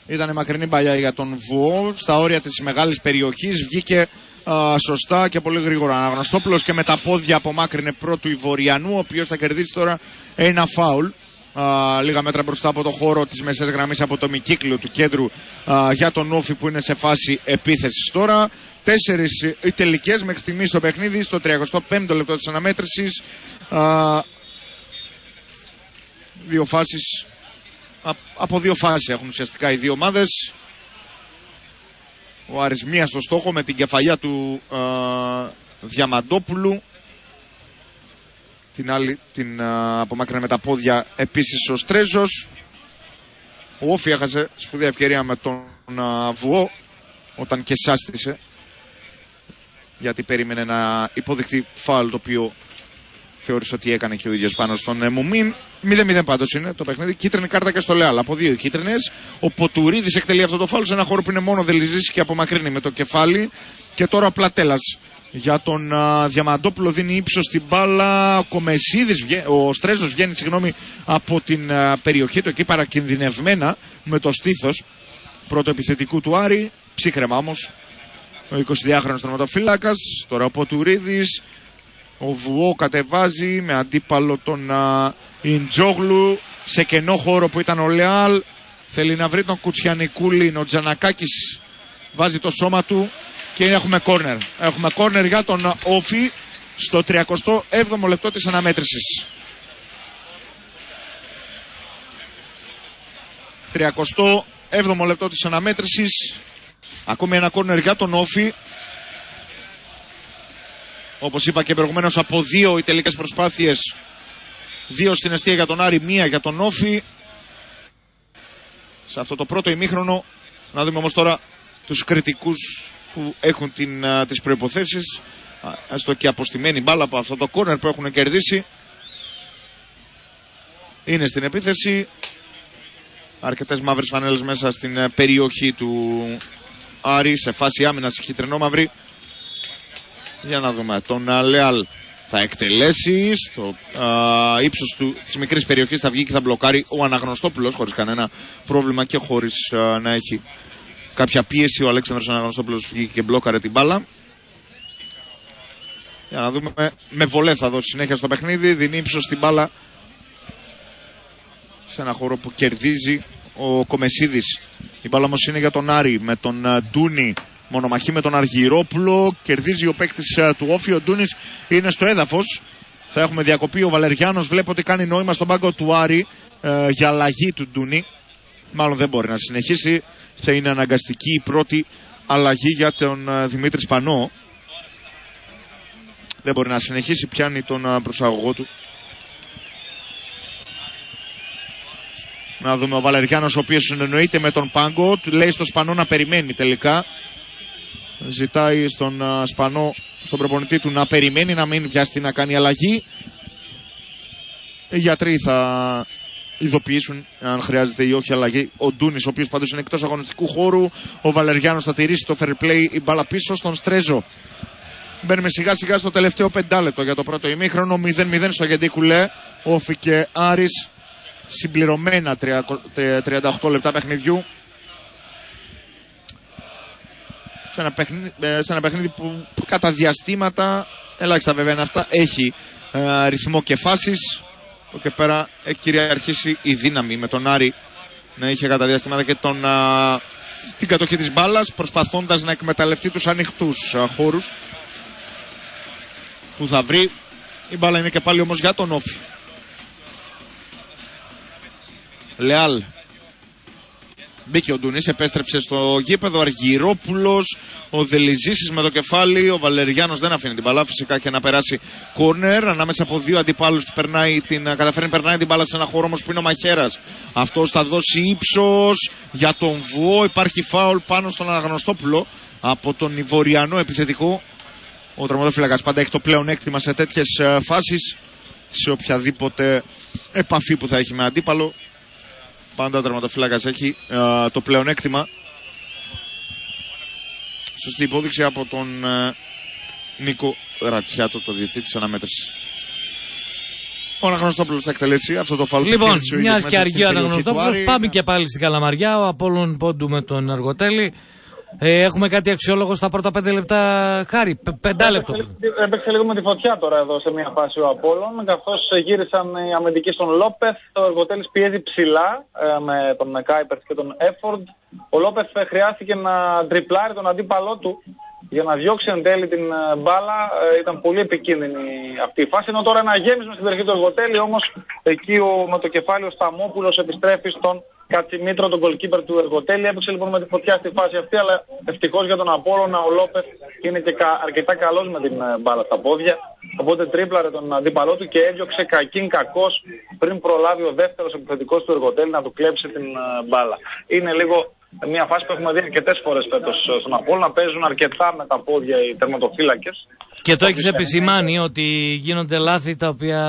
Ήταν μακρινή παλιά για τον Βουό. Στα όρια της μεγάλης περιοχής βγήκε α, σωστά και πολύ γρήγορα. Αναγνωστόπουλος και με τα πόδια απομάκρυνε πρώτου η Βορειανού, ο οποίος θα κερδίσει τώρα ένα φάουλ. Α, λίγα μέτρα μπροστά από το χώρο της μεσαία γραμμής από το μικύκλιο του κέντρου α, για τον Όφη που είναι σε φάση επίθεσης τώρα. Τέσσερις οι τελικές μέχρι στιγμής στο παιχνίδι, στο 35ο λεπτό της αναμέτρησης. Δύο φάσεις Α- από δύο φάσεις έχουν ουσιαστικά οι δύο ομάδες. Ο Άρης μία στο στόχο με την κεφαλιά του α, Διαμαντόπουλου. Την άλλη την α, απομάκρυνε με τα πόδια επίσης ο Στρέζος. Ο Όφη έχασε σπουδαία ευκαιρία με τον α, Βουό όταν και σάστησε γιατί περίμενε να υποδεχθεί φάουλ το οποίο θεώρησε ότι έκανε και ο ίδιος πάνω στον ε, Μουμίν. 0-0 πάντως είναι το παιχνίδι. Κίτρινη κάρτα και στο Λεάλ. Από δύο κίτρινες. Ο Ποτουρίδης εκτελεί αυτό το φάουλ σε ένα χώρο που είναι μόνο δελιζής και απομακρύνει με το κεφάλι. Και τώρα ο Πλατέλας για τον α, Διαμαντόπουλο δίνει ύψος στην μπάλα. Ο Κομεσίδης, βγε- ο Στρέζος βγαίνει συγγνώμη, από την α, περιοχή του εκεί παρακινδυνευμένα με το στήθος πρώτο επιθετικού του Άρη. Ψύχρεμα όμως. Ο 22χρονο τερματοφύλακας. Τώρα ο Ποτουρίδη. Ο Βουό κατεβάζει με αντίπαλο τον α, Ιντζόγλου σε κενό χώρο που ήταν ο Λεάλ. Θέλει να βρει τον Κουτσιανικούλη. Ο Τζανακάκης βάζει το σώμα του και έχουμε κόρνερ. Έχουμε κόρνερ για τον α, Όφη στο 37ο λεπτό της αναμέτρησης. 37ο λεπτό της αναμέτρησης. Ακόμη ένα κόρνερ για τον Όφη. Όπως είπα και προηγουμένως, από δύο οι τελικές προσπάθειες. Δύο στην αιστεία για τον Άρη, μία για τον Όφη. Σε αυτό το πρώτο ημίχρονο. Να δούμε όμως τώρα τους κριτικούς που έχουν την, α, τις προϋποθέσεις. Α, Έστω και αποστημένη μπάλα από αυτό το κόρνερ που έχουν κερδίσει. είναι στην επίθεση. Αρκετές μαύρες φανέλες μέσα στην ε, περιοχή του Άρη σε φάση άμυνας χιτρινόμαυρη. Για να δούμε. Τον α, Λεάλ θα εκτελέσει. Στο α, ύψος του, της μικρής περιοχής θα βγει και θα μπλοκάρει ο Αναγνωστόπουλος χωρίς κανένα πρόβλημα και χωρίς α, να έχει κάποια πίεση. Ο Αλέξανδρος Αναγνωστόπουλος βγήκε και μπλόκαρε την μπάλα. Για να δούμε. Με βολέ θα δώσει συνέχεια στο παιχνίδι. Δίνει ύψος στην μπάλα σε ένα χώρο που κερδίζει ο Κομεσίδης. Η μπάλα όμως είναι για τον Άρη με τον ε, Ντούνι. Μονομαχή με τον Αργυρόπουλο. Κερδίζει ο παίκτης του Όφη. Ο Ντούνις είναι στο έδαφος. Θα έχουμε διακοπή. Ο Βαλεριάνος βλέπω ότι κάνει νόημα στον πάγκο του Άρη ε, για αλλαγή του Ντούνι. Μάλλον δεν μπορεί να συνεχίσει. Θα είναι αναγκαστική η πρώτη αλλαγή για τον ε, Δημήτρης Σπανό. Δεν μπορεί να συνεχίσει. Πιάνει τον ε, προσαγωγό του. Να δούμε ο Βαλεριάνος, ο οποίος συνεννοείται με τον Πάγκο. Του λέει στο Σπανό να περιμένει τελικά. Ζητάει στον α, Σπανό, στον προπονητή του να περιμένει, να μην βιαστεί να κάνει αλλαγή. Οι γιατροί θα ειδοποιήσουν αν χρειάζεται ή όχι αλλαγή. Ο Ντούνης, ο οποίος πάντως είναι εκτός αγωνιστικού χώρου. Ο Βαλεριάνος θα τηρήσει το fair play. Η μπάλα πίσω στον Στρέζο. Μπαίνουμε σιγά σιγά στο τελευταίο πεντάλεπτο για το πρώτο ημίχρονο. 0-0 στο Γεντίκουλε. Όφη και Άρης συμπληρωμένα 38 λεπτά παιχνιδιού. Σε ένα παιχνίδι, ε, σε ένα παιχνίδι που, που κατά διαστήματα, ελάχιστα βέβαια είναι αυτά, έχει ε, ρυθμό και φάσεις. Από και πέρα έχει κυριαρχήσει η δύναμη με τον Άρη να είχε κατά διαστήματα και τον, α, την κατοχή της μπάλας προσπαθώντας να εκμεταλλευτεί τους ανοιχτούς α, χώρους που θα βρει. Η μπάλα είναι και πάλι όμως για τον Όφη. Λεάλ. Μπήκε ο Ντουνή, επέστρεψε στο γήπεδο. Αργυρόπουλος, ο Δελιζήση με το κεφάλι. Ο Βαλεριάνος δεν αφήνει την μπαλά φυσικά και να περάσει κόρνερ. Ανάμεσα από δύο αντιπάλους περνάει την, καταφέρνει περνάει την μπάλα σε ένα χώρο όμως που είναι ο Μαχαίρας. Αυτός θα δώσει ύψος για τον Βουό. Υπάρχει φάουλ πάνω στον Αναγνωστόπουλο από τον Ιβοριανό επιθετικό. Ο τραυματοφύλακα πάντα έχει το πλέον έκτημα σε τέτοιες φάσεις. Σε οποιαδήποτε επαφή που θα έχει με αντίπαλο. Πάντα ο τερματοφύλακας έχει ε, το πλεονέκτημα. Σωστή υπόδειξη από τον ε, Νίκο Ρατσιάτο, το διετή της αναμέτρησης. Ο Αναγνωστόπουλος θα εκτελέσει αυτό το φαλό. Λοιπόν, μιας και αργεί ο Αναγνωστόπουλος, πάμε και πάλι στην Καλαμαριά. Ο Απόλλων Πόντου με τον Αργοτέλη. Ε, έχουμε κάτι αξιόλογο στα πρώτα πέντε λεπτά. Χάρη, π- πεντάλεπτο. Έπαιξε λίγο με τη φωτιά τώρα εδώ σε μια φάση ο Απόλλων, καθώς ε, γύρισαν οι αμυντικοί στον Λόπεθ. Ο Εργοτέλης πιέζει ψηλά ε, με τον Κάιπερτ και τον Έφορντ. Ο Λόπεθ ε, χρειάστηκε να τριπλάρει τον αντίπαλό του για να διώξει εν τέλει την ε, μπάλα. Ε, ήταν πολύ επικίνδυνη αυτή η φάση. Ενώ τώρα ένα γέμισμα στην περιοχή του Εργοτέλη, όμως εκεί ο, με το κεφάλι ο Σταμόπουλος επιστρέφει στον Κατσιμήτρο, τον goalkeeper του Εργοτέλη. Έπαιξε λοιπόν με τη φωτιά στη φάση αυτή, αλλά ευτυχώς για τον Απόλλωνα ο Λόπεθ είναι και κα, αρκετά καλός με την ε, μπάλα στα πόδια. Οπότε τρίπλαρε τον αντίπαλό του και έδιωξε κακήν κακός πριν προλάβει ο δεύτερος επιθετικός του Εργοτέλη να του κλέψει την ε, μπάλα. Είναι λίγο μια φάση που έχουμε δει αρκετές φορές φέτος στον Απόλλωνα. Παίζουν αρκετά με τα πόδια οι τερματοφύλακες. Και το έχεις επισημάνει ότι γίνονται λάθη τα οποία.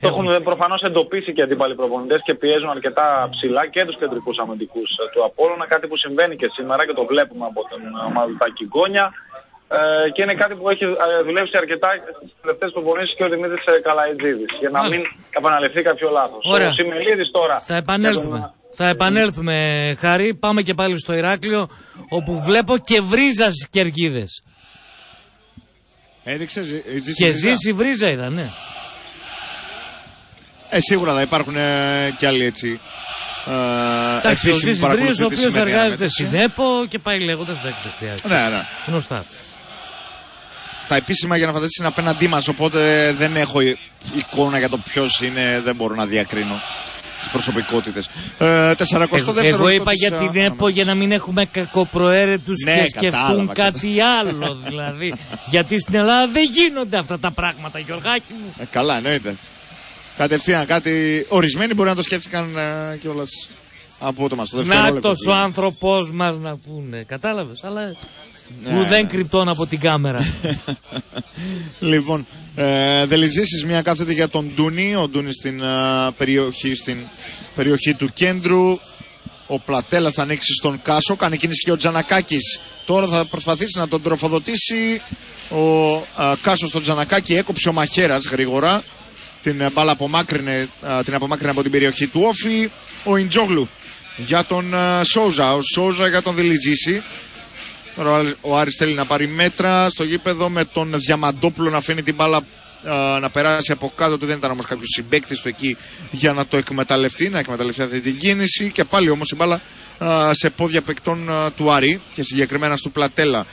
Το έχουν προφανώς εντοπίσει και αντίπαλοι προπονητές και πιέζουν αρκετά ψηλά και τους κεντρικούς αμυντικούς του Απόλλωνα. Κάτι που συμβαίνει και σήμερα και το βλέπουμε από την ομάδα του Τάκη Γκόνια. Ε, και είναι κάτι που έχει ε, δουλέψει αρκετά στις τελευταίες προπονήσεις και ο Δημήτρης Καλαϊτζίδη. Για να μην επαναληφθεί κάποιο λάθος. Ωραία. Ο Σιμελίδης τώρα. Θα επανέλθουμε. Θα επανέλθουμε, Χάρη. Πάμε και πάλι στο Ηράκλειο, όπου βλέπω και βρίζας στι κερκίδες. Έδειξε, ζη- ζήσει Και βρίζα. ζήσει βρίζα είδα, ναι. Ε, σίγουρα θα υπάρχουν ε, κι άλλοι έτσι. Ε, Εντάξει, ο επίσημοι Ζήσης παρακολουθούν Βρίζος, ο τη οποίος σημερινή εργάζεται αναμέτρηση. στην ΕΠΟ και πάει λέγοντας δεν δεν χρειάζεται. Ναι, ναι. Γνωστά. Τα επίσημα για να φανταστείς είναι απέναντί μας, οπότε δεν έχω ε- εικόνα για το ποιος είναι, δεν μπορώ να διακρίνω τις προσωπικότητες. Ε, 42 Εγώ, δεύτερο εγώ λεπτό είπα της, για ε, την ΕΠΟ για να μην έχουμε κακοπροαίρετους Ναι, και σκεφτούν κατάλαβα, κάτι άλλο δηλαδή. Γιατί στην Ελλάδα δεν γίνονται αυτά τα πράγματα, Γιωργάκη μου. Ε, καλά, εννοείται. Κατευθείαν κάτι. Ορισμένοι μπορεί να το σκέφτηκαν ε, κιόλας Απότομα στο δευτερόλεπτο. Να ο άνθρωπός μας να πούνε. Κατάλαβες, αλλά. Ναι, που δεν ναι. κρυπτών από την κάμερα. Λοιπόν, ε, Δελιζήσεις μια κάθεται για τον Ντούνι. Ο Ντούνι στην, ε, περιοχή, στην περιοχή του κέντρου. Ο Πλατέλας θα ανοίξει στον Κάσο. Κάνει κίνηση και ο Τζανακάκης. Τώρα θα προσπαθήσει να τον τροφοδοτήσει. Ο ε, Κάσος στον Τζανακάκη έκοψε ο Μαχαίρας γρήγορα. Την ε, μπάλα απομάκρυνε, ε, την απομάκρυνε από την περιοχή του Όφη. Ο Ιντζόγλου για τον ε, Σόουζα. Ο Σόουζα για τον Δελιζήση. Τώρα ο Άρη- ο Άρης θέλει να πάρει μέτρα στο γήπεδο με τον Διαμαντόπουλο να αφήνει την μπάλα α, να περάσει από κάτω του. Δεν ήταν όμως κάποιος συμπέκτη του εκεί για να το εκμεταλλευτεί, να εκμεταλλευτεί αυτή την κίνηση. Και πάλι όμως η μπάλα α, σε πόδια παικτών α, του Άρη και συγκεκριμένα στο Πλατέλα.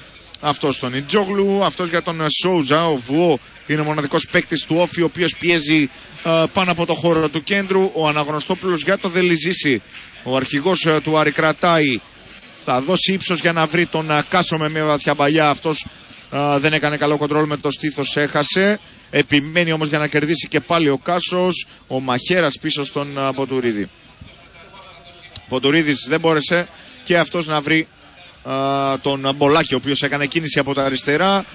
Αυτός στον Ιτζόγλου, αυτός για τον Σόουζα. Ο Βουό είναι ο μοναδικός παίκτης του Όφη, ο οποίος πιέζει α, πάνω από το χώρο του κέντρου. Ο Αναγνωστόπουλος για το Δελιζήση. Ο αρχηγός του Άρη κρατάει θα δώσει ύψος για να βρει τον α, Κάσο με μια βαθιά παλιά. Αυτός δεν έκανε καλό κοντρόλ με το στήθος, έχασε. Επιμένει όμως για να κερδίσει και πάλι ο Κάσος. Ο Μαχαίρας πίσω στον α, Ποτουρίδη. Ποτουρίδης δεν μπόρεσε και αυτός να βρει α, τον Μπολάκη, ο οποίος έκανε κίνηση από τα αριστερά.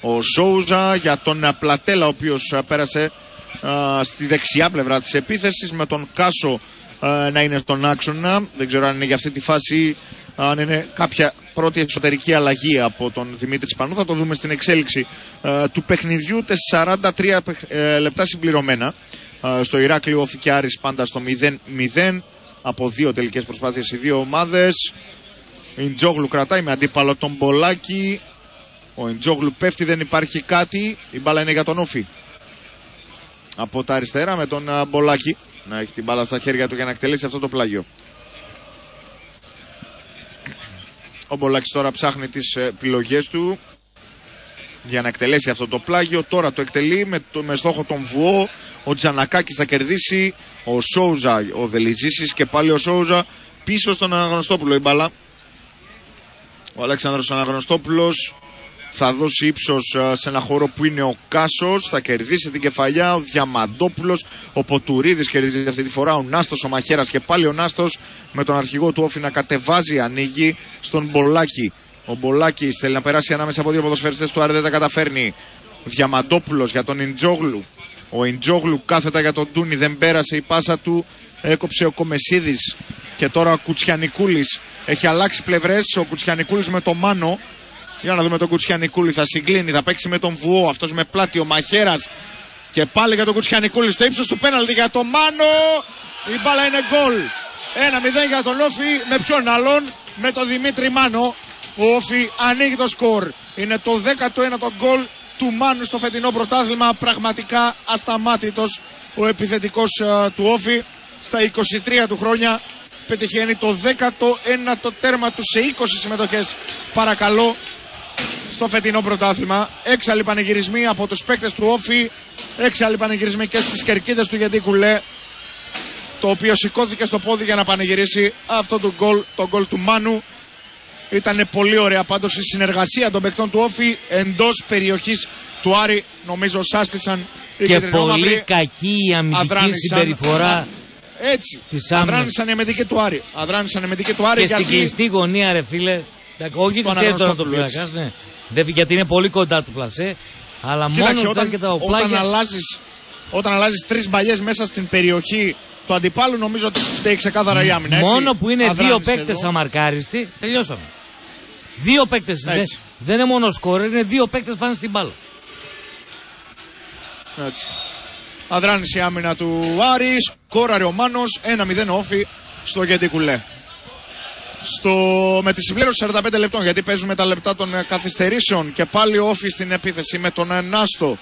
Ο Σόουζα για τον α, Πλατέλα, ο οποίος πέρασε α, στη δεξιά πλευρά της επίθεσης με τον Κάσο α, να είναι στον άξονα. Δεν ξέρω αν είναι για αυτή τη φάση ή αν είναι κάποια πρώτη εσωτερική αλλαγή από τον Δημήτρη Σπανού. Θα το δούμε στην εξέλιξη α, του παιχνιδιού. Τε 43 παιχ- ε, λεπτά συμπληρωμένα. Α, στο Ηράκλειο Όφη και Άρης πάντα στο 0-0 από δύο τελικές προσπάθειες οι δύο ομάδες. Ο Ιντζόγλου κρατάει με αντίπαλο τον Μπολάκη. Ο Ιντζόγλου πέφτει, δεν υπάρχει κάτι. Η μπάλα είναι για τον Όφη. Από τα αριστερά με τον α, Μπολάκη. Να έχει την μπάλα στα χέρια του για να εκτελέσει αυτό το πλάγιο. Ο Μπολάκης τώρα ψάχνει τις ε, επιλογές του για να εκτελέσει αυτό το πλάγιο. Τώρα το εκτελεί με, το, με στόχο τον Βουό. Ο Τζανακάκης θα κερδίσει. Ο Σόουζα, ο Δελιζήσης και πάλι ο Σόουζα πίσω στον Αναγνωστόπουλο η μπάλα. Ο Αλέξανδρος Αναγνωστόπουλος θα δώσει ύψος α, σε ένα χώρο που είναι ο Κάσος, θα κερδίσει την κεφαλιά, ο Διαμαντόπουλος, ο Ποτουρίδης κερδίζει αυτή τη φορά, ο Νάστος, ο Μαχαίρας και πάλι ο Νάστος με τον αρχηγό του Όφη να κατεβάζει, ανοίγει στον Μπολάκη. Ο Μπολάκης θέλει να περάσει ανάμεσα από δύο ποδοσφαιριστές του Άρη, δεν τα καταφέρνει. Διαμαντόπουλος για τον Ιντζόγλου. Ο Ιντζόγλου κάθετα για τον Τούνι, δεν πέρασε η πάσα του, έκοψε ο Κομεσίδης και τώρα ο Κουτσιανικούλης έχει αλλάξει πλευρές, ο Κουτσιανικούλης με το Μάνο για να δούμε τον Κουτσιανικούλη. Θα συγκλίνει, θα παίξει με τον Βουό. Αυτός με πλάτη, ο Μαχαίρα. Και πάλι για τον Κουτσιανικούλη στο ύψος του πέναλτι για τον Μάνο. Η μπάλα είναι γκολ. 1-0 για τον Όφη. Με ποιον άλλον, με τον Δημήτρη Μάνο. Ο Όφη ανοίγει το σκορ. Είναι το 19ο γκολ του Μάνου στο φετινό πρωτάθλημα. Πραγματικά ασταμάτητος ο επιθετικός ε, του Όφη. Στα 23 του χρόνια πετυχαίνει το 19ο τέρμα του σε 20 συμμετοχές. Παρακαλώ στο φετινό πρωτάθλημα. Έξαλλοι πανηγυρισμοί από τους παίκτες του Όφη. Έξαλλοι πανηγυρισμοί και στις κερκίδες του Γεντή Κουλέ. Το οποίο σηκώθηκε στο πόδι για να πανηγυρίσει αυτό το γκολ, το γκολ του Μάνου. Ήταν πολύ ωραία πάντως η συνεργασία των παικτών του Όφη εντός περιοχής του Άρη. Νομίζω σάστησαν οι και κεντρινόμαυροι. πολύ κακή η αμυντική Αδράνησαν. συμπεριφορά Έτσι. της άμυνας. Αδράνησαν οι αμυντικοί του Άρη. Αδράνησαν οι αμυντικοί του Άρη Και στην γιατί κλειστή γωνία, ρε φίλε. Εντάξει, Όχι Το το ξέρεις τώρα το Αναγνωστόπουλο, φυλακά, ναι. Δεν- γιατί είναι πολύ κοντά του πλασέ. Αλλά Κοίταξε, μόνος όταν, και τα όταν οπλάκια. αλλάζεις, όταν αλλάζεις τρεις μπαλιές μέσα στην περιοχή του αντιπάλου νομίζω ότι φταίει ξεκάθαρα η άμυνα. έτσι. Μόνο που είναι δύο Αδράνησε παίκτες εδώ. αμαρκάριστοι, τελειώσαμε. Δύο παίκτες. Δεν, Έτσι. δεν είναι μόνο σκόρερ, είναι δύο παίκτες πάνε στην μπάλα. Έτσι. Αδράνησε η άμυνα του Άρης. Κόραρε ο Μάνος. 1-0 όφη στο Γεντικουλέ. Στο... Με τη συμπλήρωση 45 λεπτών, γιατί παίζουμε τα λεπτά των ε, καθυστερήσεων και πάλι όφη στην επίθεση με τον ε, Νάστο.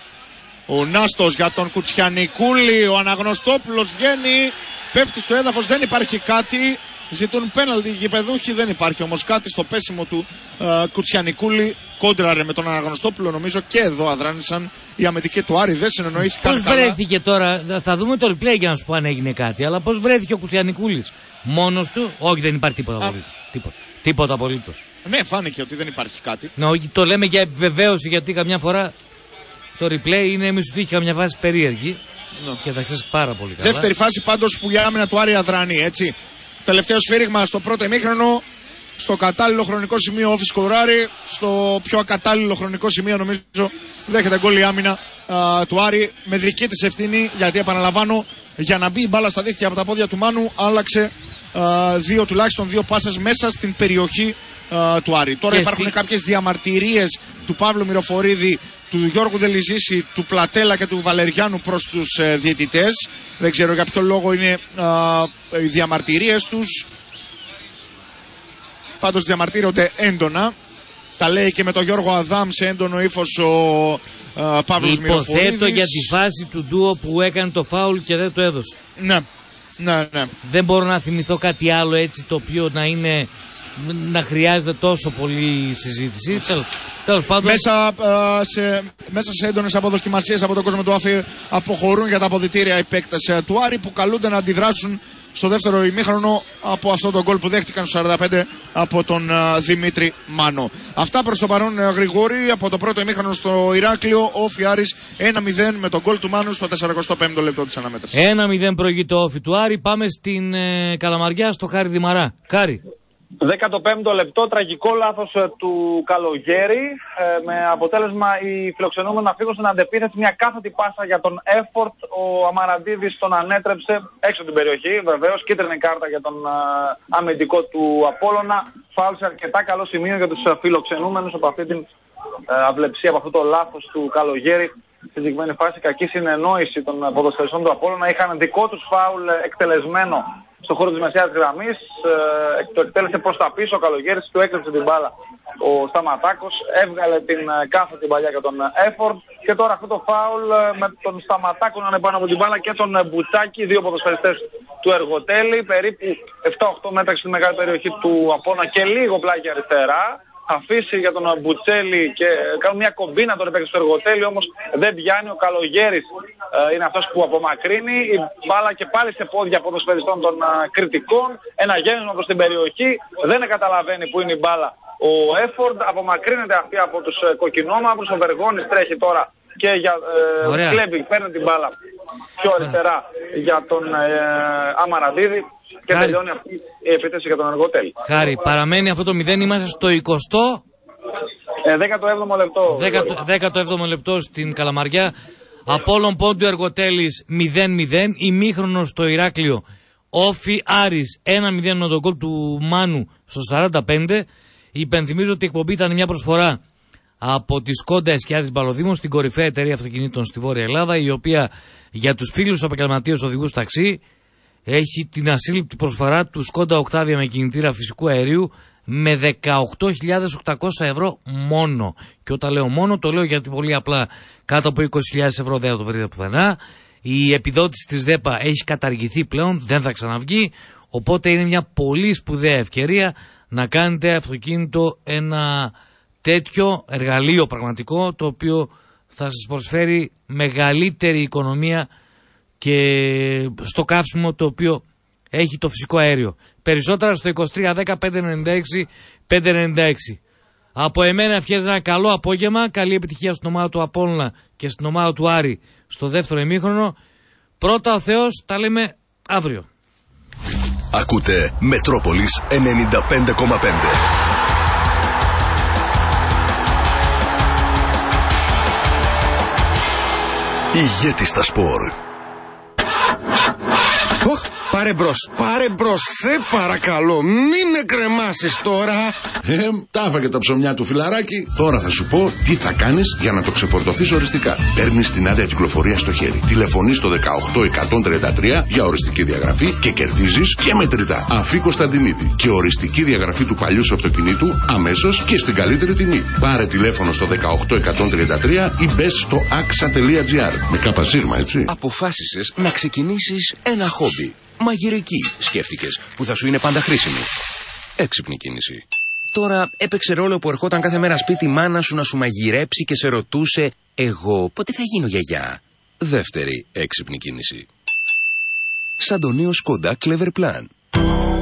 Ο Νάστος για τον Κουτσιανικούλη, ο Αναγνωστόπουλος βγαίνει, πέφτει στο έδαφος, δεν υπάρχει κάτι. Ζητούν πέναλτι οι γηπεδούχοι, δεν υπάρχει όμως κάτι στο πέσιμο του ε, Κουτσιανικούλη. Κόντραρε με τον Αναγνωστόπουλο, νομίζω και εδώ αδράνησαν οι αμυντικοί του Άρη, δεν συνεννοήθηκαν Πώς καλά. βρέθηκε τώρα, θα δούμε το replay για να σου πω αν έγινε κάτι, αλλά πώς βρέθηκε ο Κουτσιανικούλης. Μόνος του, όχι δεν υπάρχει τίποτα απολύτως. Τίποτα, τίποτα απολύτως. Ναι, φάνηκε ότι δεν υπάρχει κάτι. Ναι, όχι, το λέμε για επιβεβαίωση γιατί καμιά φορά το replay είναι μη σου τύχει καμιά φάση περίεργη. Και τα ξέρεις πάρα πολύ καλά. Δεύτερη φάση πάντως που η άμυνα του Άρη αδρανεί, έτσι. Τελευταίο σφύριγμα στο πρώτο ημίχρονο. Στο κατάλληλο χρονικό σημείο όφη σκοράρει. Στο πιο ακατάλληλο χρονικό σημείο νομίζω δέχεται γκολ η άμυνα α, του Άρη με δική της ευθύνη. Γιατί επαναλαμβάνω, για να μπει η μπάλα στα δίχτυα από τα πόδια του Μάνου, άλλαξε α, δύο τουλάχιστον δύο πάσες μέσα στην περιοχή α, του Άρη. Τώρα Και υπάρχουν στη- κάποιες διαμαρτυρίες του Παύλου Μυροφορίδη, του Γιώργου Δελιζήση, του Πλατέλα και του Βαλεριάνου προς τους ε, διαιτητές. Δεν ξέρω για ποιο λόγο είναι α, οι διαμαρτυρίες τους. Πάντως διαμαρτύρονται έντονα. Τα λέει και με τον Γιώργο Αδάμ σε έντονο ύφος ο Παύλος Υποθέτω για τη φάση του ντουο που έκανε το φάουλ και δεν το έδωσε. Ναι, ναι, ναι. Δεν μπορώ να θυμηθώ κάτι άλλο έτσι το οποίο να είναι να χρειάζεται τόσο πολύ συζήτηση. Τέλος, τέλος πάντων. Μέσα, α, σε, μέσα σε έντονες αποδοκιμασίες από τον κόσμο του Άφη αποχωρούν για τα αποδητήρια οι παίκτες του Άρη που καλούνται να αντιδράσουν στο δεύτερο ημίχρονο από αυτό το γκολ που δέχτηκαν στο 45 από τον α, Δημήτρη Μάνο. Αυτά προς το παρόν, α, Γρηγόρη, από το πρώτο ημίχρονο στο Ηράκλειο, ο Φιάρης 1-0 με τον γκολ του Μάνου στο 45ο λεπτό της αναμέτρησης. 1-0 προηγείται ο όφη του Άρη. Πάμε στην ε, Καλαμαριά στο Χάρη Δημαρά. Κάρη. 15ο λεπτό, τραγικό λάθος ε, του Καλογέρη, ε, με αποτέλεσμα οι φιλοξενούμενοι να φύγουν στην αντεπίθεση μια κάθετη πάσα για τον Έφορτ. Ο Αμαραντίδης τον ανέτρεψε έξω την περιοχή, βεβαίως, κίτρινη κάρτα για τον ε, αμυντικό του Απόλλωνα. Φάουλ σε αρκετά καλό σημείο για τους ε, φιλοξενούμενους από αυτή την ε, αυλεψία, από αυτό το λάθος του Καλογέρη. Στην συγκεκριμένη φάση κακή συνεννόηση των ε, ποδοσφαιριστών του Απόλλωνα. Είχαν δικό τους φάουλ ε, εκτελεσμένο στο χώρο της μεσαίας γραμμής. Ε, το εκτέλεσε προς τα πίσω ο Καλογέρης, του έκλεψε την μπάλα ο Σταματάκος, έβγαλε την ε, κάθετη παλιά για τον Έφορντ και τώρα αυτό το φάουλ ε, με τον Σταματάκο να είναι πάνω από την μπάλα και τον ε, Μπουτσάκη, δύο ποδοσφαιριστές του Εργοτέλη, περίπου 7-8 μέτρα στη μεγάλη περιοχή του Απόνα και λίγο πλάγι αριστερά. Αφήσει για τον Μπουτσέλη και ε, κάνουν μια κομπίνα τον έπαιξε στο Εργοτέλη, όμως δεν πιάνει. Ο Καλογέρης ε, είναι αυτός που απομακρύνει. Η μπάλα και πάλι σε πόδια ποδοσφαιριστών των ε, κριτικών. Ένα γέννημα προς την περιοχή. Δεν καταλαβαίνει που είναι η μπάλα ο Έφορντ. Απομακρύνεται αυτή από τους ε, κοκκινόμαυρους. Ο Βεργόνης τρέχει τώρα και για ε, Ωραία. κλέβει, παίρνει την μπάλα πιο αριστερά για τον ε, Αμαραντίδη και Χάρη. τελειώνει αυτή η επίθεση για τον Εργοτέλη. Χάρη, παραμένει αυτό το 0. Είμαστε στο 20. Ε, 17ο λεπτό. 17ο λεπτό στην Καλαμαριά. Απόλλων Πόντου Εργοτέλης 0-0. Ημίχρονος στο Ηράκλειο. Όφι Άρης 1-0 με τον γκολ του Μάνου στο 45. Υπενθυμίζω ότι η εκπομπή ήταν μια προσφορά από τη Σκόντα Εσκιάδης Μπαλοδήμων στην κορυφαία εταιρεία αυτοκινήτων στη Βόρεια Ελλάδα, η οποία για τους φίλους επαγγελματίες οδηγούς ταξί έχει την ασύλληπτη προσφορά τους Σκόντα Οκτάβια με κινητήρα φυσικού αερίου με 18.800 ευρώ μόνο. Και όταν λέω μόνο, το λέω γιατί πολύ απλά κάτω από 20.000 ευρώ δεν θα το βρείτε πουθενά. Η επιδότηση της ΔΕΠΑ έχει καταργηθεί πλέον, δεν θα ξαναβγεί. Οπότε είναι μια πολύ σπουδαία ευκαιρία να κάνετε αυτοκίνητο ένα τέτοιο εργαλείο πραγματικό το οποίο θα σας προσφέρει μεγαλύτερη οικονομία και στο καύσιμο το οποίο έχει το φυσικό αέριο. Περισσότερα στο 2310 596 596. Από εμένα ευχές ένα καλό απόγευμα, καλή επιτυχία στην ομάδα του Απόλλωνα και στην ομάδα του Άρη στο δεύτερο ημίχρονο. Πρώτα ο Θεός, τα λέμε αύριο. Ακούτε Μετρόπολης 95,5. Ηγέτη στα σπορ. Οχ, πάρε μπρος, πάρε μπρος, σε παρακαλώ, μην εκρεμάσει τώρα. Ε, τα έφαγε τα ψωμιά του φιλαράκι. Τώρα θα σου πω τι θα κάνεις για να το ξεφορτωθείς οριστικά. Παίρνεις την άδεια κυκλοφορίας στο χέρι. Τηλεφωνείς στο 18133 για οριστική διαγραφή και κερδίζεις και μετρητά. Αφή Κωνσταντινίδη και οριστική διαγραφή του παλιού σου αυτοκινήτου αμέσως και στην καλύτερη τιμή. Πάρε τηλέφωνο στο 18133 ή μπες στο axa.gr. Με κάπα σύρμα, έτσι. Αποφάσισες να ξεκινήσεις ένα χόμπι. Μαγειρική, σκέφτηκες, που θα σου είναι πάντα χρήσιμη. Έξυπνη κίνηση. Τώρα έπαιξε ρόλο που ερχόταν κάθε μέρα σπίτι η μάνα σου να σου μαγειρέψει και σε ρωτούσε «Εγώ πότε θα γίνω γιαγιά». Δεύτερη έξυπνη κίνηση. Σαν το νέο Skoda Clever Plan.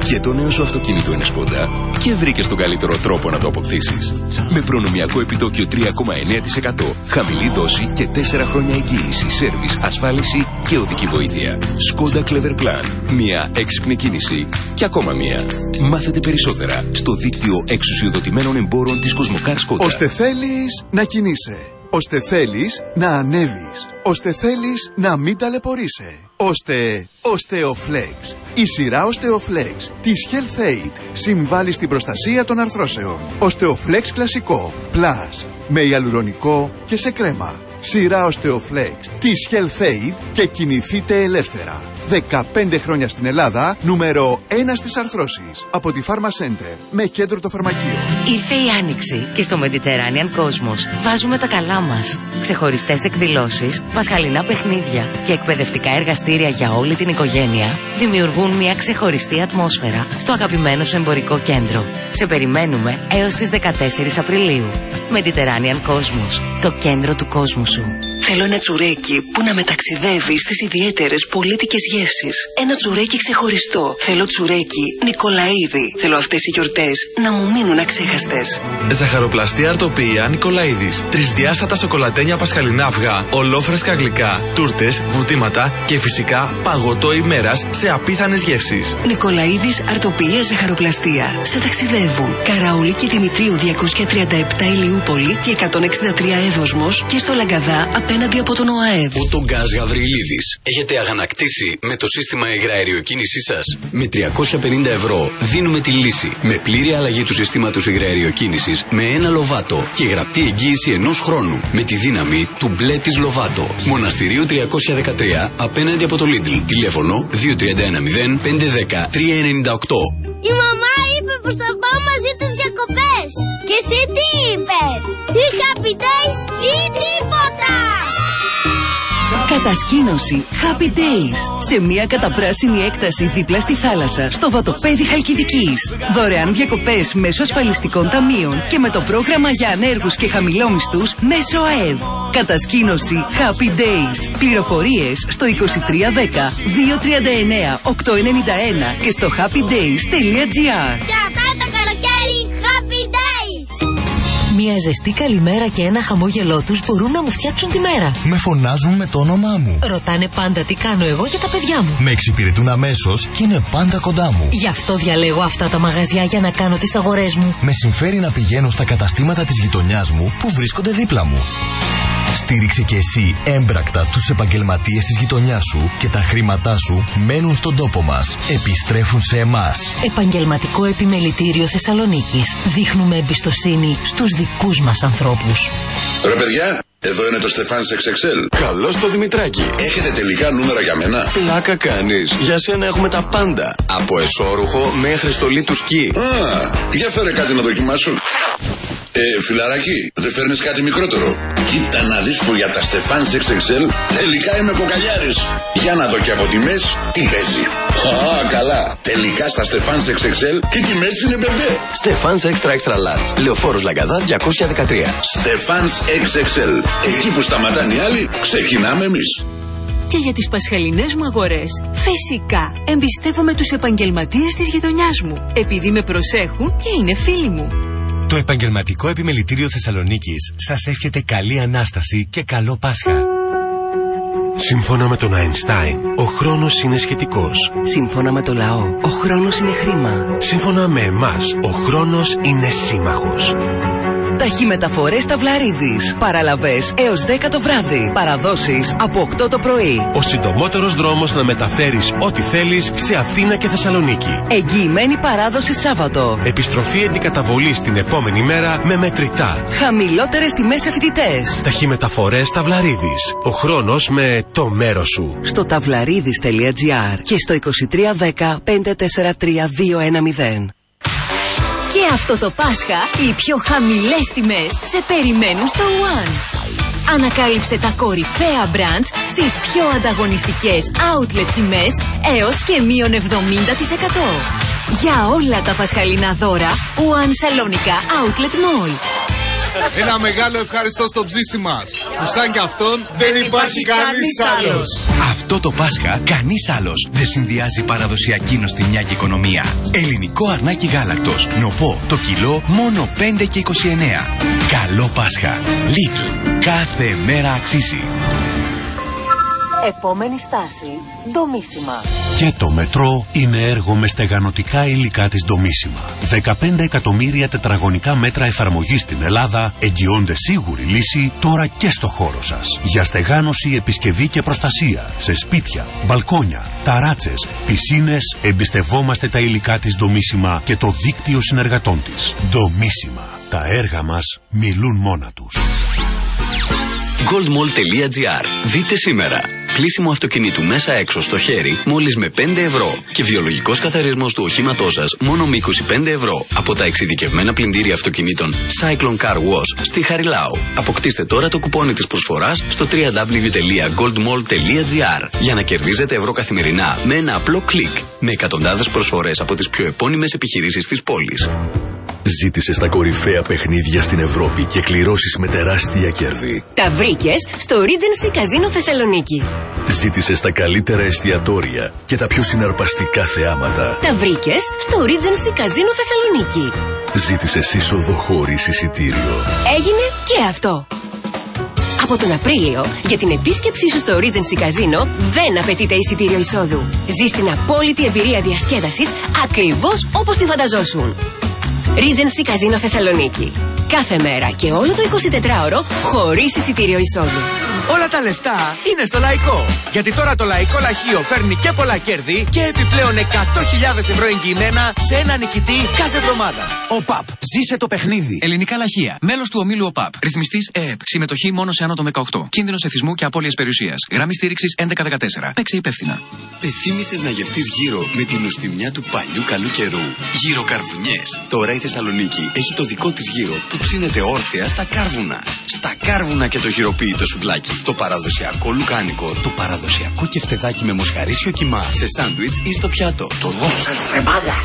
Και το νέο σου αυτοκίνητο είναι Σκόντα και βρήκε τον καλύτερο τρόπο να το αποκτήσεις. Με προνομιακό επιτόκιο 3,9%, χαμηλή δόση και 4 χρόνια εγγύηση, σέρβις, ασφάλιση και οδική βοήθεια. Σκόντα Clever Plan. Μια έξυπνη κίνηση και ακόμα μια. Μάθετε περισσότερα στο δίκτυο εξουσιοδοτημένων εμπόρων της Κοσμοκάρ Σκόντα. Ώστε θέλεις να κινείσαι. Ώστε θέλεις να ανέβεις. Ώστε θέλεις να μην ταλαιπωρείσαι. Ώστε Osteoflex. Η σειρά Osteoflex της Health Aid συμβάλλει στην προστασία των αρθρώσεων. Osteoflex κλασικό. Plus. Με ιαλουρονικό και σε κρέμα. Σειρά Osteoflex της Health Aid και κινηθείτε ελεύθερα. 15 χρόνια στην Ελλάδα, νούμερο 1 στις αρθρώσεις. Από τη Pharma Center, με κέντρο το φαρμακείο. Ήρθε η Άνοιξη και στο Mediterranean Cosmos βάζουμε τα καλά μας. Ξεχωριστές εκδηλώσεις, πασχαλινά παιχνίδια και εκπαιδευτικά εργαστήρια για όλη την οικογένεια δημιουργούν μια ξεχωριστή ατμόσφαιρα στο αγαπημένο σου εμπορικό κέντρο. Σε περιμένουμε έως τις 14 Απριλίου. Mediterranean Cosmos, το κέντρο του κόσμου σου. Θέλω ένα τσουρέκι που να μεταξιδεύει στις ιδιαίτερες πολίτικες γεύσεις. Ένα τσουρέκι ξεχωριστό. Θέλω τσουρέκι Νικολαίδη. Θέλω αυτές οι γιορτές να μου μείνουν αξέχαστες. Ζαχαροπλαστεία Αρτοπία Νικολαίδης. Τρισδιάστατα σοκολατένια πασχαλινά αυγά, ολόφρεσκα γλυκά, τούρτες, βουτήματα και φυσικά παγωτό ημέρας σε απίθανες γεύσεις. Νικολαίδης Αρτοπία Ζαχαροπλαστεία. Σε ταξιδεύουν. Καραούλη και Δημητρίου 237 Ηλιούπολη και 163 Έδωσμος και στο Λαγκαδά απέναντι από τον ΟΑΕΔ. Γκάζ Γαβριλίδης; Έχετε αγανακτήσει με το σύστημα υγραεριοκίνησής σας; Με 350 ευρώ δίνουμε τη λύση. Με πλήρη αλλαγή του συστήματος υγραεριοκίνησης με ένα λοβάτο και γραπτή εγγύηση ενός χρόνου. Με τη δύναμη του μπλε της λοβάτο. Μοναστηρίου 313 απέναντι από το Lidl. Τηλέφωνο 2310 510 398. Η μαμά είπε πως θα πάω μαζί τους διακοπές. Και εσύ τι είπες; Οι happy days ή τίποτα. Κατασκήνωση Happy Days σε μια καταπράσινη έκταση δίπλα στη θάλασσα στο βατοπέδι Χαλκιδικής. Δωρεάν διακοπές μέσω ασφαλιστικών ταμείων και με το πρόγραμμα για ανέργους και χαμηλόμισθους μέσω ΑΕΔ. Κατασκήνωση Happy Days. Πληροφορίες στο 2310 239 891 και στο happydays.gr. Μια ζεστή καλημέρα και ένα χαμόγελό τους μπορούν να μου φτιάξουν τη μέρα. Με φωνάζουν με το όνομά μου. Ρωτάνε πάντα τι κάνω εγώ για τα παιδιά μου. Με εξυπηρετούν αμέσως και είναι πάντα κοντά μου. Γι' αυτό διαλέγω αυτά τα μαγαζιά για να κάνω τις αγορές μου. Με συμφέρει να πηγαίνω στα καταστήματα της γειτονιάς μου που βρίσκονται δίπλα μου. Στήριξε και εσύ έμπρακτα τους επαγγελματίες της γειτονιάς σου και τα χρήματά σου μένουν στον τόπο μας. Επιστρέφουν σε εμάς. Επαγγελματικό Επιμελητήριο Θεσσαλονίκης. Δείχνουμε εμπιστοσύνη στους δικούς μας ανθρώπους. Ρε παιδιά, εδώ είναι το Στεφάν XXL. Καλώς το Δημητράκη. Έχετε τελικά νούμερα για μένα; Πλάκα κάνεις. Για σένα έχουμε τα πάντα. Από εσόρουχο μέχρι στολή του σκι. Α, για φέρε κάτι να δοκιμάσω. Ε, φιλαράκι, δεν φέρνεις κάτι μικρότερο. Κοίτα να δεις που για τα Στεφάνς XXL τελικά είμαι κοκαλιάρης. Για να δω και από τιμές τι παίζει. Α, καλά. Τελικά στα Στεφάνς XXL και τιμές είναι μπεμπέ. Στεφάνς Extra Extra Large. Λεωφόρος Λαγκαδά 213. Στεφάνς XXL. Εκεί που σταματάνε οι άλλοι, ξεκινάμε εμείς. Και για τις πασχαλινές μου αγορές, φυσικά εμπιστεύομαι τους επαγγελματίες της γειτονιάς μου, επειδή με προσέχουν και είναι φίλοι μου. Το Επαγγελματικό Επιμελητήριο Θεσσαλονίκης σας εύχεται καλή Ανάσταση και καλό Πάσχα. Σύμφωνα με τον Αϊνστάιν, ο χρόνος είναι σχετικός. Σύμφωνα με το λαό, ο χρόνος είναι χρήμα. Σύμφωνα με εμάς, ο χρόνος είναι σύμμαχος. Ταχυμεταφορές Ταυλαρίδης. Παραλαβές έως 10 το βράδυ. Παραδόσεις από 8 το πρωί. Ο συντομότερος δρόμος να μεταφέρεις ό,τι θέλεις σε Αθήνα και Θεσσαλονίκη. Εγγυημένη παράδοση Σάββατο. Επιστροφή αντικαταβολή την επόμενη μέρα με μετρητά. Χαμηλότερες τιμές σε φοιτητές. Ταχυμεταφορές Ταυλαρίδης. Ο χρόνος με το μέρος σου. Στο ταυλαρίδης.gr και στο 2310 543 210. Και αυτό το Πάσχα, οι πιο χαμηλές τιμές σε περιμένουν στο One. Ανακάλυψε τα κορυφαία brands στις πιο ανταγωνιστικές outlet τιμές έως και μείον 70%. Για όλα τα πασχαλινά δώρα, One Salonica Outlet Mall. Ένα μεγάλο ευχαριστώ στο ψήστη μας. Που σαν κι αυτόν δεν υπάρχει κανείς άλλος. Αυτό το Πάσχα κανείς άλλος δεν συνδυάζει παραδοσιακή νοστιμιά και οικονομία. Ελληνικό αρνάκι γάλακτος. Νοπό το κιλό μόνο 5 και 29. Καλό Πάσχα. Lidl. Κάθε μέρα αξίζει. Επόμενη στάση, ντομίσιμα. Και το μετρό είναι έργο με στεγανοτικά υλικά της Ντομίσιμα. 15 εκατομμύρια τετραγωνικά μέτρα εφαρμογής στην Ελλάδα εγγυώνται σίγουρη λύση τώρα και στο χώρο σας. Για στεγάνωση, επισκευή και προστασία σε σπίτια, μπαλκόνια, ταράτσες, πισίνες εμπιστευόμαστε τα υλικά της Ντομίσιμα και το δίκτυο συνεργατών της. Ντομίσιμα. Τα έργα μας μιλούν μόνα τους. goldmall.gr Δείτε σήμερα. Πλήσιμο αυτοκινήτου μέσα έξω στο χέρι μόλις με 5 ευρώ και βιολογικός καθαρισμός του οχήματός σας μόνο με 25 ευρώ από τα εξειδικευμένα πλυντήρια αυτοκινήτων Cyclone Car Wash στη Χαριλάου. Αποκτήστε τώρα το κουπόνι της προσφοράς στο www.goldmall.gr για να κερδίζετε ευρώ καθημερινά με ένα απλό κλικ με εκατοντάδες προσφορές από τις πιο επώνυμες επιχειρήσεις της πόλης. Ζήτησε τα κορυφαία παιχνίδια στην Ευρώπη και κληρώσεις με τεράστια κέρδη. Τα βρήκες στο Regency Casino Θεσσαλονίκη. Ζήτησε τα καλύτερα εστιατόρια και τα πιο συναρπαστικά θεάματα. Τα βρήκες στο Regency Casino Θεσσαλονίκη. Ζήτησε είσοδο χωρίς εισιτήριο. Έγινε και αυτό. Από τον Απρίλιο, για την επίσκεψή σου στο Regency Casino δεν απαιτείται εισιτήριο εισόδου. Ζεις την απόλυτη εμπειρία διασκέδασης ακριβώς όπως τη φανταζόσουν. Regency Casino Θεσσαλονίκη. Κάθε μέρα και όλο το 24ωρο χωρίς εισιτήριο εισόδου. Όλα τα λεφτά είναι στο λαϊκό. Γιατί τώρα το λαϊκό λαχείο φέρνει και πολλά κέρδη και επιπλέον 100.000 ευρώ εγγυημένα σε ένα νικητή κάθε εβδομάδα. Ο ΠΑΠ. Ζήσε το παιχνίδι. Ελληνικά λαχεία. Μέλος του ομίλου ΟΠΑΠ. Ρυθμιστής ΕΕΠ. Συμμετοχή μόνο σε άνω των 18. Κίνδυνος εθισμού και απώλειας περιουσίας. Γραμμή στήριξης 1114. Παίξε υπεύθυνα. Πεθύμησες να γευτείς γύρω με την νοστιμιά του παλιού καλού καιρού. Γύρω καρβουνιές. Τώρα η Θεσσαλονίκη έχει το δικό της γύρο που ψήνεται όρθια στα κάρβουνα. Στα κάρβουνα και το χειροποίητο σουβλάκι. Το παραδοσιακό λουκάνικο. Το παραδοσιακό κεφτεδάκι με μοσχαρίσιο κιμά. Σε σάντουιτς ή στο πιάτο. Το νου σας ρεμάλια.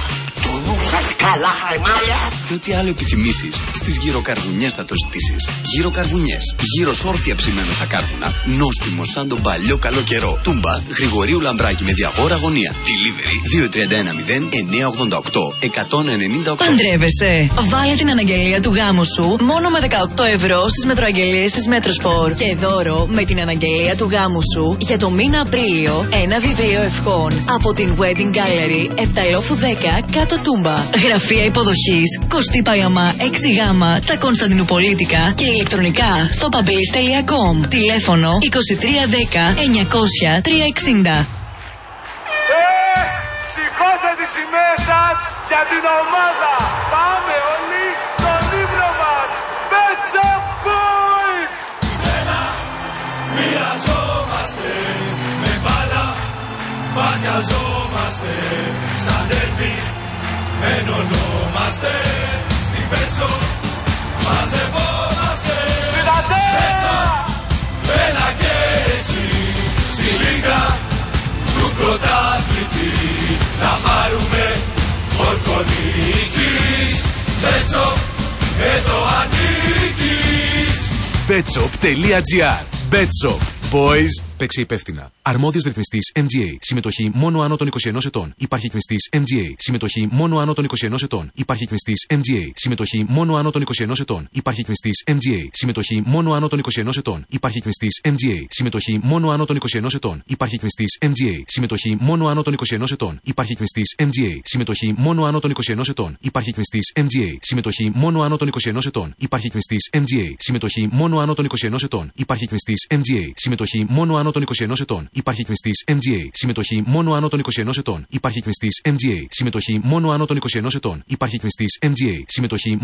Το νου σας καλά ρεμάλια. Και ό,τι άλλο επιθυμήσεις στις γύρω καρβουνιές θα το ζητήσεις. Γύρω καρβουνιές. Γύρω όρθια ψημένο στα κάρβουνα. Νόστιμο σαν τον παλιό καλό καιρό. Τούμπα Γρηγορίου Λαμπράκη με διαβόρα γωνία. Delivery 2310 988 198. Παντρεύεσαι. Βάλε την αναγγελία του γάμου σου μόνο με 18 ευρώ στις μετροαγγελίες της Μέτροσπορ. Και δώρο με την αναγγελία του γάμου σου για το μήνα Απρίλιο ένα βιβλίο ευχών από την Wedding Gallery Επταλόφου 10 κάτω τούμπα. Γραφεία υποδοχής Κωστή Παλαμά 6Γ στα Κωνσταντινουπολίτικα και ηλεκτρονικά στο pablis.com. Τηλέφωνο 2310 900 360. Σηκώστε τις σημαίες σας για την ομάδα. Πάμε όλοι Βαριαζόμαστε σαν τέρπι Ενωνόμαστε. Στην πέτσο Μαζευόμαστε. Πέτσο Έλα και εσύ στη λίγα του πρωταθλητή Να πάρουμε ορκονίκης. Πέτσο εδώ ανήκεις Betshop.gr Betshop. Boys. Παίξει υπεύθυνα. Αρμόδιο ρυθμιστή MGA. Συμμετοχή μόνο άνω των 21 ετών. Υπάρχει ρυθμιστή MGA. Συμμετοχή μόνο άνω των 21 ετών. Υπάρχει ρυθμιστή MGA. Συμμετοχή μόνο άνω των 21 ετών. Υπάρχει ρυθμιστή MGA. Συμμετοχή μόνο άνω των 21 ετών. Υπάρχει ρυθμιστή MGA. Συμμετοχή μόνο άνω των 21 ετών. Υπάρχει ρυθμιστή MGA. Συμμετοχή μόνο άνω των 21 ετών. Υπάρχει ρυθμιστή MGA. Συμμετοχή μόνο άνω των 21 ετών. Υπάρχει ρυθμιστή MGA. Συμμετοχή μόνο άνω των 21 ετών. Υπάρχει ρυθμιστή MGA. Συμμετοχή μόνο άνω των 21 ετών. Υπάρχει ρυθμιστή MGA. Συμμετοχή μόνο άνω των 21 ετών. Υπάρχει ρυθμιστή MGA. Συμμετοχή μόνο άνω των 21 ετών. Υπάρχει ρυθμιστή MGA. Συμμετοχή μόνο άνω των 21 ετών. Υπάρχει ρυθμιστή MGA. Συμμετοχή